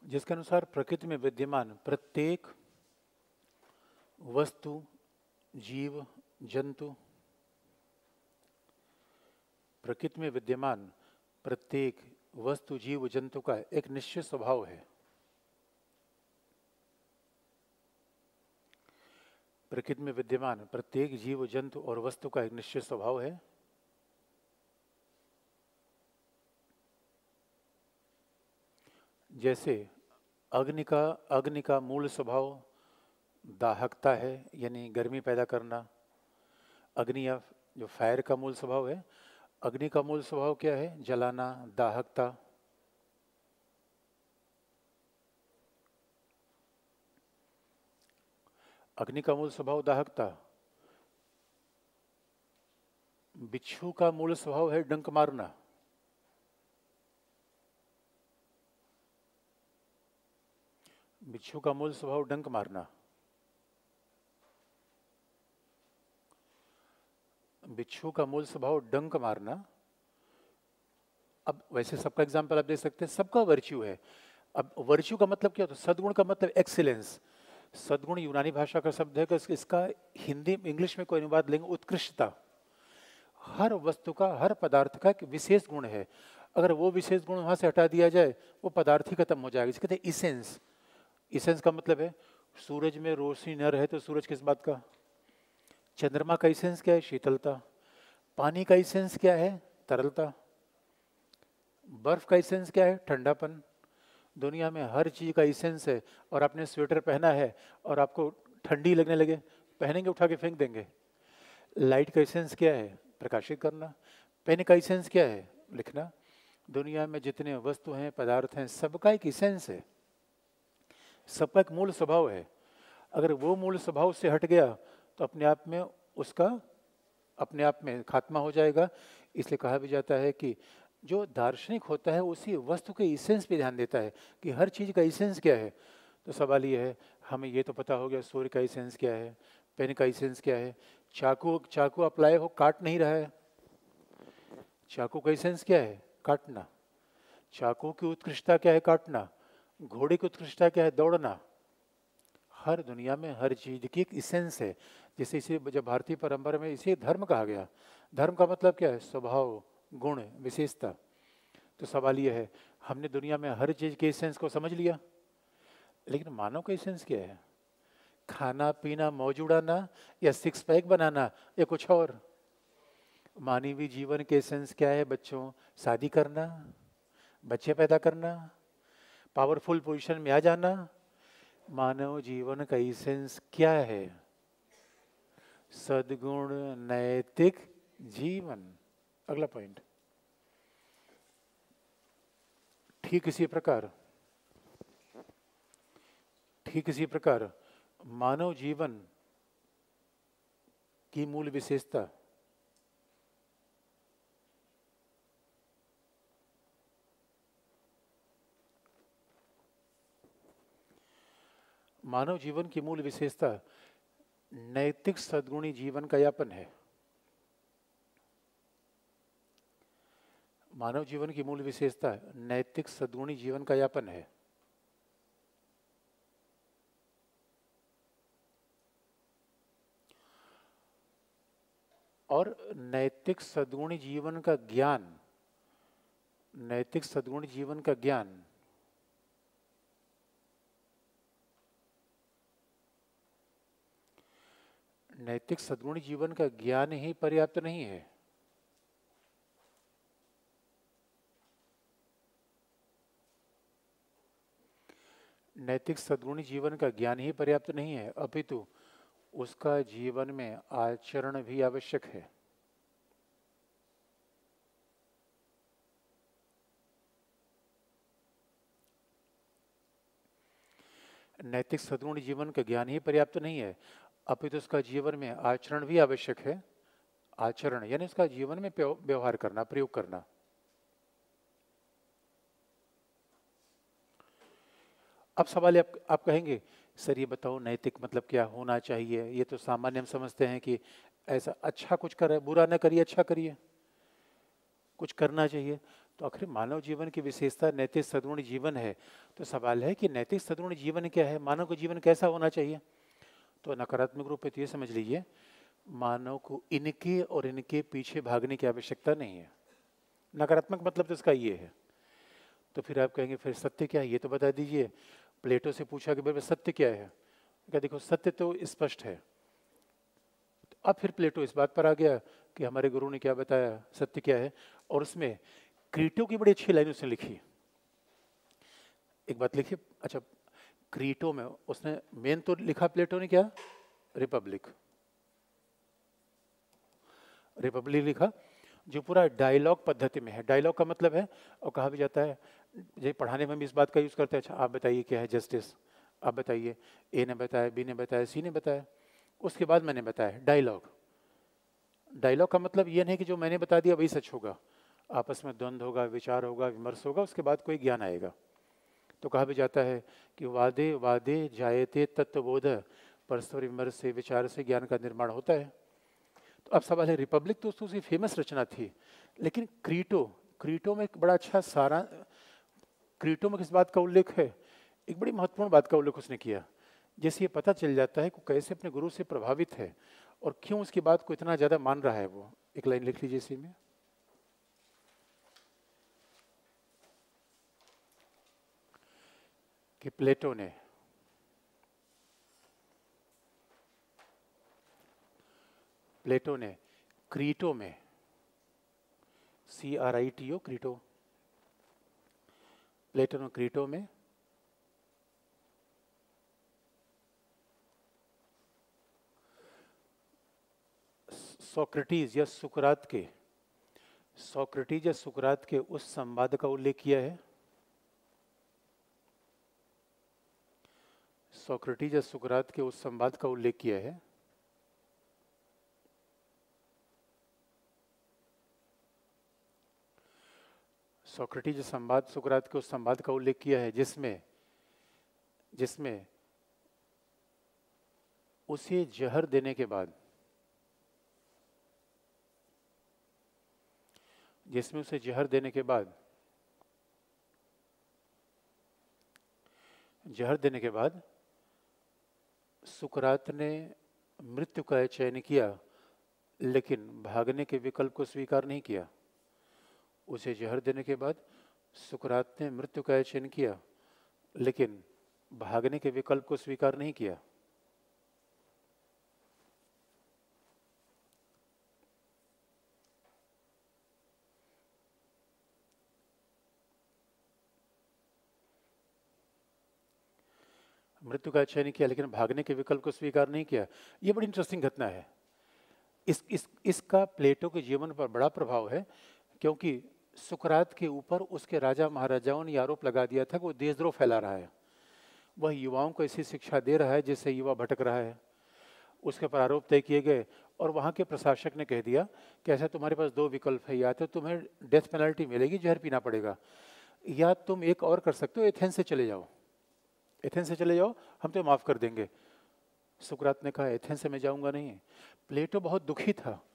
जिसके अनुसार प्रकृति में विद्यमान प्रत्येक वस्तु, जीव, जंतु प्रकृति में विद्यमान प्रत्येक वस्तु, जीव, जंतु का एक निश्चित स्वभाव है। प्रकृति में विद्यमान प्रत्येक जीव, जंतु और वस्तु का एक निश्चित स्वभाव है। जैसे अग्नि का अग्नि का मूल स्वभाव दाहकता है, यानी गर्मी पैदा करना। अग्नि या जो फायर का मूल स्वभाव है अग्नि का मूल स्वभाव क्या है? जलाना, दाहकता। अग्नि का मूल स्वभाव दाहकता। बिच्छू का मूल स्वभाव है डंक मारना। बिच्छू का मूल स्वभाव डंक मारना। बिच्छू का मूल स्वभाव डंक मारना। अब वैसे सबका एग्ज़ाम्पल आप दे सकते हैं, सबका वर्च्यू है। अब वर्च्यू का मतलब क्या होता है? सदगुण का मतलब एक्सीलेंस सदगुण यूनानी भाषा का शब्द है कि इसका हिंदी, इंग्लिश में कोई अनुवाद लेंगे, उत्कृष्टता। हर वस्तु का, हर पदार्थ का एक विशेष गुण है। अगर वो विशेष गुण वहाँ से हटा दिया जाए, वो पदार्थ ही खत्म हो जाएगा। इसे कहते हैं इसेंस इसेंस का मतलब है, सूरज में रोशनी न रहे तो सूरज किस बात का? चंद्रमा का इसेंस क्या है? शीतलता। पानी का इसेंस क्या है? तरलता। बर्फ़ का इसेंस क्या है? ठंडापन। दुनिया में हर चीज़ का इसेंस है और आपने स्वेटर पहना है और आपको ठंडी लगने लगे, पहनेंगे, उठा के फेंक देंगे। लाइट का इसेंस क्या है? प्रकाशित करना। पेन का इसेंस क्या है? लिखना। दुनिया में जितने वस्तु हैं, पदार्थ हैं, सबका एक इसेंस है। सबका एक मूल स्वभाव है। अगर वो मूल स्वभाव से हट गया तो अपने आप में उसका, अपने आप में खात्मा हो जाएगा। इसलिए कहा भी जाता है कि जो दार्शनिक होता है, उसी वस्तु के इसेंस पे ध्यान देता है कि हर चीज़ का इसेंस क्या है। तो सवाल ये है, हमें ये तो पता हो गया सूर्य का इसेंस क्या है, पेन का इसेंस क्या है। चाकू चाकू अप्लाई हो, काट नहीं रहा है। चाकू का इसेंस क्या है? काटना। चाकू की उत्कृष्टता क्या है? काटना। घोड़े की उत्कृष्टता क्या है? दौड़ना। हर दुनिया में हर चीज़ की एक इसेंस है। जैसे इसे जब भारतीय परंपरा में इसे धर्म कहा गया, धर्म का मतलब क्या है? स्वभाव, गुण, विशेषता। तो सवाल यह है, हमने दुनिया में हर चीज़ के इसेंस को समझ लिया? लेकिन मानव का इसेंस क्या है? खाना, पीना मौज उड़ाना या सिक्स पैक बनाना या कुछ और? मानवीय जीवन के सेंस क्या है बच्चों? शादी करना, बच्चे पैदा करना पावरफुल पोजीशन में आ जाना मानव जीवन का सेंस क्या है? सदगुण, नैतिक जीवन। अगला पॉइंट ठीक इसी प्रकार। ठीक इसी प्रकार, मानव जीवन की मूल विशेषता मानव जीवन की मूल विशेषता नैतिक सद्गुणी जीवन का यापन है। मानव जीवन की मूल विशेषता नैतिक सद्गुणी जीवन का यापन है। और नैतिक सद्गुणी जीवन का ज्ञान, नैतिक सद्गुणी जीवन का ज्ञान नैतिक सद्गुण जीवन का ज्ञान ही पर्याप्त नहीं है। नैतिक सद्गुणी जीवन का ज्ञान ही पर्याप्त नहीं है, अपितु उसका जीवन में आचरण भी आवश्यक है। नैतिक सद्गुण जीवन का ज्ञान ही पर्याप्त नहीं है अपितु उसका जीवन में आचरण भी आवश्यक है। आचरण यानी उसका जीवन में व्यवहार करना प्रयोग करना। अब सवाल आप, आप कहेंगे सर ये बताओ नैतिक मतलब क्या होना चाहिए? ये तो सामान्य हम समझते हैं कि ऐसा अच्छा कुछ करे बुरा ना करिए अच्छा करिए। कुछ करना चाहिए। तो आखिर मानव जीवन की विशेषता नैतिक सदगुण जीवन है। तो सवाल है कि नैतिक सदगुण जीवन क्या है? मानव का जीवन कैसा होना चाहिए? तो नकारात्मक रूप में तो ये समझ लीजिए, मानव को इनके और इनके पीछे भागने की आवश्यकता नहीं है। नकारात्मक मतलब तो इसका ये है। तो फिर आप कहेंगे, फिर सत्य क्या है? ये तो बता दीजिए। प्लेटो से पूछा कि भाई सत्य क्या है? क्या देखो, सत्य तो स्पष्ट है। तो अब फिर प्लेटो इस बात पर आ गया कि हमारे गुरु ने क्या बताया? सत्य क्या है? और उसमें क्रीटो की बड़ी अच्छी लाइन उसने लिखी। एक बात लिखी अच्छा क्रीटो में, उसने मेन तो लिखा प्लेटो ने क्या? रिपब्लिक। रिपब्लिक लिखा, जो पूरा डायलॉग पद्धति में है। डायलॉग का मतलब है, और कहा भी जाता है जो पढ़ाने में भी इस बात का यूज़ करते हैं अच्छा आप बताइए क्या है जस्टिस? आप बताइए, ए ने बताया, बी ने बताया, सी ने बताया, उसके बाद मैंने बताया डायलॉग। डायलॉग का मतलब ये नहीं कि जो मैंने बता दिया वही सच होगा। आपस में द्वंद्व होगा, विचार होगा, विमर्श होगा, उसके बाद कोई ज्ञान आएगा। तो कहा भी जाता है कि वादे वादे जायते तत्वबोध। परस्पर विमर्श से, विचार से ज्ञान का निर्माण होता है। तो अब सवाल है, रिपब्लिक तो उसकी फ़ेमस रचना थी, लेकिन क्रीटो क्रीटो में एक बड़ा अच्छा सारा, क्रीटो में किस बात का उल्लेख है? एक बड़ी महत्वपूर्ण बात का उल्लेख उसने किया जैसे ये पता चल जाता है कि कैसे अपने गुरु से प्रभावित है और क्यों उसकी बात को इतना ज़्यादा मान रहा है वो। एक लाइन लिख लीजिए इसी में। कि प्लेटो ने। प्लेटो ने, क्रीटो में C R I T O Crito. Plato ने क्रीटो में, सोक्रेटिस या सुकरात के, सोक्रेटिस या सुकरात के उस संवाद का उल्लेख किया है। सोक्रेटिस या सुकरात के उस संवाद का उल्लेख किया है। सोक्रेटिस जो संवाद, सुकरात के उस संवाद का उल्लेख किया है, जिसमें जिसमें उसे जहर देने के बाद, जिसमें उसे जहर देने के बाद, जहर देने के बाद सुकरात ने मृत्यु का चयन किया, लेकिन भागने के विकल्प को स्वीकार नहीं किया। उसे जहर देने के बाद सुकरात ने मृत्यु का चयन किया, लेकिन भागने के विकल्प को स्वीकार नहीं किया। मृत्यु का अच्छा नहीं किया, लेकिन भागने के विकल्प को स्वीकार नहीं किया, ये बड़ी इंटरेस्टिंग घटना है। इस इस, इसका प्लेटो के जीवन पर बड़ा प्रभाव है, क्योंकि सुकरात के ऊपर उसके राजा महाराजाओं ने आरोप लगा दिया था कि वो देशद्रोह फैला रहा है। वह युवाओं को ऐसी शिक्षा दे रहा है जिससे युवा भटक रहा है। उसके पर आरोप तय किए गए और वहाँ के प्रशासक ने कह दिया कि ऐसा तुम्हारे पास दो विकल्प है, या तो तुम्हें डेथ पेनल्टी मिलेगी, जहर पीना पड़ेगा, या तुम एक और कर सकते हो, एथेंस से चले जाओ। एथेंस से चले जाओ, हम तो माफ़ कर देंगे। सुकरात ने कहा, एथेंस से मैं जाऊँगा नहीं। प्लेटो बहुत दुखी था।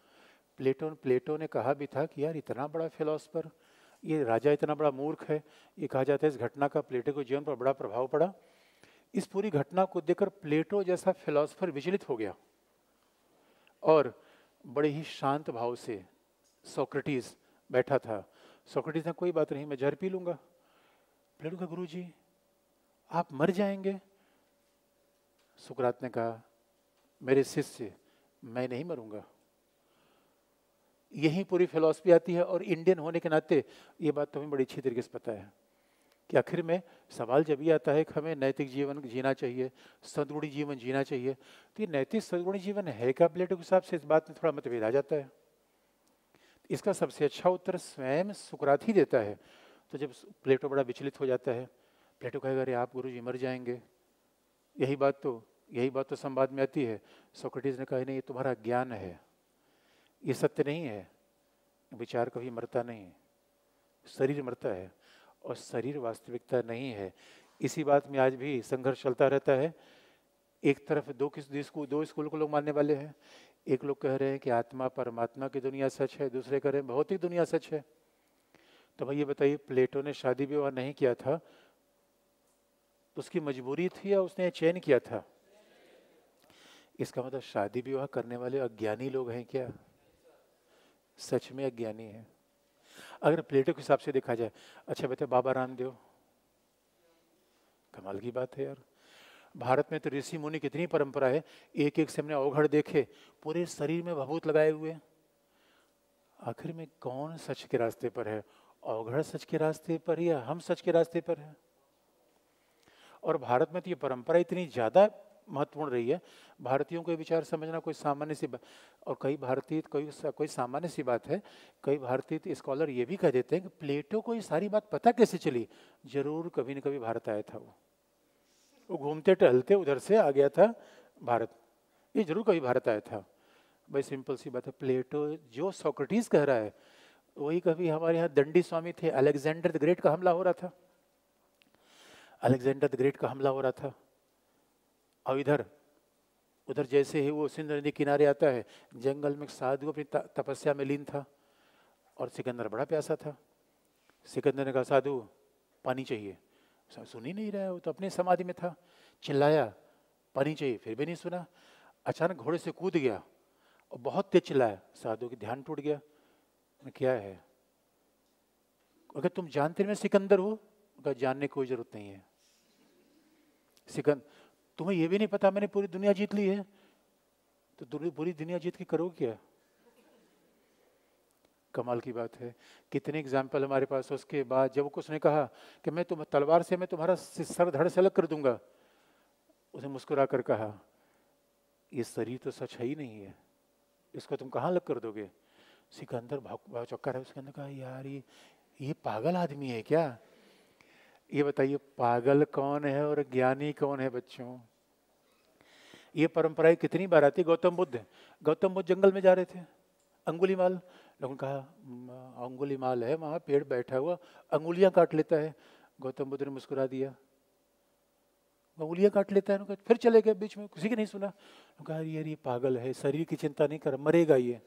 प्लेटो प्लेटो ने कहा भी था कि यार, इतना बड़ा फिलोसफर, ये राजा इतना बड़ा मूर्ख है, ये कहा जाता है, इस घटना का प्लेटो के जीवन पर बड़ा प्रभाव पड़ा। इस पूरी घटना को देखकर प्लेटो जैसा फिलोसफर विचलित हो गया। और बड़े ही शांत भाव से सोक्रेटिस बैठा था। सोक्रेटिस ने कोई बात नहीं, मैं जहर पी लूँगा। प्लेटो का गुरु जी आप मर जाएँगे। सुकरात ने कहा, मेरे शिष्य, मैं नहीं मरूँगा। यही पूरी फिलॉसफी आती है और इंडियन होने के नाते ये बात तो हमें बड़ी अच्छी तरीके से पता है कि आखिर में सवाल जब ये आता है कि हमें नैतिक जीवन जीना चाहिए, सदगुणी जीवन जीना चाहिए तो ये नैतिक सदगुणी जीवन है क्या? प्लेटो के हिसाब से इस बात में थोड़ा मतभेद आ जाता है। इसका सबसे अच्छा उत्तर स्वयं सुकरात ही देता है। तो जब प्लेटो बड़ा विचलित हो जाता है प्लेटो कहेगा अरे, आप गुरु जी मर जाएँगे। यही बात तो यही बात तो संवाद में आती है। सोक्रेटिस ने कहा, नहीं, ये तुम्हारा ज्ञान है। ये सत्य नहीं है। विचार कभी मरता नहीं शरीर मरता है और शरीर वास्तविकता नहीं है। इसी बात में आज भी संघर्ष चलता रहता है। एक तरफ़ दो किस स्कूल दो स्कूल को लोग मानने वाले हैं। एक लोग कह रहे हैं कि आत्मा परमात्मा की दुनिया सच है। दूसरे कह रहे हैं, भौतिक दुनिया सच है। तो भाई ये बताइए, प्लेटो ने शादी विवाह नहीं किया था। उसकी मजबूरी थी या उसने चयन किया था? इसका मतलब शादी विवाह करने वाले अज्ञानी लोग हैं क्या? सच में अज्ञानी है। अगर प्लेटो के हिसाब से देखा जाए अच्छा बेटे, बाबा रामदेव। कमाल की बात है यार। भारत में तो ऋषि मुनि कितनी परंपरा है एक एक से हमने अवघड़ देखे, पूरे शरीर में भभूत लगाए हुए आखिर में कौन सच के रास्ते पर है? अवघड़ सच के रास्ते पर या हम सच के रास्ते पर है? और भारत में तो ये परंपरा इतनी ज़्यादा महत्वपूर्ण रही है। भारतीयों को विचार समझना कोई सामान्य सी बात और कई भारतीय, कोई कोई सामान्य सी बात है। कई भारतीय स्कॉलर ये भी कह देते हैं कि प्लेटो को ये सारी बात पता कैसे चली? ज़रूर कभी न कभी भारत आया था वो। वो घूमते, टहलते उधर से आ गया था भारत। ये ज़रूर कभी भारत आया था। भाई सिंपल सी बात है, प्लेटो जो सोक्रेटिस कह रहा है, वही कभी हमारे यहाँ दंडी स्वामी थे, अलेक्जेंडर द ग्रेट का हमला हो रहा था। अलेक्जेंडर द ग्रेट का हमला हो रहा था। और इधर, उधर जैसे ही वो सिंध नदी किनारे आता है, जंगल में साधु अपनी तपस्या में लीन था और सिकंदर बड़ा प्यासा था। सिकंदर ने कहा, साधु, पानी चाहिए। सुन ही नहीं रहा वो तो अपने समाधि में था। चिल्लाया, पानी चाहिए। फिर भी नहीं सुना। अचानक घोड़े से कूद गया और बहुत तेज चिल्लाया। साधु की ध्यान टूट गया। क्या है? अगर तुम जानते मैं सिकंदर हो, अगर जानने की कोई ज़रूरत नहीं है। सिकंद, तुम्हें यह भी नहीं पता मैंने पूरी दुनिया जीत ली है? तो पूरी दुनिया जीत के करो क्या? कमाल की बात है। कितने एग्ज़ाम्पल हमारे पास उसके बाद जब कुछ ने कहा कि मैं तुम, तलवार से मैं तुम्हारा सर धड़ से अलग कर दूँगा। उसने मुस्कुरा कर कहा, ये शरीर तो सच है ही नहीं है। इसको तुम कहाँ अलग कर दोगे? सिकंदर भाव चक्कर है। उसके अंदर कहा, यार, ये ये पागल आदमी है क्या? ये बताइए, पागल कौन है और ज्ञानी कौन है बच्चों? ये परंपराएँ कितनी बार आती? गौतम बुद्ध। गौतम बुद्ध जंगल में जा रहे थे। अंगुली माल लोगों कहा अंगुली माल है वहाँ, पेड़ बैठा हुआ, अंगुलियाँ काट लेता है। गौतम बुद्ध ने मुस्कुरा दिया। अंगुलियाँ काट लेता है फिर चले गए बीच में, किसी की नहीं सुना। कहा यार ये पागल है, शरीर की चिंता नहीं कर, मरेगा ये।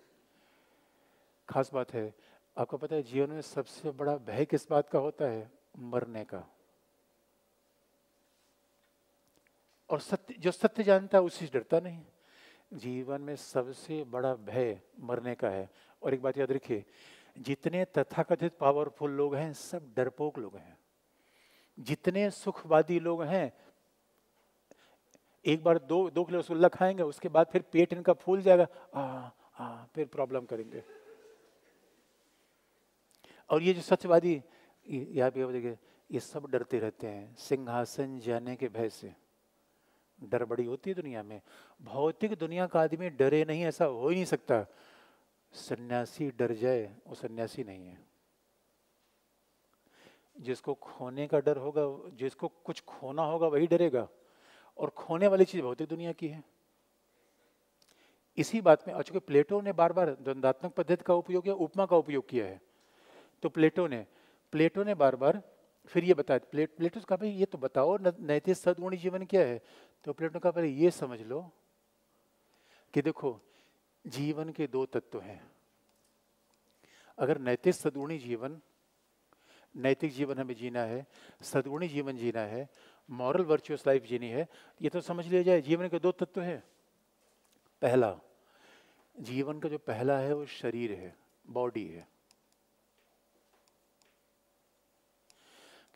खास बात है, आपको पता है, जीवन में सबसे बड़ा भय किस बात का होता है? मरने का। और सत्य जो सत्य जानता है उसी से डरता नहीं। जीवन में सबसे बड़ा भय मरने का है। और एक बात याद रखिए जितने तथाकथित पावरफुल लोग हैं सब डरपोक लोग हैं। जितने सुखवादी लोग हैं एक बार दो दो किलो रसगुल्ला खाएँगे उसके बाद फिर पेट इनका फूल जाएगा। आ, आ, फिर प्रॉब्लम करेंगे। और ये जो सत्यवादी यहाँ पे देखिए, ये सब डरते रहते हैं, सिंहासन जाने के भय से। डर बड़ी होती है दुनिया में। भौतिक दुनिया का आदमी डरे नहीं, ऐसा हो ही नहीं सकता। सन्यासी डर जाए, वो सन्यासी नहीं है। जिसको खोने का डर होगा, जिसको कुछ खोना होगा, वही डरेगा। और खोने वाली चीज़ भौतिक दुनिया की है। इसी बात में, और चूँकि प्लेटो ने बार बार द्वंदात्मक पद्धति का उपयोग किया, उपमा का उपयोग किया है तो प्लेटो ने प्लेटो ने बार बार फिर ये बताया, प्लेट प्लेटो कहा, भाई, ये तो बताओ नैतिक सदगुणी जीवन क्या है? तो प्लेटो कहा पहले ये समझ लो कि देखो, जीवन के दो तत्व हैं। अगर नैतिक सदगुणी जीवन, नैतिक जीवन हमें जीना है, सदगुणी जीवन जीना है, मॉरल वर्चुअस लाइफ जीनी है, ये तो समझ लिया जाए, जीवन के दो तत्व हैं। पहला, जीवन का जो पहला है वो शरीर है, बॉडी है।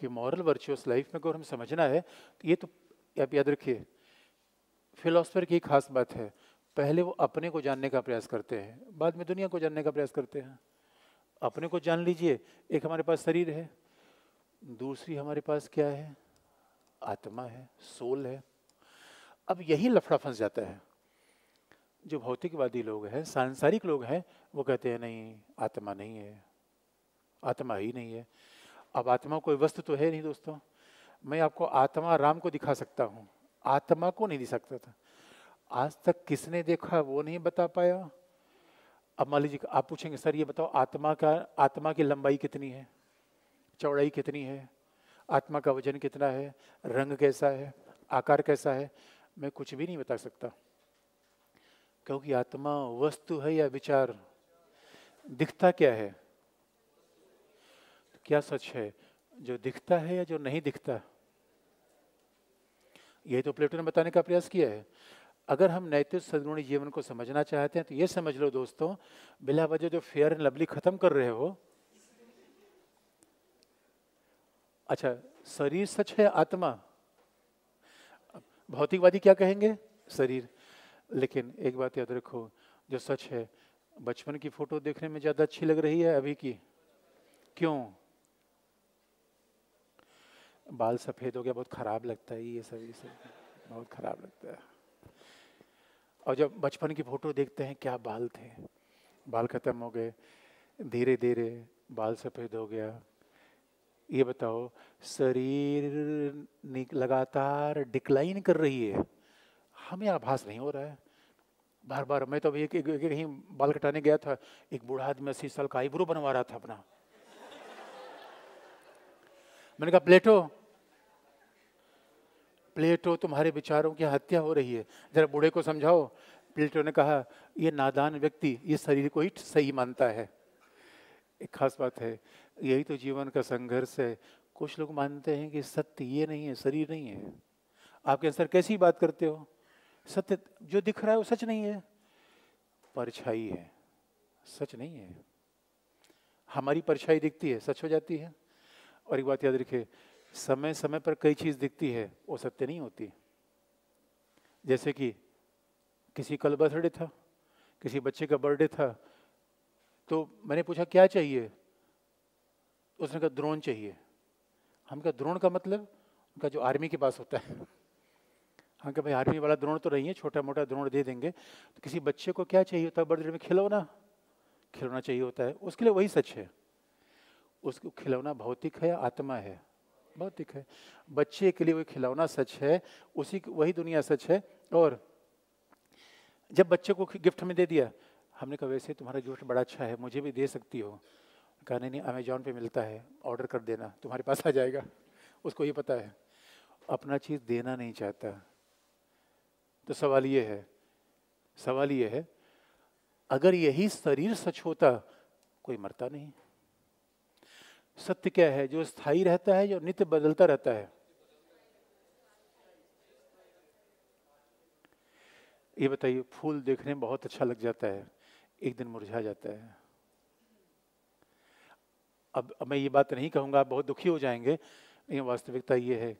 कि मॉरल वर्चुअस लाइफ में अगर हमें समझना है तो ये तो आप याद रखिए फिलोसफर की खास बात है, पहले वो अपने को जानने का प्रयास करते हैं, बाद में दुनिया को जानने का प्रयास करते हैं। अपने को जान लीजिए, एक हमारे पास शरीर है, दूसरी हमारे पास क्या है? आत्मा है सोल है। अब यही लफड़ा फंस जाता है। जो भौतिकवादी लोग हैं, सांसारिक लोग हैं, वो कहते हैं, नहीं, आत्मा नहीं है, आत्मा ही नहीं है। अब आत्मा कोई वस्तु तो है नहीं दोस्तों। मैं आपको आत्मा राम को दिखा सकता हूँ। आत्मा को नहीं दिख सकता था। आज तक किसने देखा वो नहीं बता पाया। अब मान लीजिए आप पूछेंगे, सर, ये बताओ, आत्मा का, आत्मा की लंबाई कितनी है? चौड़ाई कितनी है? आत्मा का वज़न कितना है? रंग कैसा है? आकार कैसा है? मैं कुछ भी नहीं बता सकता। क्योंकि आत्मा वस्तु है या विचार? दिखता क्या है? क्या सच है? जो दिखता है या जो नहीं दिखता? ये तो प्लेटो ने बताने का प्रयास किया है। अगर हम नैतिक सदगुणी जीवन को समझना चाहते हैं तो ये समझ लो दोस्तों, बिला वजह जो फेयर एंड लवली खत्म कर रहे हो। अच्छा शरीर सच है, आत्मा? भौतिकवादी क्या कहेंगे? शरीर। लेकिन एक बात याद रखो, जो सच है, बचपन की फ़ोटो देखने में ज़्यादा अच्छी लग रही है, अभी की? क्यों? बाल सफ़ेद हो गया बहुत ख़राब लगता है ये सब ये सब। बहुत ख़राब लगता है। और जब बचपन की फ़ोटो देखते हैं क्या बाल थे। बाल ख़त्म हो गए धीरे धीरे बाल सफ़ेद हो गया। ये बताओ शरीर लगातार डिक्लाइन कर रही है। हमें आभास नहीं हो रहा है। बार बार मैं तो अभी एक, कहीं बाल कटाने गया था। एक बूढ़ा आदमी अस्सी साल का आईब्रो बनवा रहा था अपना। मैंने कहा प्लेटो प्लेटो, तुम्हारे विचारों की हत्या हो रही है। जरा बूढ़े को समझाओ। प्लेटो ने कहा, ये नादान व्यक्ति, ये शरीर को ही सही मानता है। एक खास बात है, यही तो जीवन का संघर्ष है। कुछ लोग मानते हैं कि सत्य ये नहीं है, शरीर नहीं है। आपके अंदर कैसी बात करते हो? सत्य जो दिख रहा है वो सच नहीं है। परछाई है, सच नहीं है। हमारी परछाई दिखती है, सच हो जाती है। और एक बात याद रखिए समय समय पर कई चीज़ दिखती है, वो सत्य नहीं होती। जैसे कि किसी कल बर्थडे था, किसी बच्चे का बर्थडे था तो मैंने पूछा, क्या चाहिए? उसने कहा, द्रोण चाहिए। हम कहा, द्रोण का मतलब? उनका जो आर्मी के पास होता है। हम कहा, भाई, आर्मी वाला द्रोण तो नहीं है छोटा मोटा द्रोण दे देंगे। तो किसी बच्चे को क्या चाहिए होता है बर्थडे में? खिलौना। खिलौना चाहिए होता है। उसके लिए वही सच है। उसको खिलौना भौतिक है या आत्मा है। भौतिक है। बच्चे के लिए वही खिलौना सच है, उसी वही दुनिया सच है। और जब बच्चे को गिफ्ट में दे दिया, हमने कहा, वैसे तुम्हारा गिफ्ट बड़ा अच्छा है, मुझे भी दे सकती हो। कहा, नहीं नहीं अमेजोन पे मिलता है, ऑर्डर कर देना, तुम्हारे पास आ जाएगा, उसको ये पता है। अपना चीज़ देना नहीं चाहता। तो सवाल ये है, सवाल ये है, अगर यही शरीर सच होता, कोई मरता नहीं। सत्य क्या है? जो स्थायी रहता है जो नित्य बदलता रहता है। ये बताइए फूल देखने में बहुत अच्छा लग जाता है एक दिन मुरझा जाता है। अब, अब मैं ये बात नहीं कहूँगा आप बहुत दुखी हो जाएँगे लेकिन वास्तविकता ये है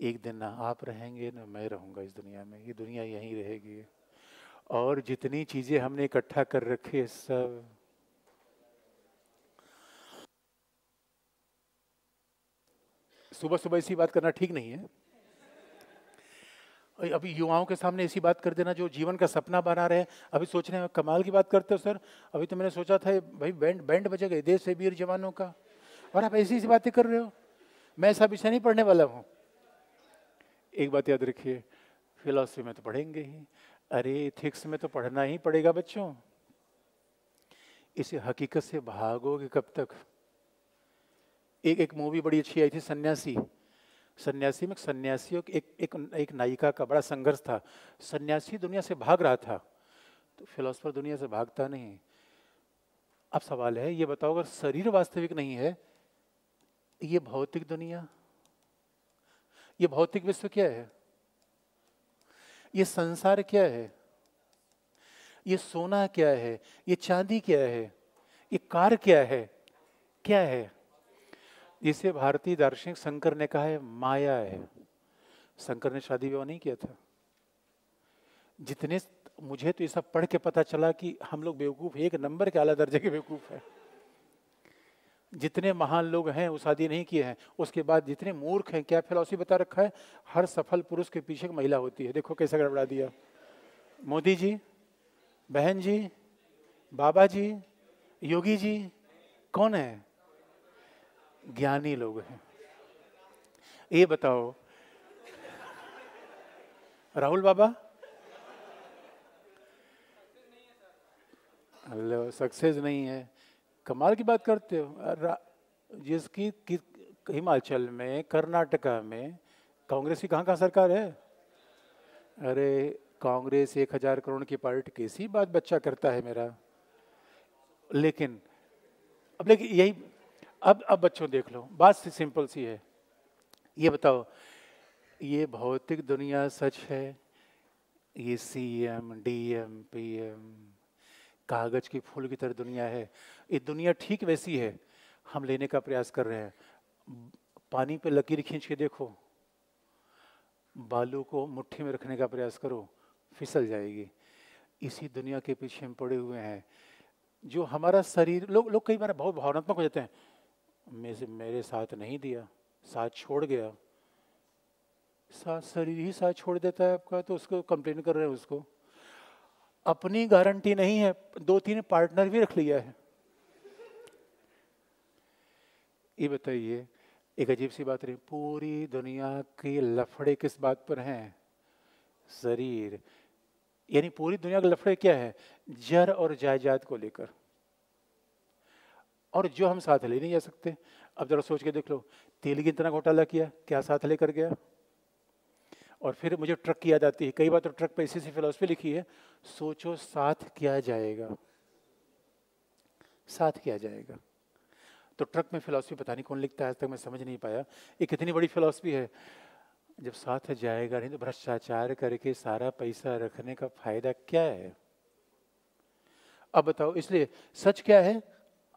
एक दिन ना आप रहेंगे ना मैं रहूँगा इस दुनिया में ये दुनिया यहीं रहेगी। और जितनी चीज़ें हमने इकट्ठा कर रखे सब सुबह सुबह इसी बात करना ठीक नहीं है। अभी युवाओं के सामने ऐसी बात कर देना जो जीवन का सपना बना रहे अभी सोच रहे हैं, कमाल की बात करते हो, सर। अभी तो मैंने सोचा था, भाई, बैंड बैंड बजेगा देश से वीर जवानों का। और आप ऐसी ऐसी बातें कर रहे हो। मैं ऐसा विषय नहीं पढ़ने वाला हूँ। एक बात याद रखिए, फिलोसफी में तो पढ़ेंगे ही। अरे इथिक्स में तो पढ़ना ही पड़ेगा बच्चों। इसे हकीकत से भागोगे कब तक? एक एक मूवी बड़ी अच्छी आई थी, सन्यासी। सन्यासी में सन्यासियों एक एक एक नायिका का बड़ा संघर्ष था। सन्यासी दुनिया से भाग रहा था। तो फिलोसफर दुनिया से भागता नहीं। अब सवाल है, ये बताओ, अगर शरीर वास्तविक नहीं है, ये भौतिक दुनिया? ये भौतिक विश्व क्या है? ये संसार क्या है? ये सोना क्या है? ये चांदी क्या है? ये कार क्या है? क्या है? इसे भारतीय दार्शनिक शंकर ने कहा है, माया है। शंकर ने शादी विवाह नहीं किया था। जितने मुझे तो ये सब पढ़ के पता चला कि हम लोग बेवकूफ़, एक नंबर के आला दर्जे के बेवकूफ़ है। जितने महान लोग हैं, वो शादी नहीं किए हैं। उसके बाद जितने मूर्ख हैं, क्या फिलोसफी बता रखा है? हर सफल पुरुष के पीछे एक महिला होती है। देखो कैसे गड़बड़ा दिया। मोदी जी, बहन जी, बाबा जी, योगी जी, कौन है? ज्ञानी लोग हैं। ये बताओ, राहुल बाबा? हेलो सक्सेस नहीं है। कमाल की बात करते हो। जिसकी हिमाचल में, कर्नाटका में, कांग्रेस की कहाँ कहाँ सरकार है? अरे, कांग्रेस एक हज़ार करोड़ की पार्टी, कैसी बात बच्चा करता है मेरा। लेकिन, अब लेकिन यही अब अब बच्चों देख लो, बात सी सिंपल सी है। ये बताओ, ये भौतिक दुनिया सच है? ये C M D M P M कागज़ की फूल की तरह दुनिया है। ये दुनिया ठीक वैसी है, हम लेने का प्रयास कर रहे हैं। पानी पे लकीर खींच के देखो, बालू को मुट्ठी में रखने का प्रयास करो, फिसल जाएगी। इसी दुनिया के पीछे हम पड़े हुए हैं, जो हमारा शरीर, लोग लोग कई बार बहुत भावनात्मक हो जाते हैं मेरे साथ नहीं दिया, साथ छोड़ गया। साथ शरीर ही साथ छोड़ देता है आपका तो उसको कंप्लेन कर रहे हैं उसको। अपनी गारंटी नहीं है दो तीन पार्टनर भी रख लिया है। ये बताइए, एक अजीब सी बात रही, पूरी दुनिया के लफड़े किस बात पर हैं? शरीर। यानी पूरी दुनिया के लफड़े क्या है? जर और जायदाद को लेकर। और जो हम साथ ले नहीं जा सकते। अब जरा सोच के देख लो, तेल की इतना घोटाला किया, क्या साथ लेकर गया? और फिर मुझे ट्रक की याद आती है, कई बार तो ट्रक पे इसी से फिलोसफी लिखी है, सोचो साथ क्या जाएगा। साथ किया जाएगा। तो ट्रक में फिलोसफी पता नहीं कौन लिखता है, आज तक मैं समझ नहीं पाया। ये कितनी बड़ी फिलोसफी है। जब साथ जाएगा नहीं तो भ्रष्टाचार करके सारा पैसा रखने का फ़ायदा क्या है? अब बताओ, इसलिए सच क्या है?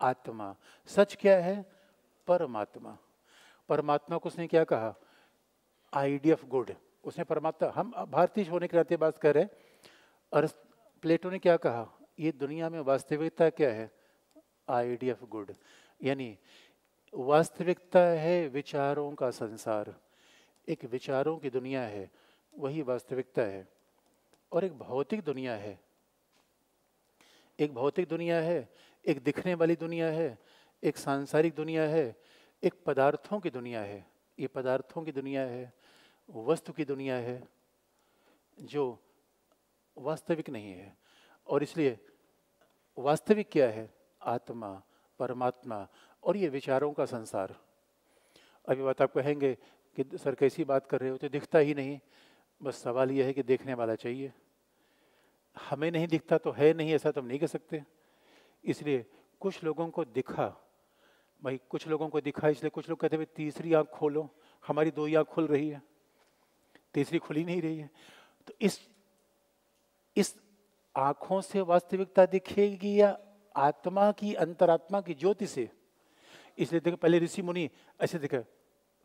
आत्मा। सच क्या है? परमात्मा। परमात्मा को उसने क्या कहा? Idea of good. उसने परमात्मा, हम भारतीय होने के नाते बात कर रहे और प्लेटो ने क्या कहा? ये दुनिया में वास्तविकता क्या है? Idea of good. यानी वास्तविकता है विचारों का संसार। एक विचारों की दुनिया है, वही वास्तविकता है। और एक भौतिक दुनिया है। एक भौतिक दुनिया है एक दिखने वाली दुनिया है, एक सांसारिक दुनिया है, एक पदार्थों की दुनिया है। ये पदार्थों की दुनिया है, वस्तु की दुनिया है, जो वास्तविक नहीं है। और इसलिए वास्तविक क्या है? आत्मा, परमात्मा और ये विचारों का संसार। अभी बात आप कहेंगे कि सर कैसी बात कर रहे हो तो दिखता ही नहीं। बस सवाल यह है कि देखने वाला चाहिए। हमें नहीं दिखता तो है नहीं, ऐसा तो हम नहीं कह सकते। इसलिए कुछ लोगों को दिखा। भाई, कुछ लोगों को दिखा, इसलिए कुछ लोग कहते हैं तीसरी आँख खोलो, हमारी दो आँख खुल रही है, तीसरी खुली नहीं रही है। तो इस इस आँखों से वास्तविकता दिखेगी या आत्मा की, अंतरात्मा की ज्योति से? इसलिए देखो, पहले ऋषि मुनि ऐसे देखे,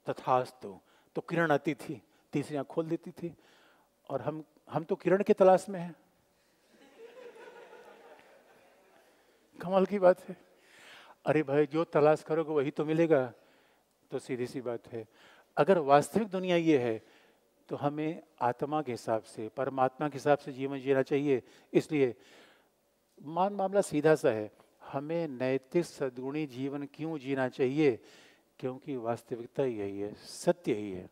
तथास्तु तो किरण आती थी, तीसरी आँख खोल देती थी, और हम हम तो किरण के तलाश में हैं। कमाल की बात है। अरे भाई, जो तलाश करोगे वही तो मिलेगा। तो सीधी सी बात है। अगर वास्तविक दुनिया ये है तो हमें आत्मा के हिसाब से, परमात्मा के हिसाब से जीवन जीना चाहिए। इसलिए मान मामला सीधा सा है। हमें नैतिक सदगुणी जीवन क्यों जीना चाहिए? क्योंकि वास्तविकता यही है, सत्य ही है।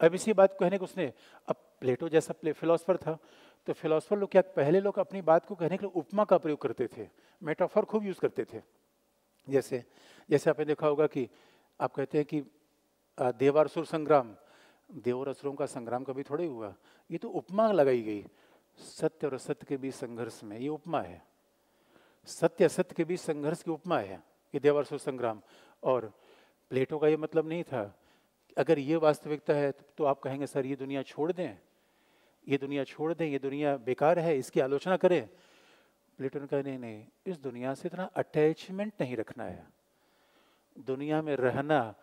अब इसी बात कहने को उसने, अब प्लेटो जैसा प्ले फिलोसफर था। तो फिलोसफर लोग क्या पहले लोग अपनी बात को कहने के लिए उपमा का प्रयोग करते थे? मेटाफर खूब यूज़ करते थे। जैसे जैसे आपने देखा होगा कि आप कहते हैं कि देवारसुर संग्राम, देवर असुरों का संग्राम कभी थोड़े हुआ। ये तो उपमा लगाई गई। सत्य और असत्य के बीच संघर्ष में ये उपमा है। सत्य, असत्य के बीच संघर्ष की उपमा है, ये देवासुर संग्राम। और प्लेटो का ये मतलब नहीं था अगर ये वास्तविकता है तो आप कहेंगे, सर, ये दुनिया छोड़ दें। ये दुनिया छोड़ दें, ये दुनिया बेकार है, इसकी आलोचना करें। प्लेटो ने कहा नहीं इस दुनिया से इतना अटैचमेंट नहीं रखना है। दुनिया में रहना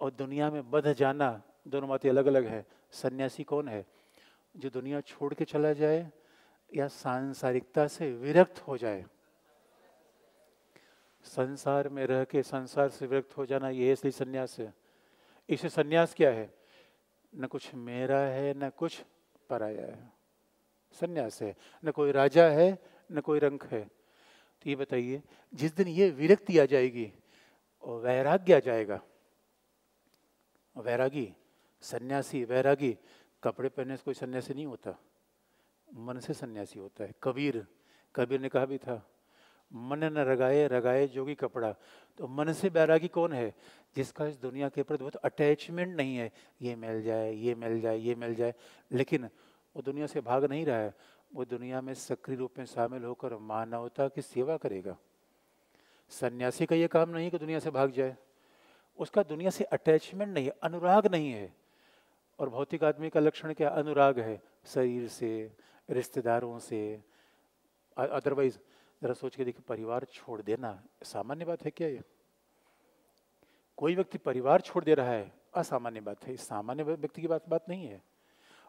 और दुनिया में बध जाना दोनों बातें अलग अलग है। सन्यासी कौन है? जो दुनिया छोड़ के चला जाए या सांसारिकता से विरक्त हो जाए। संसार में रह के संसार से विरक्त हो जाना, ये इसलिए संन्यास है। इसे संन्यास क्या है? न कुछ मेरा है, न कुछ पराया है। संन्यास है। न कोई राजा है, न कोई रंग है। तो ये बताइए, जिस दिन ये विरक्ति आ जाएगी, और वैराग्य आ जाएगा, वैरागी, सन्यासी, वैरागी, कपड़े पहनने से कोई सन्यासी नहीं होता। मन से सन्यासी होता है। कबीर कबीर ने कहा भी था, मन न रगाए रगाए जोगी कपड़ा। तो मन से बैरागी कौन है, जिसका इस दुनिया के प्रति बहुत अटैचमेंट नहीं है? ये मिल जाए, ये मिल जाए, ये मिल जाए। लेकिन वो दुनिया से भाग नहीं रहा है, वो दुनिया में सक्रिय रूप में शामिल होकर मानवता की सेवा करेगा। सन्यासी का ये काम नहीं कि दुनिया से भाग जाए। उसका दुनिया से अटैचमेंट नहीं है, अनुराग नहीं है। और भौतिक आदमी का लक्षण क्या? अनुराग है शरीर से, रिश्तेदारों से। अदरवाइज़ जरा सोच के देखिए, परिवार छोड़ देना, सामान्य बात है क्या ये? कोई व्यक्ति परिवार छोड़ दे रहा है, असामान्य बात है। सामान्य व्यक्ति की बात बात नहीं है।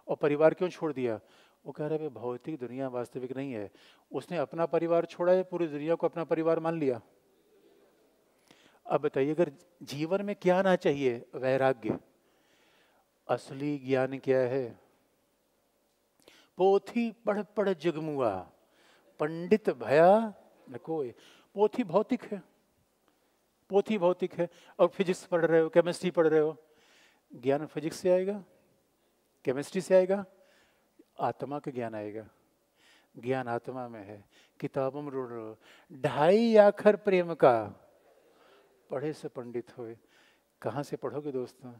और परिवार क्यों छोड़ दिया? वो कह रहे भाई भौतिक दुनिया वास्तविक नहीं है। उसने अपना परिवार छोड़ा है पूरी दुनिया को अपना परिवार मान लिया? अब बताइए, अगर जीवन में क्या आना चाहिए? वैराग्य। असली ज्ञान क्या है? पोथी पढ़ पढ़ जगमुआ। पंडित भया न कोई पोथी भौतिक है। पोथी भौतिक है। और फिजिक्स पढ़ रहे हो, केमिस्ट्री पढ़ रहे हो। ज्ञान फिजिक्स से आएगा? केमिस्ट्री से आएगा, आत्मा का ज्ञान आएगा। ज्ञान आत्मा में है। किताबों में रोड ढाई आखर प्रेम का। पढ़े से पंडित होए कहाँ से पढ़ोगे दोस्तों?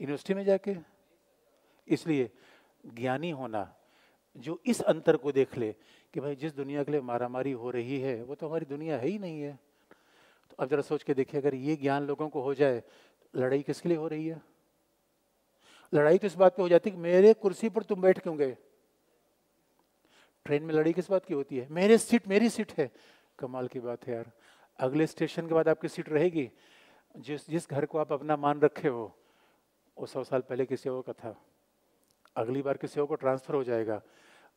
यूनिवर्सिटी में जाके? इसलिए ज्ञानी होना, जो इस अंतर को देख ले कि भाई जिस दुनिया के लिए मारामारी हो रही है, वो तो हमारी दुनिया है ही नहीं है। तो अब जरा सोच के देखिए, अगर ये ज्ञान लोगों को हो जाए, लड़ाई किसके लिए हो रही है? लड़ाई इस बात पे हो जाती है मेरे कुर्सी पर तुम बैठ क्यों गए? ट्रेन में लड़ाई किस बात की होती है? मेरे सीट, मेरी सीट है। कमाल की बात है यार। अगले स्टेशन के बाद आपकी सीट रहेगी। जिस जिस घर को आप अपना मान रखे हो, वो सौ साल पहले किसी और का था। अगली बार किसी और को ट्रांसफ़र हो जाएगा।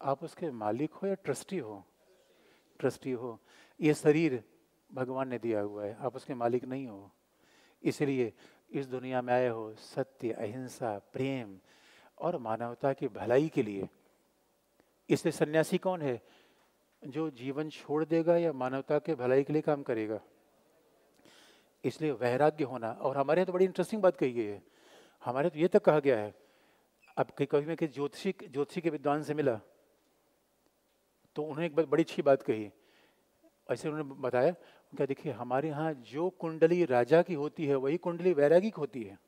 आप उसके मालिक हो या ट्रस्टी हो? ट्रस्टी हो। ये शरीर भगवान ने दिया हुआ है। आप उसके मालिक नहीं हो। इसलिए इस दुनिया में आए हो, सत्य, अहिंसा, प्रेम और मानवता की भलाई के लिए। इसलिए सन्यासी कौन है जो जीवन छोड़ देगा या मानवता के भलाई के लिए काम करेगा? इसलिए वैराग्य होना। और हमारे यहाँ तो बड़ी इंटरेस्टिंग बात कही गई है। हमारे तो ये तक कहा गया है। अब कहीं कभी मैं कि ज्योतिषी ज्योतिषी के विद्वान से मिला तो उन्होंने एक बड़ी अच्छी बात कही। ऐसे उन्होंने बताया क्या देखिए, हमारे यहाँ जो कुंडली राजा की होती है, वही कुंडली वैरागी की होती है।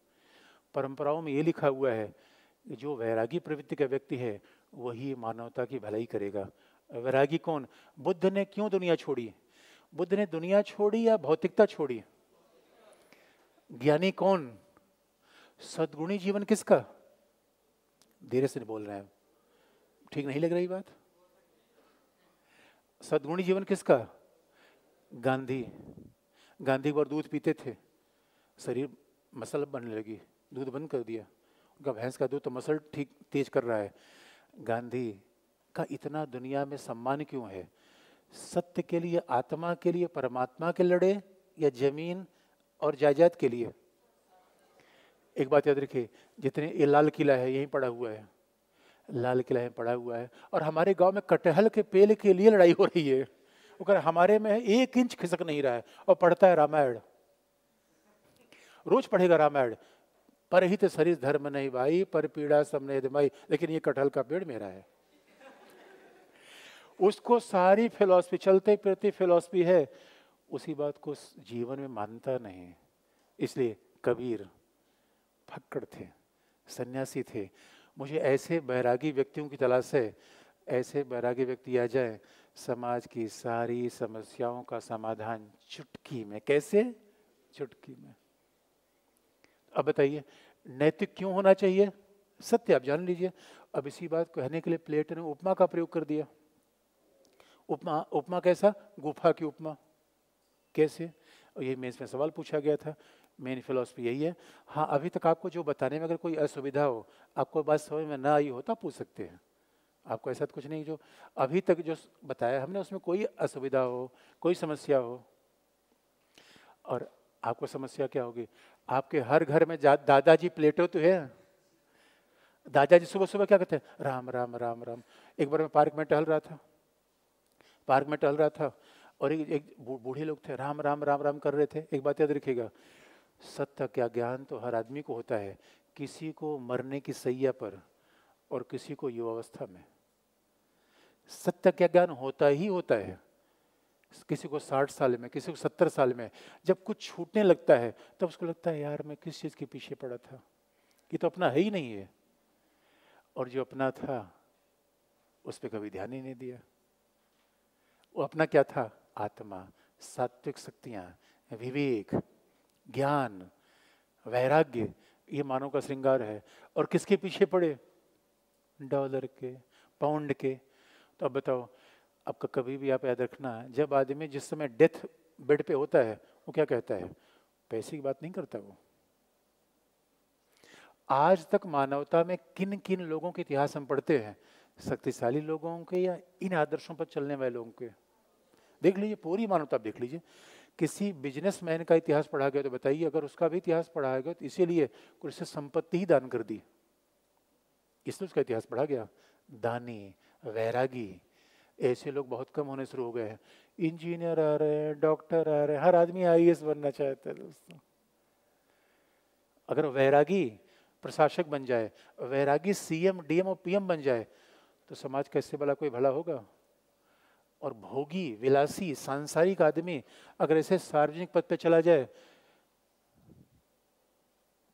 परंपराओं में ये लिखा हुआ है कि जो वैरागी प्रवृत्ति का व्यक्ति है, वही मानवता की भलाई करेगा। वैरागी कौन? बुद्ध ने क्यों दुनिया छोड़ी? बुद्ध ने दुनिया छोड़ी या भौतिकता छोड़ी? ज्ञानी कौन? सदगुणी जीवन किसका? धीरे से बोल रहे हैं। ठीक नहीं लग रही बात? सदगुणी जीवन किसका? गांधी गांधी बार दूध पीते थे, शरीर मसल बनने लगी, दूध बंद कर दिया। उनका भैंस का दूध तो मसल ठीक तेज कर रहा है। गांधी का इतना दुनिया में सम्मान क्यों है? सत्य के लिए, आत्मा के लिए, परमात्मा के लड़े या ज़मीन और जायदाद के लिए? एक बात याद रखिए, जितने ये लाल किला है, यहीं पड़ा हुआ है। लाल किला यहीं पड़ा हुआ है। और हमारे गाँव में कटहल के पेल के लिए लड़ाई हो रही है। वो कह हमारे में एक इंच खिसक नहीं रहा है। और पढ़ता है रामायण। रोज पढ़ेगा रामायण। पर ही तो शरीर धर्म नहीं भाई, पर पीड़ा सबने दिमाई। लेकिन ये कटहल का पेड़ मेरा है। उसको सारी फिलॉसफी, चलते फिरती फिलॉसफी है। उसी बात को जीवन में मानता नहीं। इसलिए कबीर, फक्कड़ थे, सन्यासी थे। मुझे ऐसे बैरागी व्यक्तियों की तलाश है, ऐसे बैरागी व्यक्ति आ जाए समाज की सारी समस्याओं का समाधान चुटकी में। कैसे? चुटकी में। अब बताइए, नैतिक क्यों होना चाहिए? सत्य, आप जान लीजिए। अब इसी बात कहने के लिए प्लेट ने उपमा का प्रयोग कर दिया। उपमा उपमा कैसा? गुफा की उपमा। कैसे? और ये मेज में सवाल पूछा गया था। मेन फिलोसफी यही है। हाँ अभी तक आपको जो बताने में अगर कोई असुविधा हो, आपको बात समझ में ना आई हो तो पूछ सकते हैं। आपको ऐसा तो कुछ नहीं जो अभी तक जो बताया हमने उसमें कोई असुविधा हो कोई समस्या हो। और आपको समस्या क्या होगी? आपके हर घर में दादाजी प्लेटो तो है। दादाजी सुबह सुबह क्या कहते हैं? राम राम राम राम। एक बार मैं पार्क में टहल रहा था। पार्क में टहल रहा था और एक, एक बूढ़े लोग थे। राम राम राम राम कर रहे थे। एक बात याद रखिएगा सत्य क्या ज्ञान तो हर आदमी को होता है किसी को मरने की सैया पर और किसी को युवावस्था में। सत्य क्या ज्ञान होता ही होता है। किसी को साठ साल में, किसी को सत्तर साल में, जब कुछ छूटने लगता है, तब उसको लगता है, यार, मैं किस चीज़ के पीछे पड़ा था? ये तो अपना है ही नहीं है। और जो अपना था, उस पर कभी ध्यान ही नहीं दिया। वो अपना क्या था? आत्मा, सात्विक शक्तियाँ, विवेक, ज्ञान, वैराग्य, ये मानव का श्रृंगार है। और किसके पीछे पड़े? डॉलर के, पाउंड के तो अब बताओ, आपका कभी भी आप याद रखना, जब आदमी जिस समय डेथ बेड पे होता है, वो क्या कहता है? पैसे की बात नहीं करता वो। आज तक मानवता में किन किन लोगों के इतिहास हम पढ़ते हैं? शक्तिशाली लोगों के या इन आदर्शों पर चलने वाले लोगों के? देख लीजिए, पूरी मानवता आप देख लीजिए। किसी बिजनेसमैन का इतिहास पढ़ा गया तो बताइए, अगर उसका भी इतिहास पढ़ा गया तो इसीलिए कुछ संपत्ति ही दान कर दी। इसलिए उसका इतिहास पढ़ा गया। दानी वैरागी, ऐसे लोग बहुत कम होने शुरू हो गए हैं। इंजीनियर आ रहे हैं, डॉक्टर आ रहे हैं, हर आदमी आई बनना चाहता है दोस्तों। अगर वैरागी प्रशासक बन जाए, वैरागी सीएम, डीएम और पीएम बन जाए तो समाज कैसे भला कोई भला होगा? और भोगी, विलासी, सांसारिक आदमी अगर ऐसे सार्वजनिक पद पे चला जाए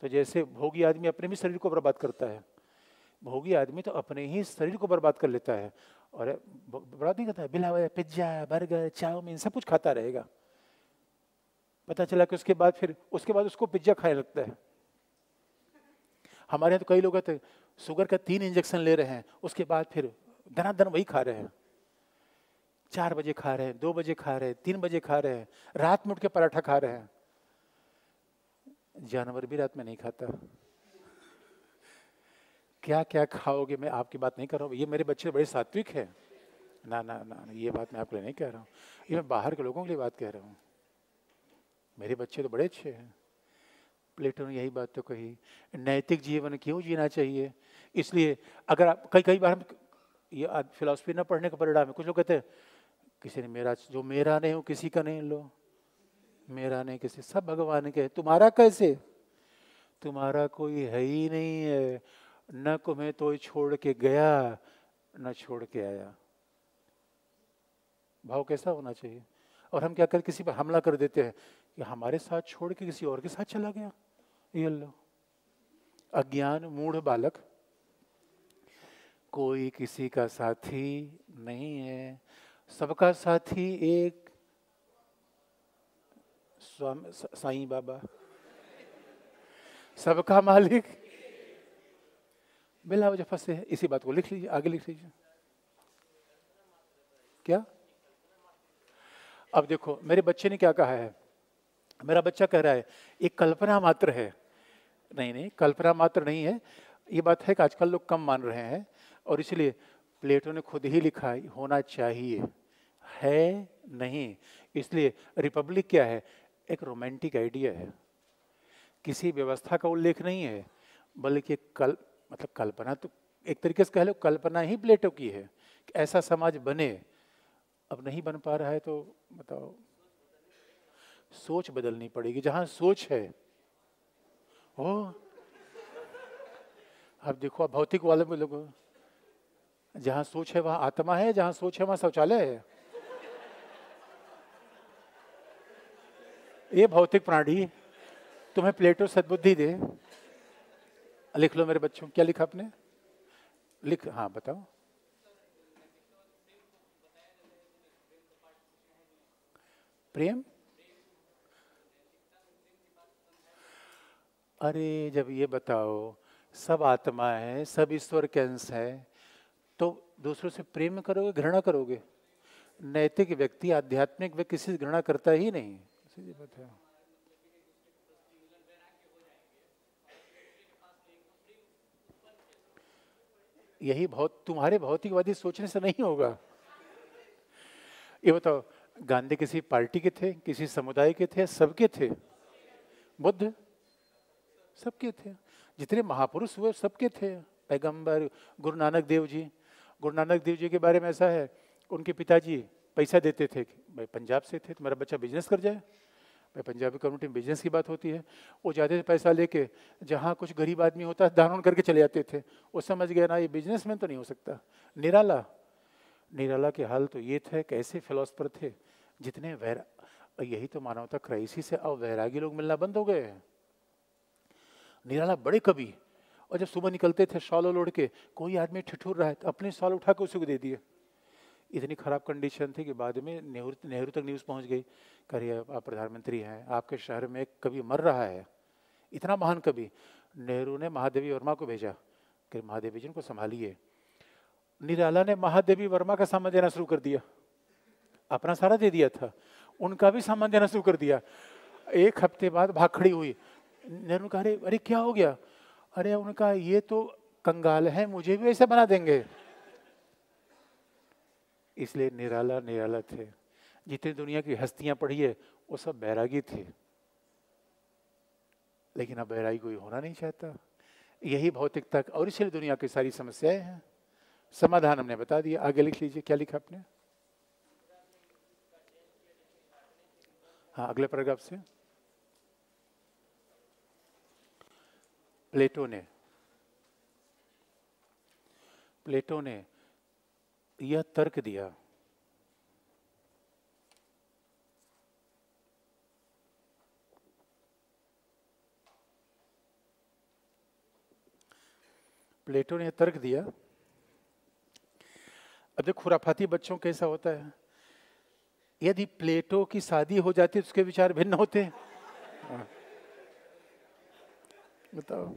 तो जैसे भोगी आदमी अपने भी शरीर को बर्बाद करता है। भोगी आदमी तो अपने ही शरीर को बर्बाद कर लेता है। और बर्बाद नहीं करता है बिला हुआ पिज्जा, बर्गर, चाउमीन, सब कुछ खाता रहेगा। पता चला कि उसके बाद फिर, उसके बाद उसको पिज्जा खाने लगता है। हमारे यहाँ तो कई लोग कहते शुगर का तीन इंजेक्शन ले रहे हैं, उसके बाद फिर धनाधन वही खा रहे हैं। चार बजे खा रहे हैं, दो बजे खा रहे हैं, तीन बजे खा रहे हैं, रात में उठ के पराठा खा रहे हैं। जानवर भी रात में नहीं खाता। क्या क्या खाओगे? मैं आपकी बात नहीं कर रहा हूँ। ये मेरे बच्चे बड़े सात्विक है। ना ना ना ये बात मैं आपके लिए नहीं कह रहा हूँ। ये मैं बाहर के लोगों के लिए बात कह रहा हूँ। मेरे बच्चे तो बड़े अच्छे हैं। प्लेटो ने यही बात तो कही। नैतिक जीवन क्यों जीना चाहिए? इसलिए अगर आप, कई कई बार हम, ये फिलोसफी ना पढ़ने का परिणाम है। कुछ लोग कहते हैं, किसी ने मेरा, जो मेरा नहीं हो, किसी का नहीं लो। मेरा नहीं, किसी, सब भगवान के तुम्हारा कैसे? तुम्हारा कोई है ही नहीं है। न तुम्हें तो छोड़ के गया, न छोड़ के आया। भाव कैसा होना चाहिए? और हम क्या कर किसी पर हमला कर देते हैं कि हमारे साथ छोड़ के किसी और के साथ चला गया? ये लो अज्ञान मूढ़ बालक। कोई किसी का साथी नहीं है। सबका साथी एक स्वामी साईं बाबा। सबका मालिक बिला वजह फंसे है, इसी बात को लिख लीजिए, आगे लिख लीजिए। क्या? अब देखो, मेरे बच्चे ने क्या कहा है? मेरा बच्चा कह रहा है, एक कल्पना मात्र है। नहीं नहीं, कल्पना मात्र नहीं है। ये बात है कि आजकल लोग कम मान रहे हैं, और इसलिए प्लेटो ने खुद ही लिखा होना चाहिए। है नहीं। इसलिए रिपब्लिक क्या है? एक रोमांटिक आइडिया है। किसी व्यवस्था का उल्लेख नहीं है, बल्कि कल मतलब कल्पना तो एक तरीके से कह लो, कल्पना ही प्लेटो की है कि ऐसा समाज बने, अब नहीं बन पा रहा है तो बताओ। सोच बदलनी पड़ेगी, जहाँ सोच है। ओ अब देखो, अब भौतिक वाले में लोग, जहाँ सोच है वहाँ आत्मा है, जहाँ सोच है वहाँ शौचालय है। ये भौतिक प्राणी, तुम्हें प्लेटो सद्बुद्धि दे। लिख लो मेरे बच्चों, क्या लिखा आपने? लिख हाँ बताओ। प्रेम? अरे, जब ये बताओ, सब आत्मा है, सब ईश्वर के अंश है तो दूसरों से प्रेम करोगे, घृणा करोगे? नैतिक व्यक्ति, आध्यात्मिक व्यक्ति किसी से घृणा करता ही नहीं। सीधी यही बहुत, तुम्हारे भौतिकवादी सोचने से नहीं होगा। ये बताओ, गांधी किसी पार्टी के थे, किसी समुदाय के थे, सबके थे? बुद्ध? सबके थे। जितने महापुरुष हुए, सबके थे। पैगंबर, गुरु नानक देव जी। गुरु नानक देव जी के बारे में ऐसा है, उनके पिताजी पैसा देते थे भाई पंजाब से थे तो मेरा बच्चा बिज़नेस कर जाए। भाई पंजाबी कम्युनिटी में बिज़नेस की बात होती है। वो ज़्यादा पैसा लेके, जहाँ कुछ गरीब आदमी होता है दान करके चले जाते थे। वो समझ गया, ना, ये बिजनेसमैन तो नहीं हो सकता। निराला। निराला के हाल तो ये थे, कैसे फिलोसफर थे? जितने वैरा, यही तो मानवता क्राइसिस है अब वैरागी लोग मिलना बंद हो गए निराला बड़े कवि। और जब सुबह निकलते थे, शॉल ओढ़ के, कोई आदमी ठिठुर रहा है तो अपने शॉल उठा के उसी को दे दिए। इतनी खराब कंडीशन थी कि बाद में नेहरू नेहरू तक न्यूज़ पहुँच गई करिए आप प्रधानमंत्री हैं, आपके शहर में कवि मर रहा है? इतना महान कवि। नेहरू ने महादेवी वर्मा को भेजा कि महादेवी जी को संभालिए। निराला ने महादेवी वर्मा का सामान देना शुरू कर दिया। अपना सारा दे दिया था, उनका भी सामान देना शुरू कर दिया। एक हफ़्ते बाद भाग खड़ी हुई। नेहरू कहा अरे अरे, क्या हो गया? अरे, उनका ये तो कंगाल है, मुझे भी ऐसे बना देंगे। इसलिए निराला निराला थे। जितनी दुनिया की हस्तियाँ पढ़ी है, वो सब बैरागी थे। लेकिन अब बैरागी कोई होना नहीं चाहता। यही भौतिकता और इसलिए दुनिया की सारी समस्याएँ हैं। समाधान हमने बता दिया। आगे लिख लीजिए, क्या लिखा आपने? हाँ अगले पैराग्राफ से। प्लेटो ने। प्लेटो ने यह तर्क दिया। प्लेटो ने तर्क दिया। अब देख, खुराफाती बच्चों कैसा होता है। यदि प्लेटो की शादी हो जाती तो उसके विचार भिन्न होते हाँ। बताओ।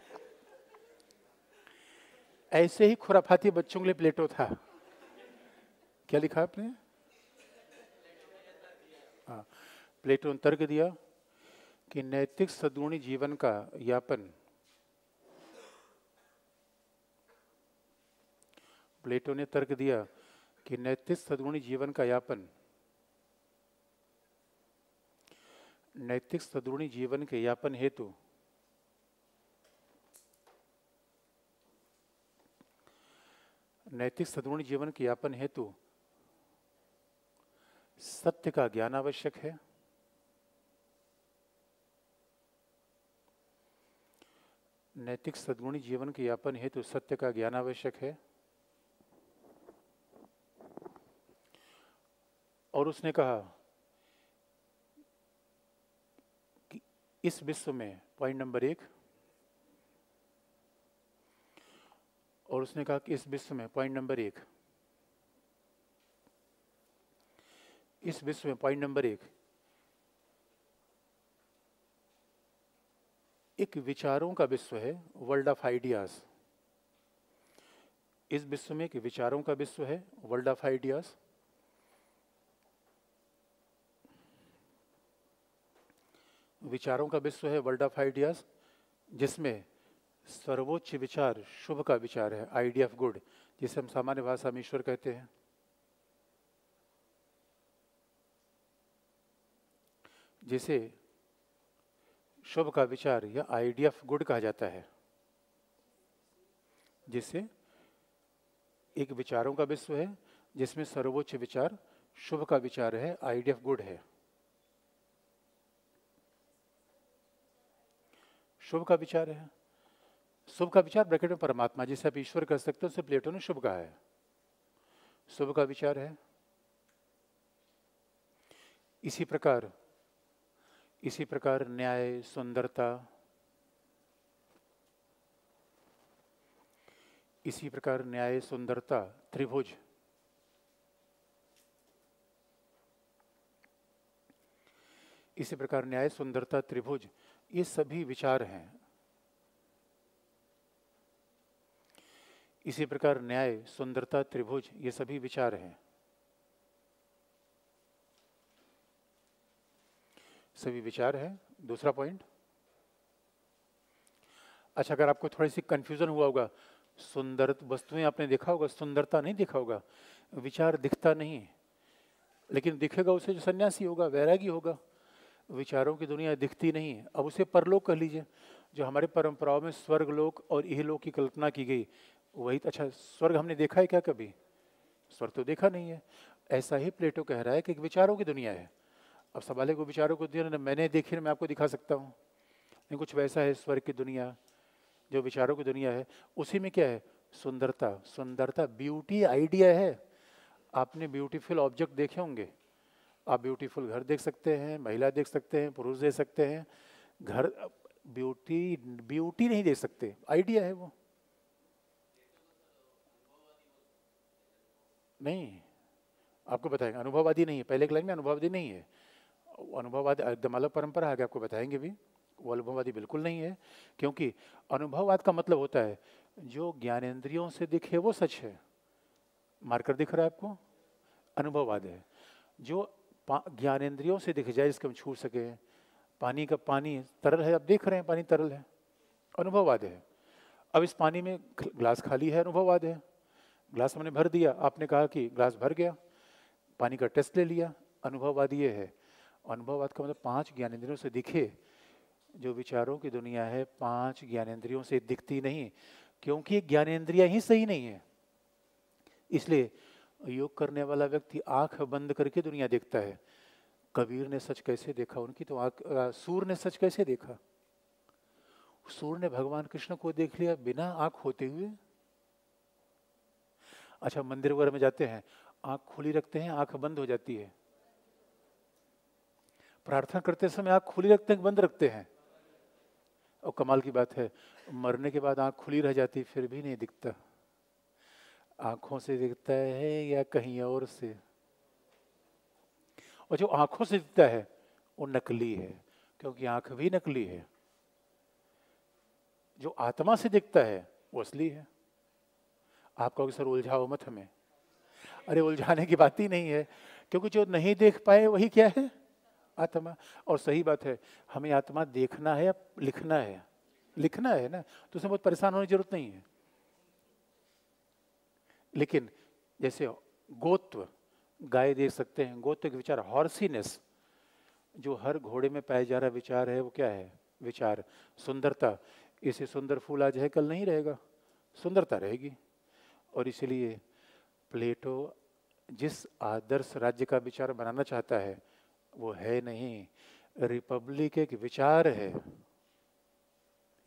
ऐसे ही खुराफाती बच्चों के लिए प्लेटो था। क्या लिखा आपने? हाँ प्लेटो ने तर्क दिया कि नैतिक सदगुणी जीवन का यापन। प्लेटो ने तर्क दिया कि नैतिक सदगुणी जीवन का यापन। नैतिक सदगुणी जीवन के यापन हेतु नैतिक सदगुणी जीवन के यापन हेतु सत्य का ज्ञान आवश्यक है। नैतिक सदगुणी जीवन के यापन हेतु सत्य का ज्ञान आवश्यक है। और उसने कहा कि इस विश्व में पॉइंट नंबर एक, और उसने कहा कि इस विश्व में पॉइंट नंबर एक इस विश्व में पॉइंट नंबर एक एक विचारों का विश्व है वर्ल्ड ऑफ़ आइडियाज़ इस विश्व में एक विचारों का विश्व है वर्ल्ड ऑफ़ आइडियाज़ विचारों का विश्व है वर्ल्ड ऑफ़ आइडियाज़ जिसमें सर्वोच्च विचार, शुभ का विचार है आइडिया ऑफ़ गुड जिसे हम सामान्य भाषा में ईश्वर कहते हैं। जिसे शुभ का विचार या आइडिया ऑफ़ गुड कहा जाता है जिससे एक विचारों का विश्व है, जिसमें सर्वोच्च विचार शुभ का विचार है आइडिया ऑफ़ गुड है। शुभ का विचार है। शुभ का विचार ब्रैकेट में परमात्मा जिसे आप ईश्वर कर सकते हो प्लेटो ने शुभ कहा है। शुभ का विचार है। इसी प्रकार इसी प्रकार न्याय, सुंदरता। इसी प्रकार न्याय, सुंदरता, त्रिभुज। इसी प्रकार न्याय, सुंदरता, त्रिभुज, ये सभी विचार हैं। इसी प्रकार न्याय, सुंदरता, त्रिभुज, ये सभी विचार हैं। सभी विचार है। दूसरा पॉइंट अच्छा अगर आपको थोड़ी सी कंफ्यूजन हुआ होगा, सुंदर वस्तुएँ आपने देखा होगा, सुंदरता नहीं देखा होगा, विचार दिखता नहीं लेकिन दिखेगा उसे जो सन्यासी होगा, वैरागी होगा, विचारों की दुनिया दिखती नहीं है। अब उसे परलोक कह लीजिए, जो हमारे परंपराओं में स्वर्ग लोक और लोक की कल्पना की गई, वही तो अच्छा स्वर्ग हमने देखा है क्या कभी? स्वर्ग तो देखा नहीं है। ऐसा ही प्लेटो कह रहा है कि विचारों की दुनिया है। अब सवाल को विचारों को दिया मैंने देखी मैं आपको दिखा सकता हूँ। नहीं, कुछ वैसा है स्वर्ग की दुनिया, जो विचारों की दुनिया है। उसी में क्या है? सुंदरता। सुंदरता ब्यूटी आइडिया है। आपने ब्यूटीफुल ऑब्जेक्ट देखे होंगे। आप ब्यूटीफुल घर देख सकते हैं, महिला देख सकते हैं, पुरुष देख सकते हैं। घर ब्यूटी ब्यूटी नहीं देख सकते। आइडिया है वो। नहीं। आपको बताएँगे अनुभववादी नहीं है। पहले के लाइन में अनुभववादी नहीं है। अनुभववाद अलग परंपरा आगे आपको बताएँगे भी। वो अनुभववादी बिल्कुल नहीं है, क्योंकि अनुभववाद का मतलब होता है, जो ज्ञानेन्द्रियों से दिखे वो सच है। मार्कर दिख रहा है आपको? अनुभववाद है। जो ज्ञानेन्द्रियों से दिख जाए, जिसके हम छू सके, पानी का पानी तरल है अब देख रहे हैं, पानी तरल है। अनुभववाद है। अब इस पानी में ग्लास खाली है, अनुभववाद है। ग्लास हमने भर दिया, आपने कहा कि ग्लास भर गया, पानी का टेस्ट ले लिया, अनुभववाद ये है। अनुभववाद का मतलब पाँच ज्ञानेंद्रियों से दिखे। जो विचारों की दुनिया है, पाँच ज्ञानेंद्रियों से दिखती नहीं। क्योंकि ज्ञानेंद्रिया ही सही नहीं है। इसलिए योग करने वाला व्यक्ति आँख बंद करके दुनिया देखता है। कबीर ने सच कैसे देखा? उनकी तो आँख सूर ने सच कैसे देखा? सूर ने भगवान कृष्ण को देख लिया बिना आँख होते हुए। अच्छा मंदिर वगैरह में जाते हैं, आँख खुली रखते हैं, आँख बंद हो जाती है। प्रार्थना करते समय आँख खुली रखते हैं बंद रखते हैं? और कमाल की बात है। मरने के बाद आँख खुली रह जाती, फिर भी नहीं दिखता। आँखों से दिखता है या कहीं और से? और जो आँखों से दिखता है, वो नकली है, क्योंकि आँख भी नकली है। जो आत्मा से दिखता है, वो असली है। आप कहोगे, सर, उलझाओ मत हमें। अरे, उलझाने की बात ही नहीं है, क्योंकि जो नहीं देख पाए, वही क्या है? आत्मा। और सही बात है, हमें आत्मा देखना है या लिखना है। लिखना है ना? तो उसमें बहुत परेशान होने की ज़रूरत नहीं है। लेकिन जैसे गोत्व, गाय देख सकते हैं। गोत्व के विचार, हॉर्सीनेस, जो हर घोड़े में पाया जा रहा विचार है, वो क्या है? विचार। सुंदरता। इसे सुंदर फूल आज है, कल नहीं रहेगा। सुंदरता रहेगी। और इसलिए प्लेटो जिस आदर्श राज्य का विचार बनाना चाहता है वो है नहीं। रिपब्लिक एक विचार है।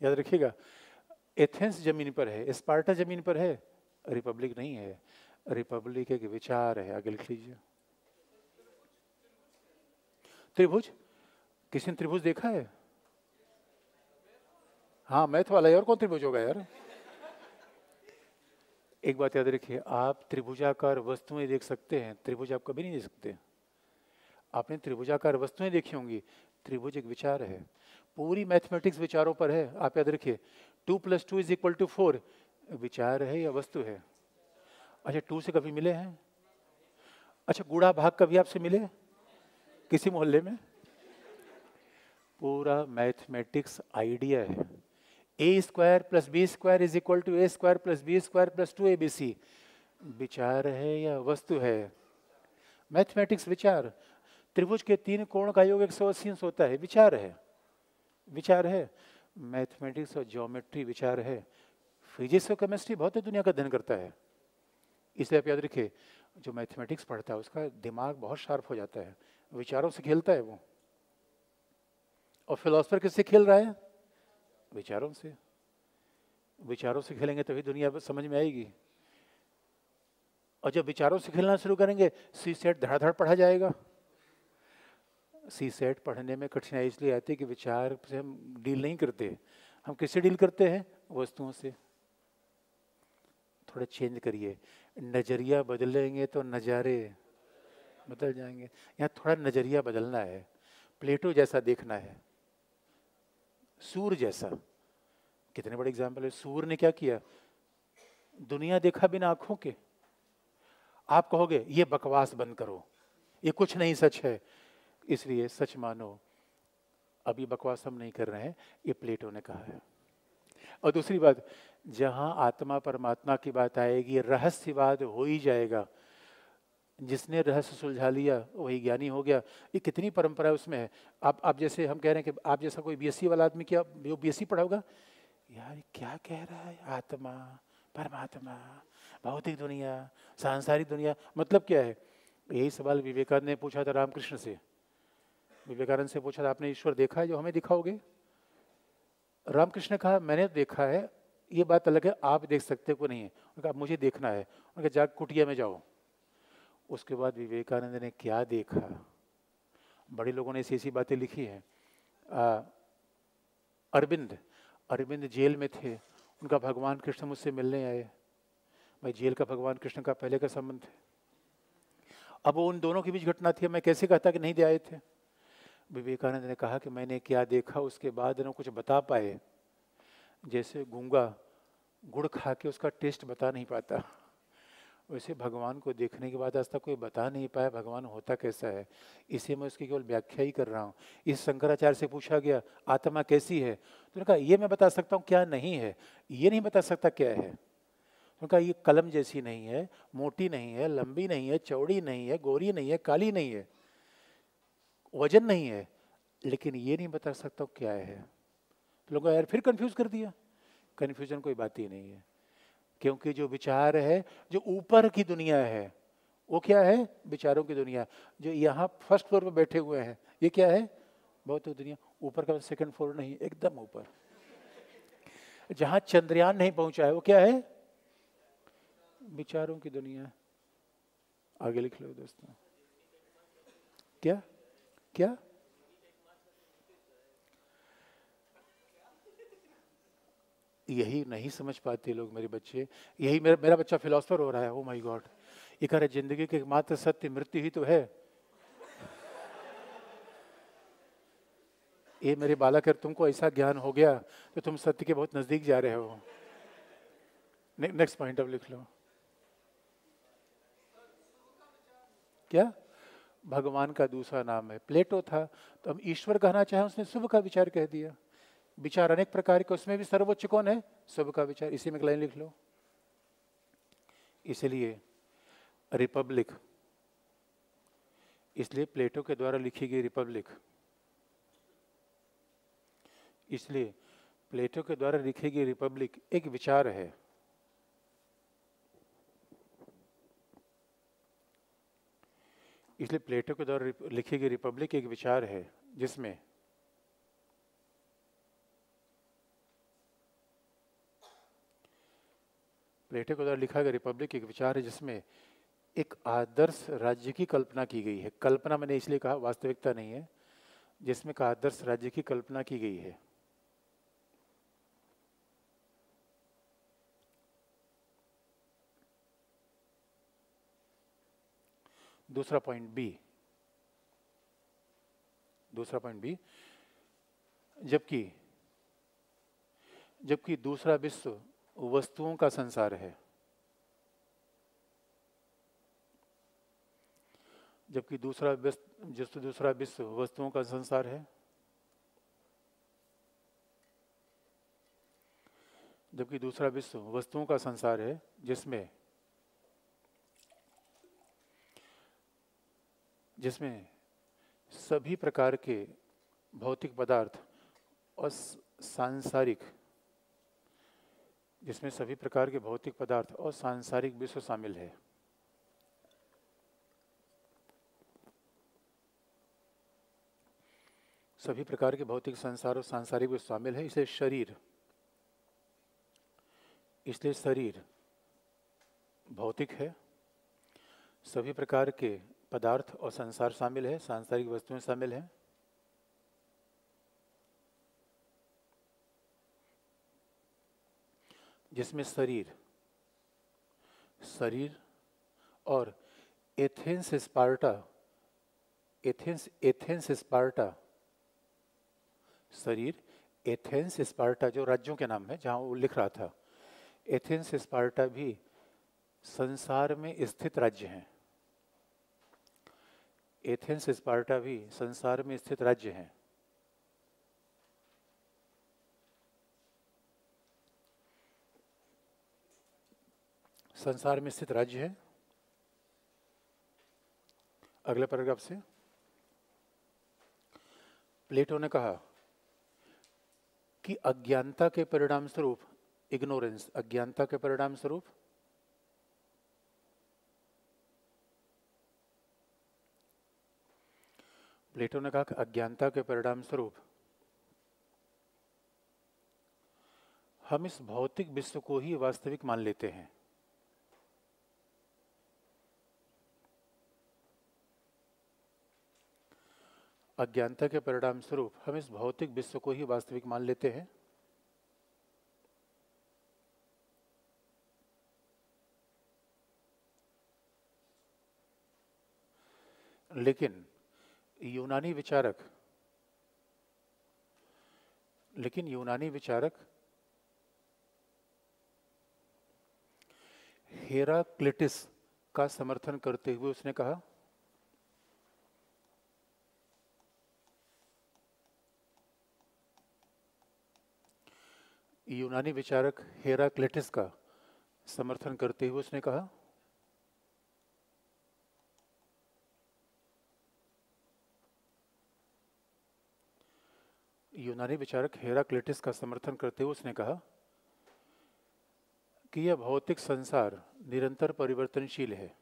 याद रखिएगा, एथेंस ज़मीन पर है, स्पार्टा ज़मीन पर है, रिपब्लिक नहीं है। रिपब्लिक एक विचार है। आगे लिख लीजिए। त्रिभुज? किसी ने त्रिभुज देखा है? हाँ मैथ वाला है। और कौन त्रिभुज होगा यार? एक बात याद रखिए, आप त्रिभुजाकार वस्तुएँ देख सकते हैं। त्रिभुज आप कभी नहीं देख सकते। आपने त्रिभुजाकार वस्तुएँ देखी होंगी। त्रिभुज एक विचार है। पूरी मैथमेटिक्स विचारों पर है। आप याद रखिए, two plus two is equal to four. विचार है या वस्तु है? अच्छा टू से कभी मिले हैं? अच्छा गुड़ा भाग कभी आपसे मिले? किसी मोहल्ले में? पूरा मैथमेटिक्स आइडिया है। A square plus B square is equal to A square plus B square plus two A B C. विचार है या वस्तु है? मैथमेटिक्स विचार। त्रिभुज के तीन कोण का योग एक सौ अस्सी अंश होता है, विचार है। विचार है। मैथमेटिक्स और ज्योमेट्री विचार है। फिजिक्स और केमिस्ट्री बहुत ही दुनिया का अध्ययन करता है। इसलिए आप याद रखिए, जो मैथमेटिक्स पढ़ता है, उसका दिमाग बहुत शार्प हो जाता है। विचारों से खेलता है वो। और फिलोसफर किससे खेल रहा है? विचारों से। विचारों से खेलेंगे तभी दुनिया समझ में आएगी। और जब विचारों से खेलना शुरू करेंगे, सी सेट धड़ाधड़ पढ़ा जाएगा। सी सेट पढ़ने में कठिनाई इसलिए आती है कि विचार से हम डील नहीं करते। हम किससे डील करते हैं? वस्तुओं से। थोड़ा चेंज करिए। नज़रिया बदलेंगे तो नज़ारे बदल जाएँगे। यहाँ थोड़ा नज़रिया बदलना है। प्लेटो जैसा देखना है। सूर जैसा। कितने बड़े एग्ज़ाम्पल है। सूर ने क्या किया? दुनिया देखा बिना आँखों के। आप कहोगे, ये बकवास बंद करो। ये कुछ नहीं सच है। इसलिए सच मानो, अभी बकवास हम नहीं कर रहे हैं, ये प्लेटो ने कहा है। और दूसरी बात, जहाँ आत्मा परमात्मा की बात आएगी, रहस्यवाद हो ही जाएगा। जिसने रहस्य सुलझा लिया, वही ज्ञानी हो गया। ये कितनी परंपरा उसमें है? आप आप जैसे हम कह रहे हैं कि आप जैसा कोई बीएससी वाला आदमी क्या जो बीएससी पढ़ा होगा? यार, क्या कह रहा है? आत्मा, परमात्मा, भौतिक दुनिया, सांसारिक दुनिया मतलब क्या है? यही सवाल विवेकानंद ने पूछा था रामकृष्ण से। विवेकानंद से पूछा था, आपने ईश्वर देखा है जो हमें दिखाओगे? रामकृष्ण कहा, मैंने देखा है, ये बात अलग है, आप देख सकते को नहीं है। उनका मुझे देखना है। उनका जाग, कुटिया में जाओ। उसके बाद विवेकानंद ने क्या देखा? बड़े लोगों ने ऐसी ऐसी बातें लिखी हैं। अरविंद अरविंद जेल में थे। उनका भगवान कृष्ण मुझसे मिलने आए। भाई, जेल का भगवान कृष्ण का पहले का संबंध है। अब उन दोनों के बीच घटना थी, मैं कैसे कहता कि नहीं दे आए थे? विवेकानंद ने कहा कि मैंने क्या देखा उसके बाद ना कुछ बता पाए। जैसे गूँगा गुड़ खा के उसका टेस्ट बता नहीं पाता। वैसे भगवान को देखने के बाद आज तक कोई बता नहीं पाया भगवान होता कैसा है। इसे मैं उसकी केवल व्याख्या ही कर रहा हूँ। इस शंकराचार्य से पूछा गया, आत्मा कैसी है? तो उन्होंने कहा, ये मैं बता सकता हूँ क्या नहीं है। ये नहीं बता सकता क्या है? तो कहा, ये कलम जैसी नहीं है, मोटी नहीं है, लंबी नहीं है, चौड़ी नहीं है, गोरी नहीं है, काली नहीं है। वज़न नहीं है, लेकिन ये नहीं बता सकता क्या है। तो लोगों यार फिर कंफ्यूज कर दिया। कंफ्यूजन कोई बात ही नहीं है। क्योंकि जो विचार है, जो ऊपर की दुनिया है, वो क्या है? विचारों की दुनिया। जो यहाँ फ़र्स्ट फ्लोर पर बैठे हुए हैं, ये क्या है? बहुत दुनिया। ऊपर का सेकंड फ्लोर नहीं, एकदम ऊपर। जहाँ चंद्रयान नहीं पहुँचा है, वो क्या है? विचारों की दुनिया। आगे लिख लो दोस्तों। क्या? क्या? यही नहीं समझ पाते लोग मेरे बच्चे। यही मेरा मेरा बच्चा फिलोसफर हो रहा है। ओ माय गॉड ये कह रहे ज़िंदगी के मात्र सत्य मृत्यु ही तो है। ये मेरे बालक, अगर तुमको ऐसा ज्ञान हो गया तो तुम सत्य के बहुत नज़दीक जा रहे हो। नेक्स्ट पॉइंट अब लिख लो। क्या? भगवान का दूसरा नाम है। प्लेटो था तो हम ईश्वर कहना चाहे, उसने शुभ का विचार कह दिया। विचार अनेक प्रकार के, उसमें भी सर्वोच्च कौन है? शुभ का विचार। इसी में लाइन लिख लो। इसलिए रिपब्लिक, इसलिए प्लेटो के द्वारा लिखी गई रिपब्लिक, इसलिए प्लेटो के द्वारा लिखी गई रिपब्लिक एक विचार है। इसलिए प्लेटो के द्वारा लिखी गई रिपब्लिक एक विचार है, जिसमें प्लेटो के द्वारा लिखा गया रिपब्लिक एक विचार है, जिसमें एक आदर्श राज्य की कल्पना की गई है। कल्पना मैंने इसलिए कहा, वास्तविकता नहीं है, जिसमें एक आदर्श राज्य की कल्पना की गई है। दूसरा पॉइंट बी। दूसरा पॉइंट बी, जबकि जबकि दूसरा विश्व वस्तुओं का संसार है। जबकि दूसरा जिस दूसरा विश्व वस्तुओं का संसार है। जबकि दूसरा विश्व वस्तुओं का संसार है, जिसमें जिसमें सभी प्रकार के भौतिक पदार्थ और सांसारिक, जिसमें सभी प्रकार के भौतिक पदार्थ और सांसारिक विश्व शामिल है। सभी प्रकार के भौतिक संसार और सांसारिक विश्व शामिल है, इसलिए शरीर इसलिए शरीर भौतिक है। सभी प्रकार के पदार्थ और संसार शामिल है, सांसारिक वस्तुएँ शामिल हैं। जिसमें शरीर शरीर और Athens Sparta, Athens Athens Sparta, शरीर, एथेंस स्पार्टा जो राज्यों के नाम है, जहाँ वो लिख रहा था, एथेंस स्पार्टा भी संसार में स्थित राज्य हैं। एथेंस स्पार्टा भी संसार में स्थित राज्य हैं। संसार में स्थित राज्य है। अगले पैराग्राफ से। प्लेटो ने कहा कि अज्ञानता के परिणाम स्वरूप इग्नोरेंस, अज्ञानता के परिणाम स्वरूप प्लेटो ने कहा कि अज्ञानता के परिणाम स्वरूप हम इस भौतिक विश्व को ही वास्तविक मान लेते हैं। अज्ञानता के परिणाम स्वरूप हम इस भौतिक विश्व को ही वास्तविक मान लेते हैं। लेकिन यूनानी विचारक। लेकिन यूनानी विचारक हेराक्लिटिस का समर्थन करते हुए उसने कहा, यूनानी विचारक हेराक्लिटिस का समर्थन करते हुए उसने कहा यूनानी विचारक हेराक्लेटिस का समर्थन करते हुए उसने कहा कि यह भौतिक संसार निरंतर परिवर्तनशील है।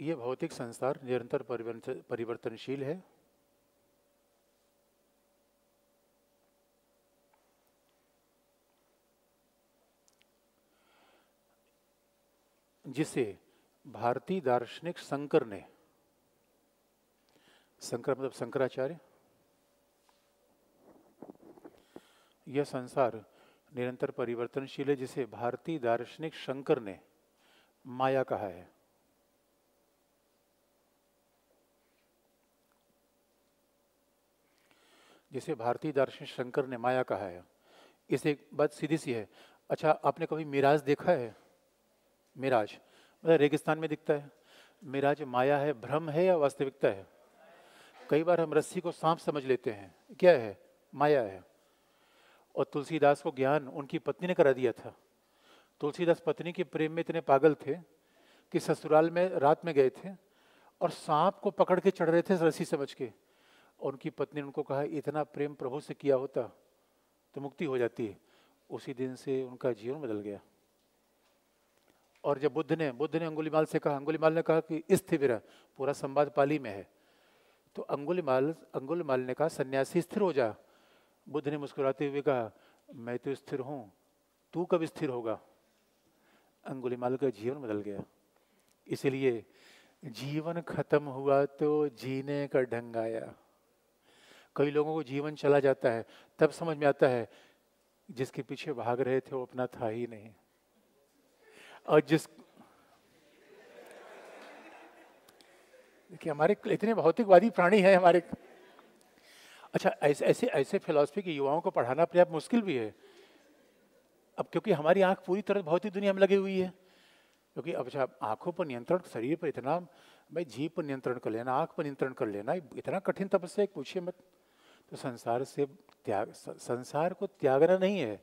यह भौतिक संसार निरंतर परिवर्तनशील है। जिसे भारतीय दार्शनिक शंकर ने शंकर मतलब शंकराचार्य? यह संसार निरंतर परिवर्तनशील है, जिसे भारतीय दार्शनिक शंकर ने माया कहा है। जिसे भारतीय दार्शनिक शंकर ने माया कहा है। इसे एक बात सीधी सी है। अच्छा आपने कभी मिराज देखा है? मिराज मतलब रेगिस्तान में दिखता है। मिराज माया है, भ्रम है या वास्तविकता है? कई बार हम रस्सी को सांप समझ लेते हैं। क्या है? माया है। और तुलसीदास को ज्ञान उनकी पत्नी ने करा दिया था। तुलसीदास पत्नी के प्रेम में इतने पागल थे कि ससुराल में रात में गए थे और सांप को पकड़ के चढ़ रहे थे रस्सी समझ के। और उनकी पत्नी ने उनको कहा, इतना प्रेम प्रभु से किया होता तो मुक्ति हो जाती। है उसी दिन से उनका जीवन बदल गया। और जब बुद्ध ने बुद्ध ने अंगुलीमाल से कहा अंगुलीमाल ने कहा कि स्थिर पूरा संवाद पाली में है। तो अंगुलीमाल अंगुलीमाल ने कहा सन्यासी स्थिर हो जा। बुद्ध ने मुस्कुराते हुए कहा, मैं तो स्थिर हूँ, तू कब स्थिर होगा? अंगुलीमाल का जीवन बदल गया। इसलिए जीवन खत्म हुआ तो जीने का ढंग आया। कई लोगों को जीवन चला जाता है, तब समझ में आता है, जिसके पीछे भाग रहे थे वो अपना था ही नहीं। और जिस देखिए हमारे इतने भौतिकवादी प्राणी हैं हमारे अच्छा ऐसे ऐसे ऐसे फिलोसफी के युवाओं को पढ़ाना पर्याप्त मुश्किल भी है। अब क्योंकि हमारी आँख पूरी तरह भौतिक दुनिया में लगी हुई है। क्योंकि अब अच्छा आँखों पर नियंत्रण, शरीर पर इतना, भाई जीव पर नियंत्रण कर लेना, आँख पर नियंत्रण कर लेना इतना कठिन तपस्या पूछिए मत। तो संसार से त्याग संसार को त्यागना नहीं है।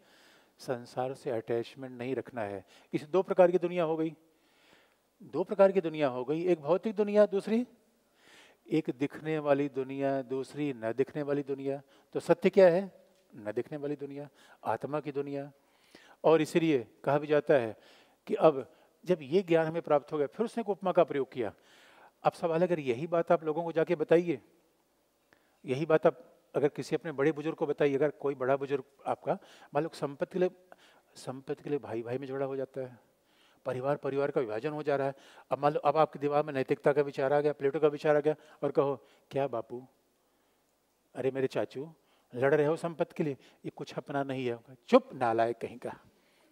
संसार से अटैचमेंट नहीं रखना है। इस दो प्रकार की दुनिया हो गई। दो प्रकार की दुनिया हो गई, एक भौतिक दुनिया, दूसरी एक दिखने वाली दुनिया, दूसरी न दिखने वाली दुनिया। तो सत्य क्या है? न दिखने वाली दुनिया, आत्मा की दुनिया। और इसलिए कहा भी जाता है कि अब जब ये ज्ञान हमें प्राप्त हो गया, फिर उसने उपमा का प्रयोग किया। अब सवाल अगर यही बात आप लोगों को जाके बताइए, यही बात आप अगर किसी अपने बड़े बुज़ुर्ग को बताइए, अगर कोई बड़ा बुज़ुर्ग आपका, मान लो संपत्ति के लिए, संपत्ति के लिए भाई भाई में झगड़ा हो जाता है। परिवार परिवार का विभाजन हो जा रहा है। अब मान लो, अब आपके दिमाग में नैतिकता का विचार आ गया प्लेटो का विचार आ गया और कहो, क्या बापू? अरे मेरे चाचू, लड़ रहे हो संपत्ति के लिए? ये कुछ अपना नहीं है। चुप, नालायक कहीं का।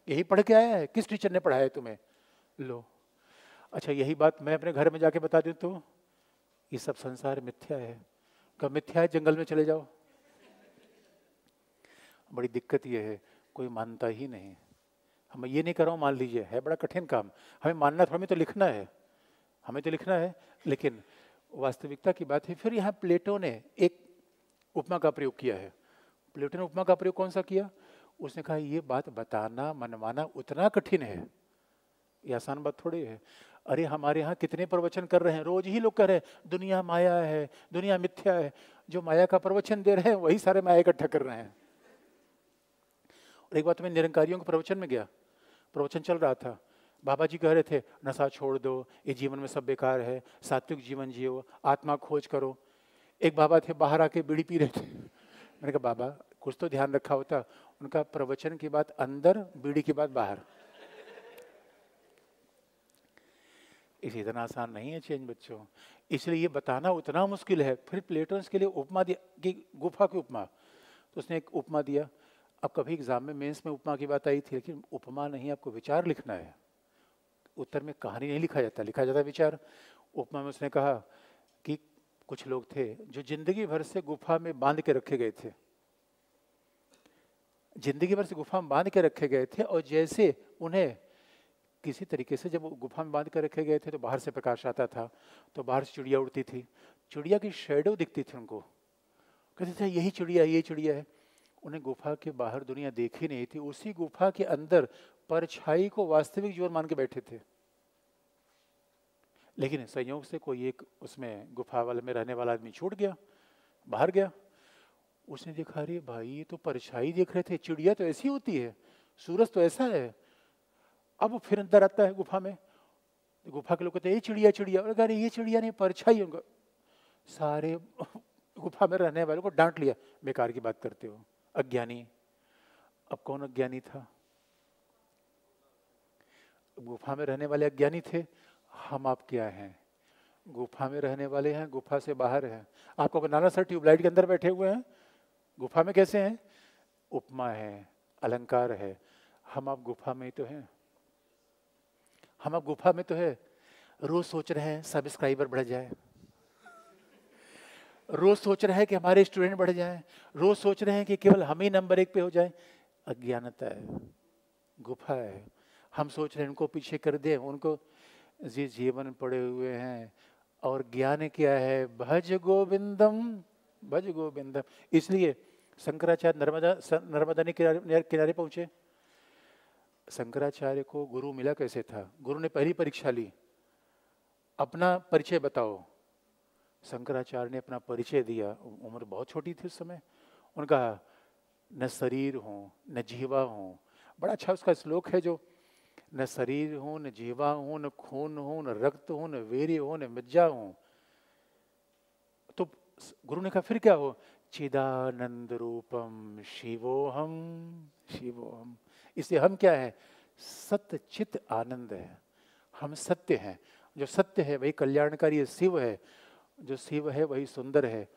यही पढ़ के आया है? किस टीचर ने पढ़ाया तुम्हें? लो। अच्छा यही बात मैं अपने घर में जाके बता दूँ तो ये सब संसार मिथ्या है। कब मिथ्या है? जंगल में चले जाओ। बड़ी दिक्कत ये है, कोई मानता ही नहीं। हम ये नहीं कर रहा हूँ, मान लीजिए, है बड़ा कठिन काम। हमें मानना तो हमें तो लिखना है। हमें तो लिखना है, लेकिन वास्तविकता की बात है, फिर यहाँ प्लेटो ने एक उपमा का प्रयोग किया है। प्लेटो ने उपमा का प्रयोग कौन सा किया? उसने कहा, ये बात बताना, मनवाना उतना कठिन है। ये आसान बात थोड़ी है। अरे, हमारे यहाँ कितने प्रवचन कर रहे हैं, रोज ही लोग कह रहे हैं, दुनिया माया है, दुनिया मिथ्या है। जो माया का प्रवचन दे रहे हैं, वही सारे माया इकट्ठा कर रहे हैं। और एक बात मैं निरंकारियों के प्रवचन में गया। प्रवचन चल रहा था। बाबा जी कह रहे थे, नशा छोड़ दो, ये जीवन में सब बेकार है, सात्विक जीवन जियो, आत्मा खोज करो। एक बाबा थे, बाहर आके बीड़ी पी रहे थे। मैंने कहा, बाबा, कुछ तो ध्यान रखा होता। उनका प्रवचन की बात अंदर, बीड़ी की बात बाहर। इसे इतना आसान नहीं है चेंज, बच्चों। इसलिए ये बताना उतना मुश्किल है। फिर प्लेटोन्स के लिए उपमा दिया, कि गुफा की उपमा। तो उसने एक उपमा दिया अब कभी एग्ज़ाम में मेंस में उपमा की बात आई थी, लेकिन उपमा नहीं, आपको विचार लिखना है। उत्तर में कहानी नहीं लिखा जाता लिखा जाता विचार। उपमा में उसने कहा कि कुछ लोग थे जो ज़िंदगी भर से गुफा में बाँध के रखे गए थे। ज़िंदगी भर से गुफा में बाँध के रखे गए थे और जैसे उन्हें किसी तरीके से जब वो गुफा में बाँध कर रखे गए थे तो बाहर से प्रकाश आता था तो बाहर से चिड़िया उड़ती थी। चिड़िया की शेडो दिखती थी उनको। कहते थे, यही चिड़िया यही चिड़िया है। उन्हें गुफा के बाहर दुनिया देखी नहीं थी, उसी गुफा के अंदर परछाई को वास्तविक जीवन मान के बैठे थे। लेकिन संयोग से कोई एक उसमें गुफा वाले में रहने वाला आदमी छूट गया, बाहर गया। उसने देखा, अरे भाई, ये तो परछाई देख रहे थे, चिड़िया तो ऐसी होती है, सूरज तो ऐसा है। अब फिर अंदर आता है गुफा में। गुफा के लोग कहते हैं, ये चिड़िया चिड़िया। और अरे ये चिड़िया नहीं, परछाई उनका सारे गुफा में रहने वालों को डांट लिया, बेकार की बात करते हो। अज्ञानी। अब कौन अज्ञानी था? गुफा में रहने वाले अज्ञानी थे। हम आप क्या हैं? गुफा में रहने वाले हैं, गुफा से बाहर हैं। आपको नाना सर ट्यूबलाइट के अंदर बैठे हुए हैं? गुफा में कैसे हैं? उपमा है, अलंकार है। हम आप गुफा में ही तो हैं। हम आप गुफा में तो है। रोज सोच रहे हैं सब्सक्राइबर बढ़ जाए। रोज सोच रहे हैं कि हमारे स्टूडेंट बढ़ जाएँ, रोज सोच रहे हैं कि केवल हम ही नंबर एक पे हो जाएँ। अज्ञानता है, गुफा है। हम सोच रहे हैं उनको पीछे कर दे, उनको जी जीवन पड़े हुए हैं। और ज्ञान क्या है? भज गोविंदम भज गोविंदम। इसलिए शंकराचार्य नर्मदा नर्मदा ने किनारे किनारे पहुँचे। शंकराचार्य को गुरु मिला कैसे था? गुरु ने पहली परीक्षा ली। अपना परिचय बताओ। शंकराचार्य ने अपना परिचय दिया। उम्र बहुत छोटी थी उस समय। उनका, न शरीर हो, न जीवा हो। बड़ा अच्छा उसका श्लोक है जो, न शरीर हो, न जीवा हो, न खून हो, न रक्त हो, न वीर हो, न मज्जा हो। तो गुरु ने कहा, फिर क्या हो चिदानंद रूपम शिवोहम। शिवोहम। इसलिए हम क्या है? सत्य चित आनंद है। हम सत्य हैं। जो सत्य है, वही कल्याणकारी शिव है। जो शिव है वही सुंदर है।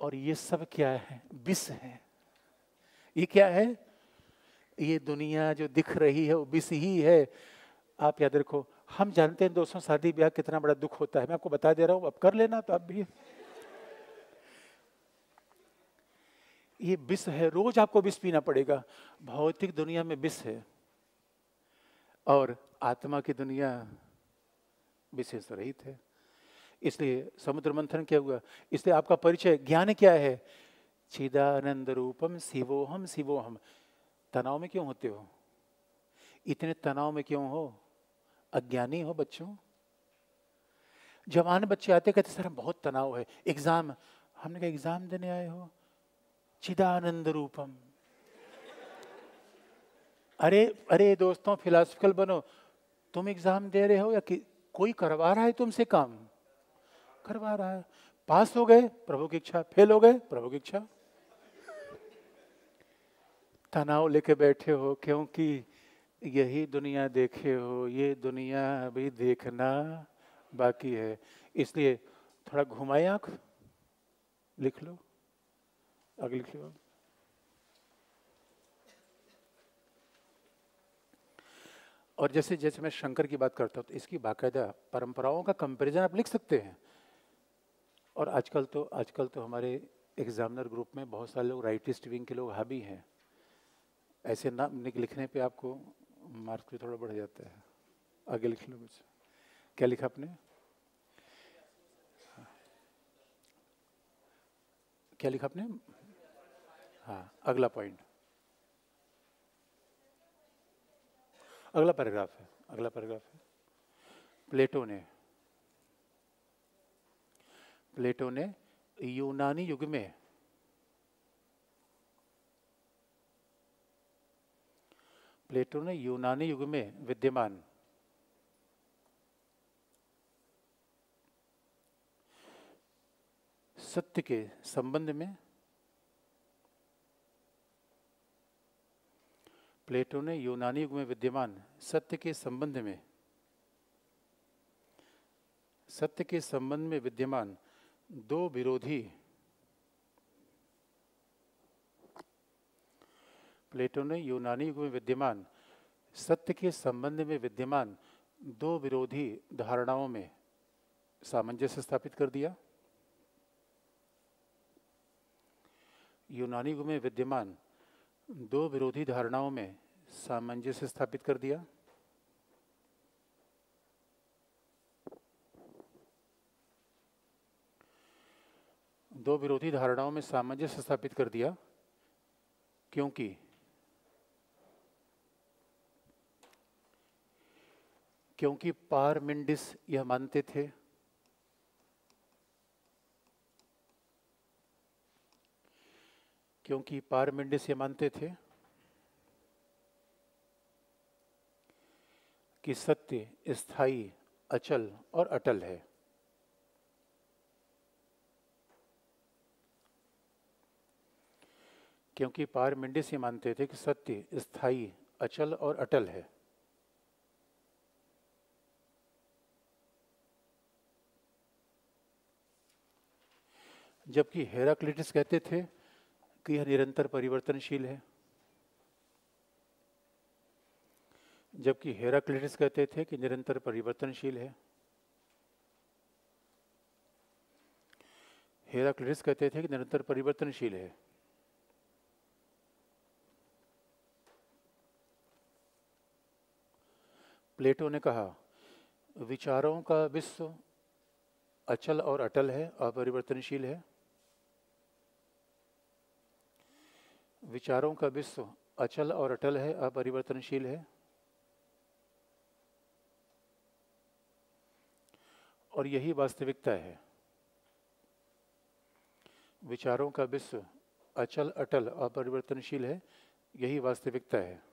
और ये सब क्या है? विष है। ये क्या है? ये दुनिया जो दिख रही है वो विष ही है। आप याद रखो, हम जानते हैं दोस्तों, शादी ब्याह कितना बड़ा दुख होता है। मैं आपको बता दे रहा हूँ, अब कर लेना तो आप भी। ये विष है, रोज आपको विष पीना पड़ेगा। भौतिक दुनिया में विष है। और आत्मा की दुनिया विशेष रहित है। इसलिए समुद्र मंथन क्या हुआ। इसलिए आपका परिचय, ज्ञान क्या है? चिदानंद रूपम शिवोहम शिवोहम। तनाव में क्यों होते हो? इतने तनाव में क्यों हो? अज्ञानी हो बच्चों? जवान बच्चे आते कहते, सर, बहुत तनाव है। एग्ज़ाम, हमने कहा, एग्ज़ाम देने आए हो? चिदानंद रूपम। अरे अरे दोस्तों, फिलोसफिकल बनो। तुम एग्ज़ाम दे रहे हो या कि, कोई करवा रहा है तुमसे काम? करवा रहा है। पास हो गए, प्रभु की इच्छा। फेल हो गए, प्रभु की इच्छा। तनाव लेके बैठे हो, क्योंकि यही दुनिया देखे हो, ये दुनिया अभी देखना बाकी है। इसलिए थोड़ा घुमाए आँख, लिख लो, आगे लिख लो। और जैसे जैसे मैं शंकर की बात करता हूँ तो इसकी बाकायदा परंपराओं का कंपैरिजन आप लिख सकते हैं। और आजकल तो आजकल तो हमारे एग्जामिनर ग्रुप में बहुत सारे लोग राइटिस्ट विंग के लोग हावी हैं। ऐसे नाम लिखने पे आपको मार्क्स भी थोड़ा बढ़ जाता है। आगे लिख लो कुछ क्या लिखा आपने? क्या लिखा आपने? हाँ अगला पॉइंट अगला पैराग्राफ है, अगला पैराग्राफ है। प्लेटो ने प्लेटो ने यूनानी युग में प्लेटो ने यूनानी युग में विद्यमान सत्य के संबंध में प्लेटो ने यूनानी युग में विद्यमान सत्य के संबंध में, सत्य के संबंध में विद्यमान दो विरोधी प्लेटो ने यूनानी युग में विद्यमान, सत्य के संबंध में विद्यमान दो विरोधी धारणाओं में सामंजस्य स्थापित कर दिया। यूनानी युग में विद्यमान दो विरोधी धारणाओं में सामंजस्य स्थापित कर दिया। दो विरोधी धारणाओं में सामंजस्य स्थापित कर दिया। क्योंकि क्योंकि पारमिंडिस यह मानते थे। क्योंकि पारमिंडिस यह मानते थे कि सत्य, स्थायी, अचल और अटल है। क्योंकि पारमिंडिस ही मानते थे कि सत्य, स्थायी, अचल और अटल है। जबकि हेराक्लिटिस कहते थे कि यह निरंतर परिवर्तनशील है। जबकि हेराक्लिटिस कहते थे कि निरंतर परिवर्तनशील है। हेराक्लिटिस कहते थे कि निरंतर परिवर्तनशील है। प्लेटो ने कहा, विचारों का विश्व अचल और अटल है, अपरिवर्तनशील है। विचारों का विश्व अचल और अटल है, अपरिवर्तनशील है। और यही वास्तविकता है। विचारों का विश्व अचल, अटल, अपरिवर्तनशील है, यही वास्तविकता है।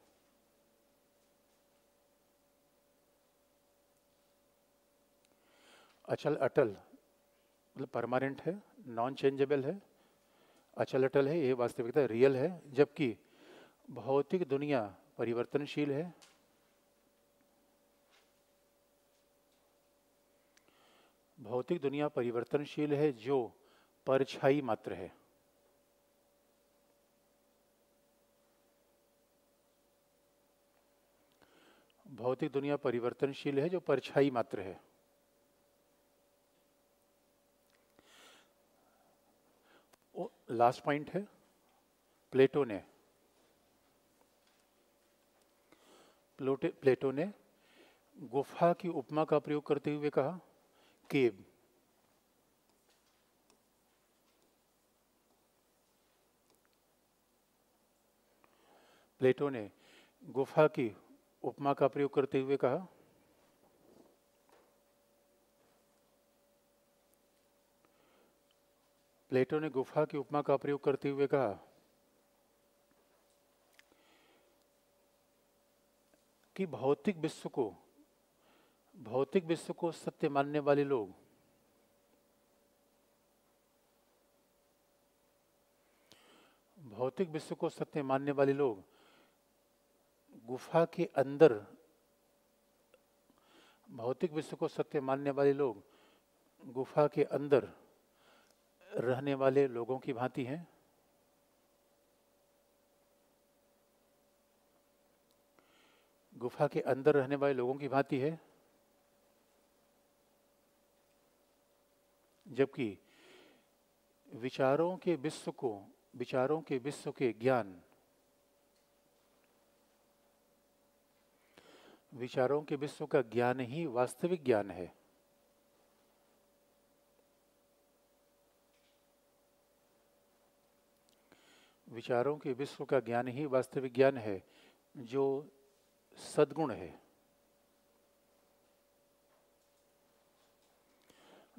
अचल अटल मतलब परमानेंट है नॉन चेंजेबल है। अचल अटल है, ये वास्तविकता रियल है, जबकि भौतिक दुनिया परिवर्तनशील है। भौतिक दुनिया परिवर्तनशील है जो परछाई मात्र है। भौतिक दुनिया परिवर्तनशील है जो परछाई मात्र है। लास्ट पॉइंट है, प्लेटो ने। प्लेटो ने गुफा की उपमा का प्रयोग करते हुए कहा केव प्लेटो ने गुफा की उपमा का प्रयोग करते हुए कहा प्लेटो ने गुफा की उपमा का प्रयोग करते हुए कहा, कि भौतिक विश्व को, भौतिक विश्व को सत्य मानने वाले लोग, भौतिक विश्व को सत्य मानने वाले लोग गुफा के अंदर, भौतिक विश्व को सत्य मानने वाले लोग गुफा के अंदर रहने वाले लोगों की भांति हैं। गुफा के अंदर रहने वाले लोगों की भांति है। जबकि विचारों के विश्व को, विचारों के विश्व के ज्ञान, विचारों के विश्व का ज्ञान ही वास्तविक ज्ञान है। विचारों के विश्व का ज्ञान ही वास्तविक ज्ञान है, जो सद्गुण है।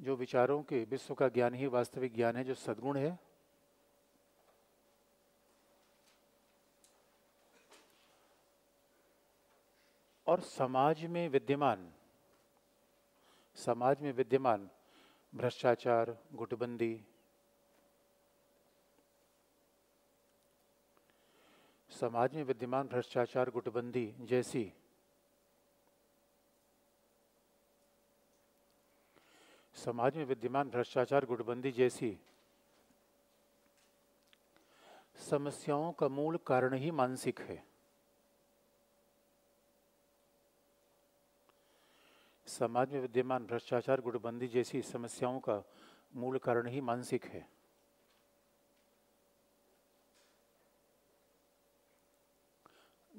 जो विचारों के विश्व का ज्ञान ही वास्तविक ज्ञान है, जो सद्गुण है। और समाज में विद्यमान, समाज में विद्यमान भ्रष्टाचार, गुटबंदी समाज में विद्यमान भ्रष्टाचार गुटबंदी जैसी। समाज में विद्यमान भ्रष्टाचार गुटबंदी जैसी। समस्याओं का मूल कारण ही मानसिक है। समाज में विद्यमान भ्रष्टाचार गुटबंदी जैसी समस्याओं का मूल कारण ही मानसिक है।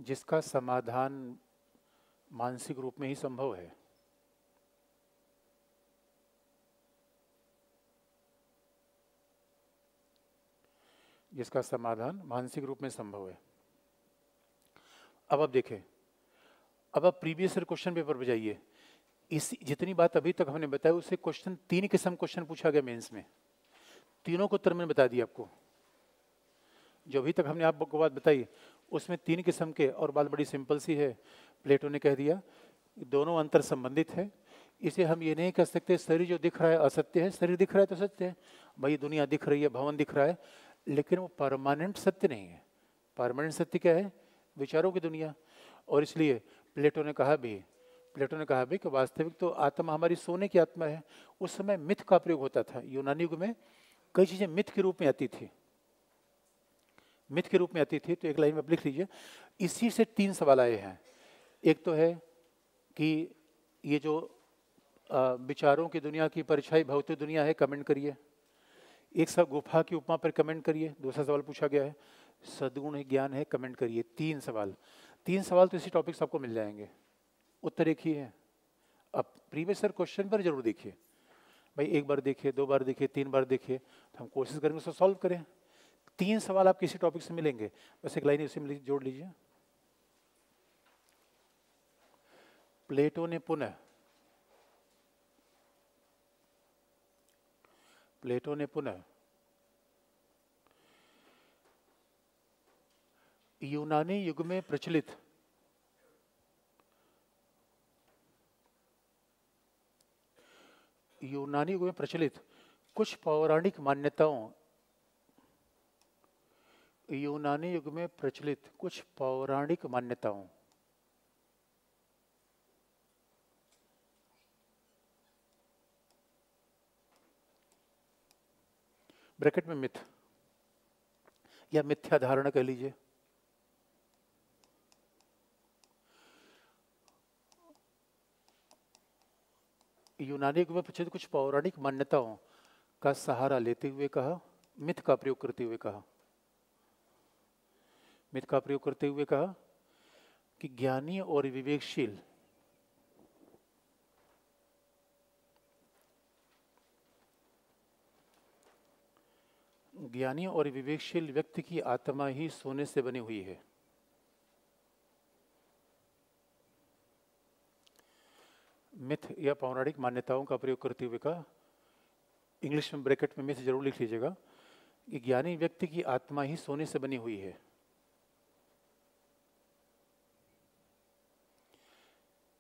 जिसका समाधान मानसिक रूप में ही संभव है। जिसका समाधान मानसिक रूप में संभव है। अब आप देखें, अब आप प्रीवियस क्वेश्चन पेपर पर जाइए। इस, जितनी बात अभी तक हमने बताया उससे क्वेश्चन, तीन किस्म क्वेश्चन पूछा गया मेंस में। तीनों को उत्तर मैंने बता दिया आपको। जो अभी तक हमने आपको बात बताई उसमें तीन किस्म के, और बात बड़ी सिंपल सी है, प्लेटो ने कह दिया, दोनों अंतर संबंधित है। इसे हम ये नहीं कह सकते, शरीर जो दिख रहा है असत्य है, शरीर दिख रहा है तो सत्य है। भाई दुनिया दिख रही है, भवन दिख रहा है, लेकिन वो परमानेंट सत्य नहीं है। परमानेंट सत्य क्या है? विचारों की दुनिया। और इसलिए प्लेटो ने कहा भी, प्लेटो ने कहा भी कि वास्तविक तो आत्मा हमारी सोने की आत्मा है। उस समय मिथ का प्रयोग होता था। यूनानी युग में कई चीज़ें मिथ के रूप में आती थी। मिथ के रूप में आती थी तो एक लाइन में आप लिख लीजिए। इसी से तीन सवाल आए हैं। एक तो है कि ये जो विचारों की दुनिया की परछाई भौतिक दुनिया है, कमेंट करिए। एक सब गुफा की उपमा पर कमेंट करिए। दूसरा सवाल पूछा गया है, सदगुण ज्ञान है, कमेंट करिए। तीन सवाल। तीन सवाल तो इसी टॉपिक से आपको मिल जाएँगे। उत्तर एक ही है। अब प्रीवियस सर क्वेश्चन पर ज़रूर देखिए। भाई एक बार देखिए, दो बार देखिए, तीन बार देखिए तो हम कोशिश करेंगे उसको सॉल्व करें। तीन सवाल आप किसी टॉपिक से मिलेंगे। बस एक लाइन में जोड़ लीजिए। प्लेटो ने पुनः। प्लेटो ने पुनः। यूनानी युग में प्रचलित। यूनानी युग में प्रचलित कुछ पौराणिक मान्यताओं यूनानी युग में प्रचलित कुछ पौराणिक मान्यताओं। ब्रैकेट में मिथ। या मिथ्या धारणा कह लीजिए। यूनानी युग में प्रचलित कुछ पौराणिक मान्यताओं का सहारा लेते हुए कहा, मिथ का प्रयोग करते हुए कहा। मिथ का प्रयोग करते हुए कहा कि ज्ञानी और विवेकशील। ज्ञानी और विवेकशील व्यक्ति की आत्मा ही सोने से बनी हुई है। मिथ या पौराणिक मान्यताओं का प्रयोग करते हुए कहा, इंग्लिश में ब्रैकेट में मिथ ज़रूर लिख लीजिएगा कि ज्ञानी व्यक्ति की आत्मा ही सोने से बनी हुई है।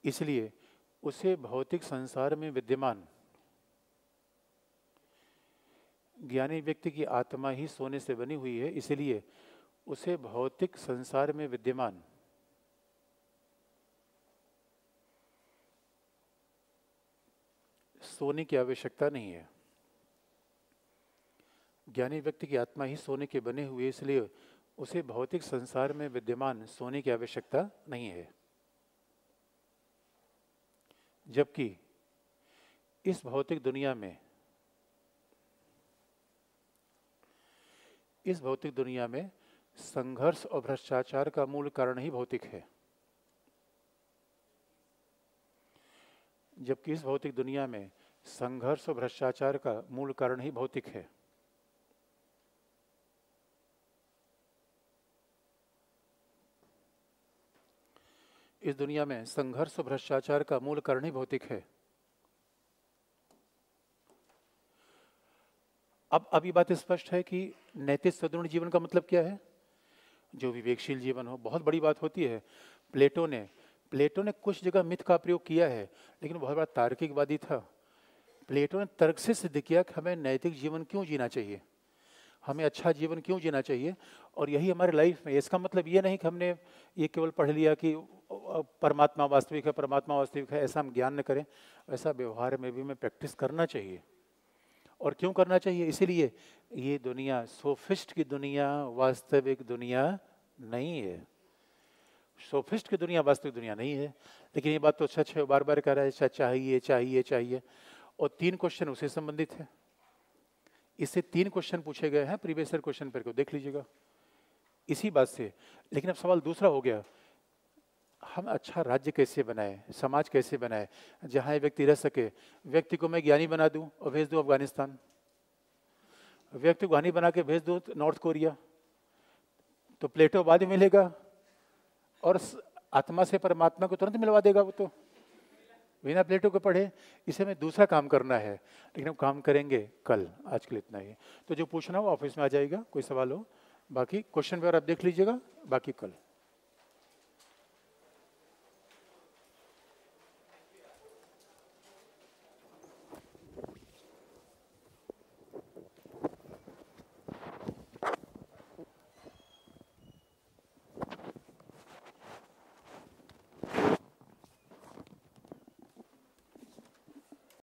इसलिए उसे भौतिक संसार में विद्यमान ज्ञानी व्यक्ति की आत्मा ही सोने से बनी हुई है, इसलिए उसे भौतिक संसार में विद्यमान। सोने की आवश्यकता नहीं है। ज्ञानी व्यक्ति की आत्मा ही सोने के बने हुए, इसलिए उसे भौतिक संसार में विद्यमान सोने की आवश्यकता नहीं है। जबकि इस भौतिक दुनिया में, इस भौतिक दुनिया में संघर्ष और भ्रष्टाचार का मूल कारण ही भौतिक है। जबकि इस भौतिक दुनिया में संघर्ष और भ्रष्टाचार का मूल कारण ही भौतिक है। इस दुनिया में संघर्ष और भ्रष्टाचार का मूल कारण ही भौतिक है। अब अभी बात स्पष्ट है कि नैतिक सदृढ़ जीवन का मतलब क्या है? जो विवेकशील जीवन हो, बहुत बड़ी बात होती है। प्लेटो ने प्लेटो ने कुछ जगह मिथ का प्रयोग किया है, लेकिन बहुत बड़ा तार्किकवादी था। प्लेटो ने तर्क से सिद्ध किया कि हमें नैतिक जीवन क्यों जीना चाहिए? हमें अच्छा जीवन क्यों जीना चाहिए? और यही हमारे लाइफ में इसका मतलब ये नहीं कि हमने ये केवल पढ़ लिया कि परमात्मा वास्तविक है, परमात्मा वास्तविक है, ऐसा हम ज्ञान न करें। ऐसा व्यवहार में भी हमें प्रैक्टिस करना चाहिए। और क्यों करना चाहिए? इसीलिए ये दुनिया सोफिस्ट की दुनिया, वास्तविक दुनिया नहीं है। सोफिस्ट की दुनिया, वास्तविक दुनिया नहीं है। लेकिन ये बात तो सच है बार बार कह रहा है चाहिए चाहिए चाहिए। और तीन क्वेश्चन उसे संबंधित है। इससे तीन क्वेश्चन पूछे गए हैं प्रीवियस ईयर क्वेश्चन पर को। देख लीजिएगा। इसी बात से। लेकिन अब सवाल दूसरा हो गया। हम अच्छा राज्य कैसे बनाए? समाज कैसे बनाए? जहाँ व्यक्ति रह सके। व्यक्ति को मैं ज्ञानी बना दूँ और भेज दूँ अफ़गानिस्तान? व्यक्ति को ज्ञानी बना के भेज दूँ नॉर्थ कोरिया? तो प्लेटो बाद मिलेगा। और आत्मा से परमात्मा को तुरंत मिलवा देगा वो तो। बिना प्लेटो को पढ़े। इसे हमें दूसरा काम करना है, लेकिन हम काम करेंगे कल, आज के लिए इतना ही। तो जो पूछना हो, ऑफ़िस में आ जाएगा कोई सवाल हो, बाकी क्वेश्चन पेपर आप देख लीजिएगा, बाकी कल।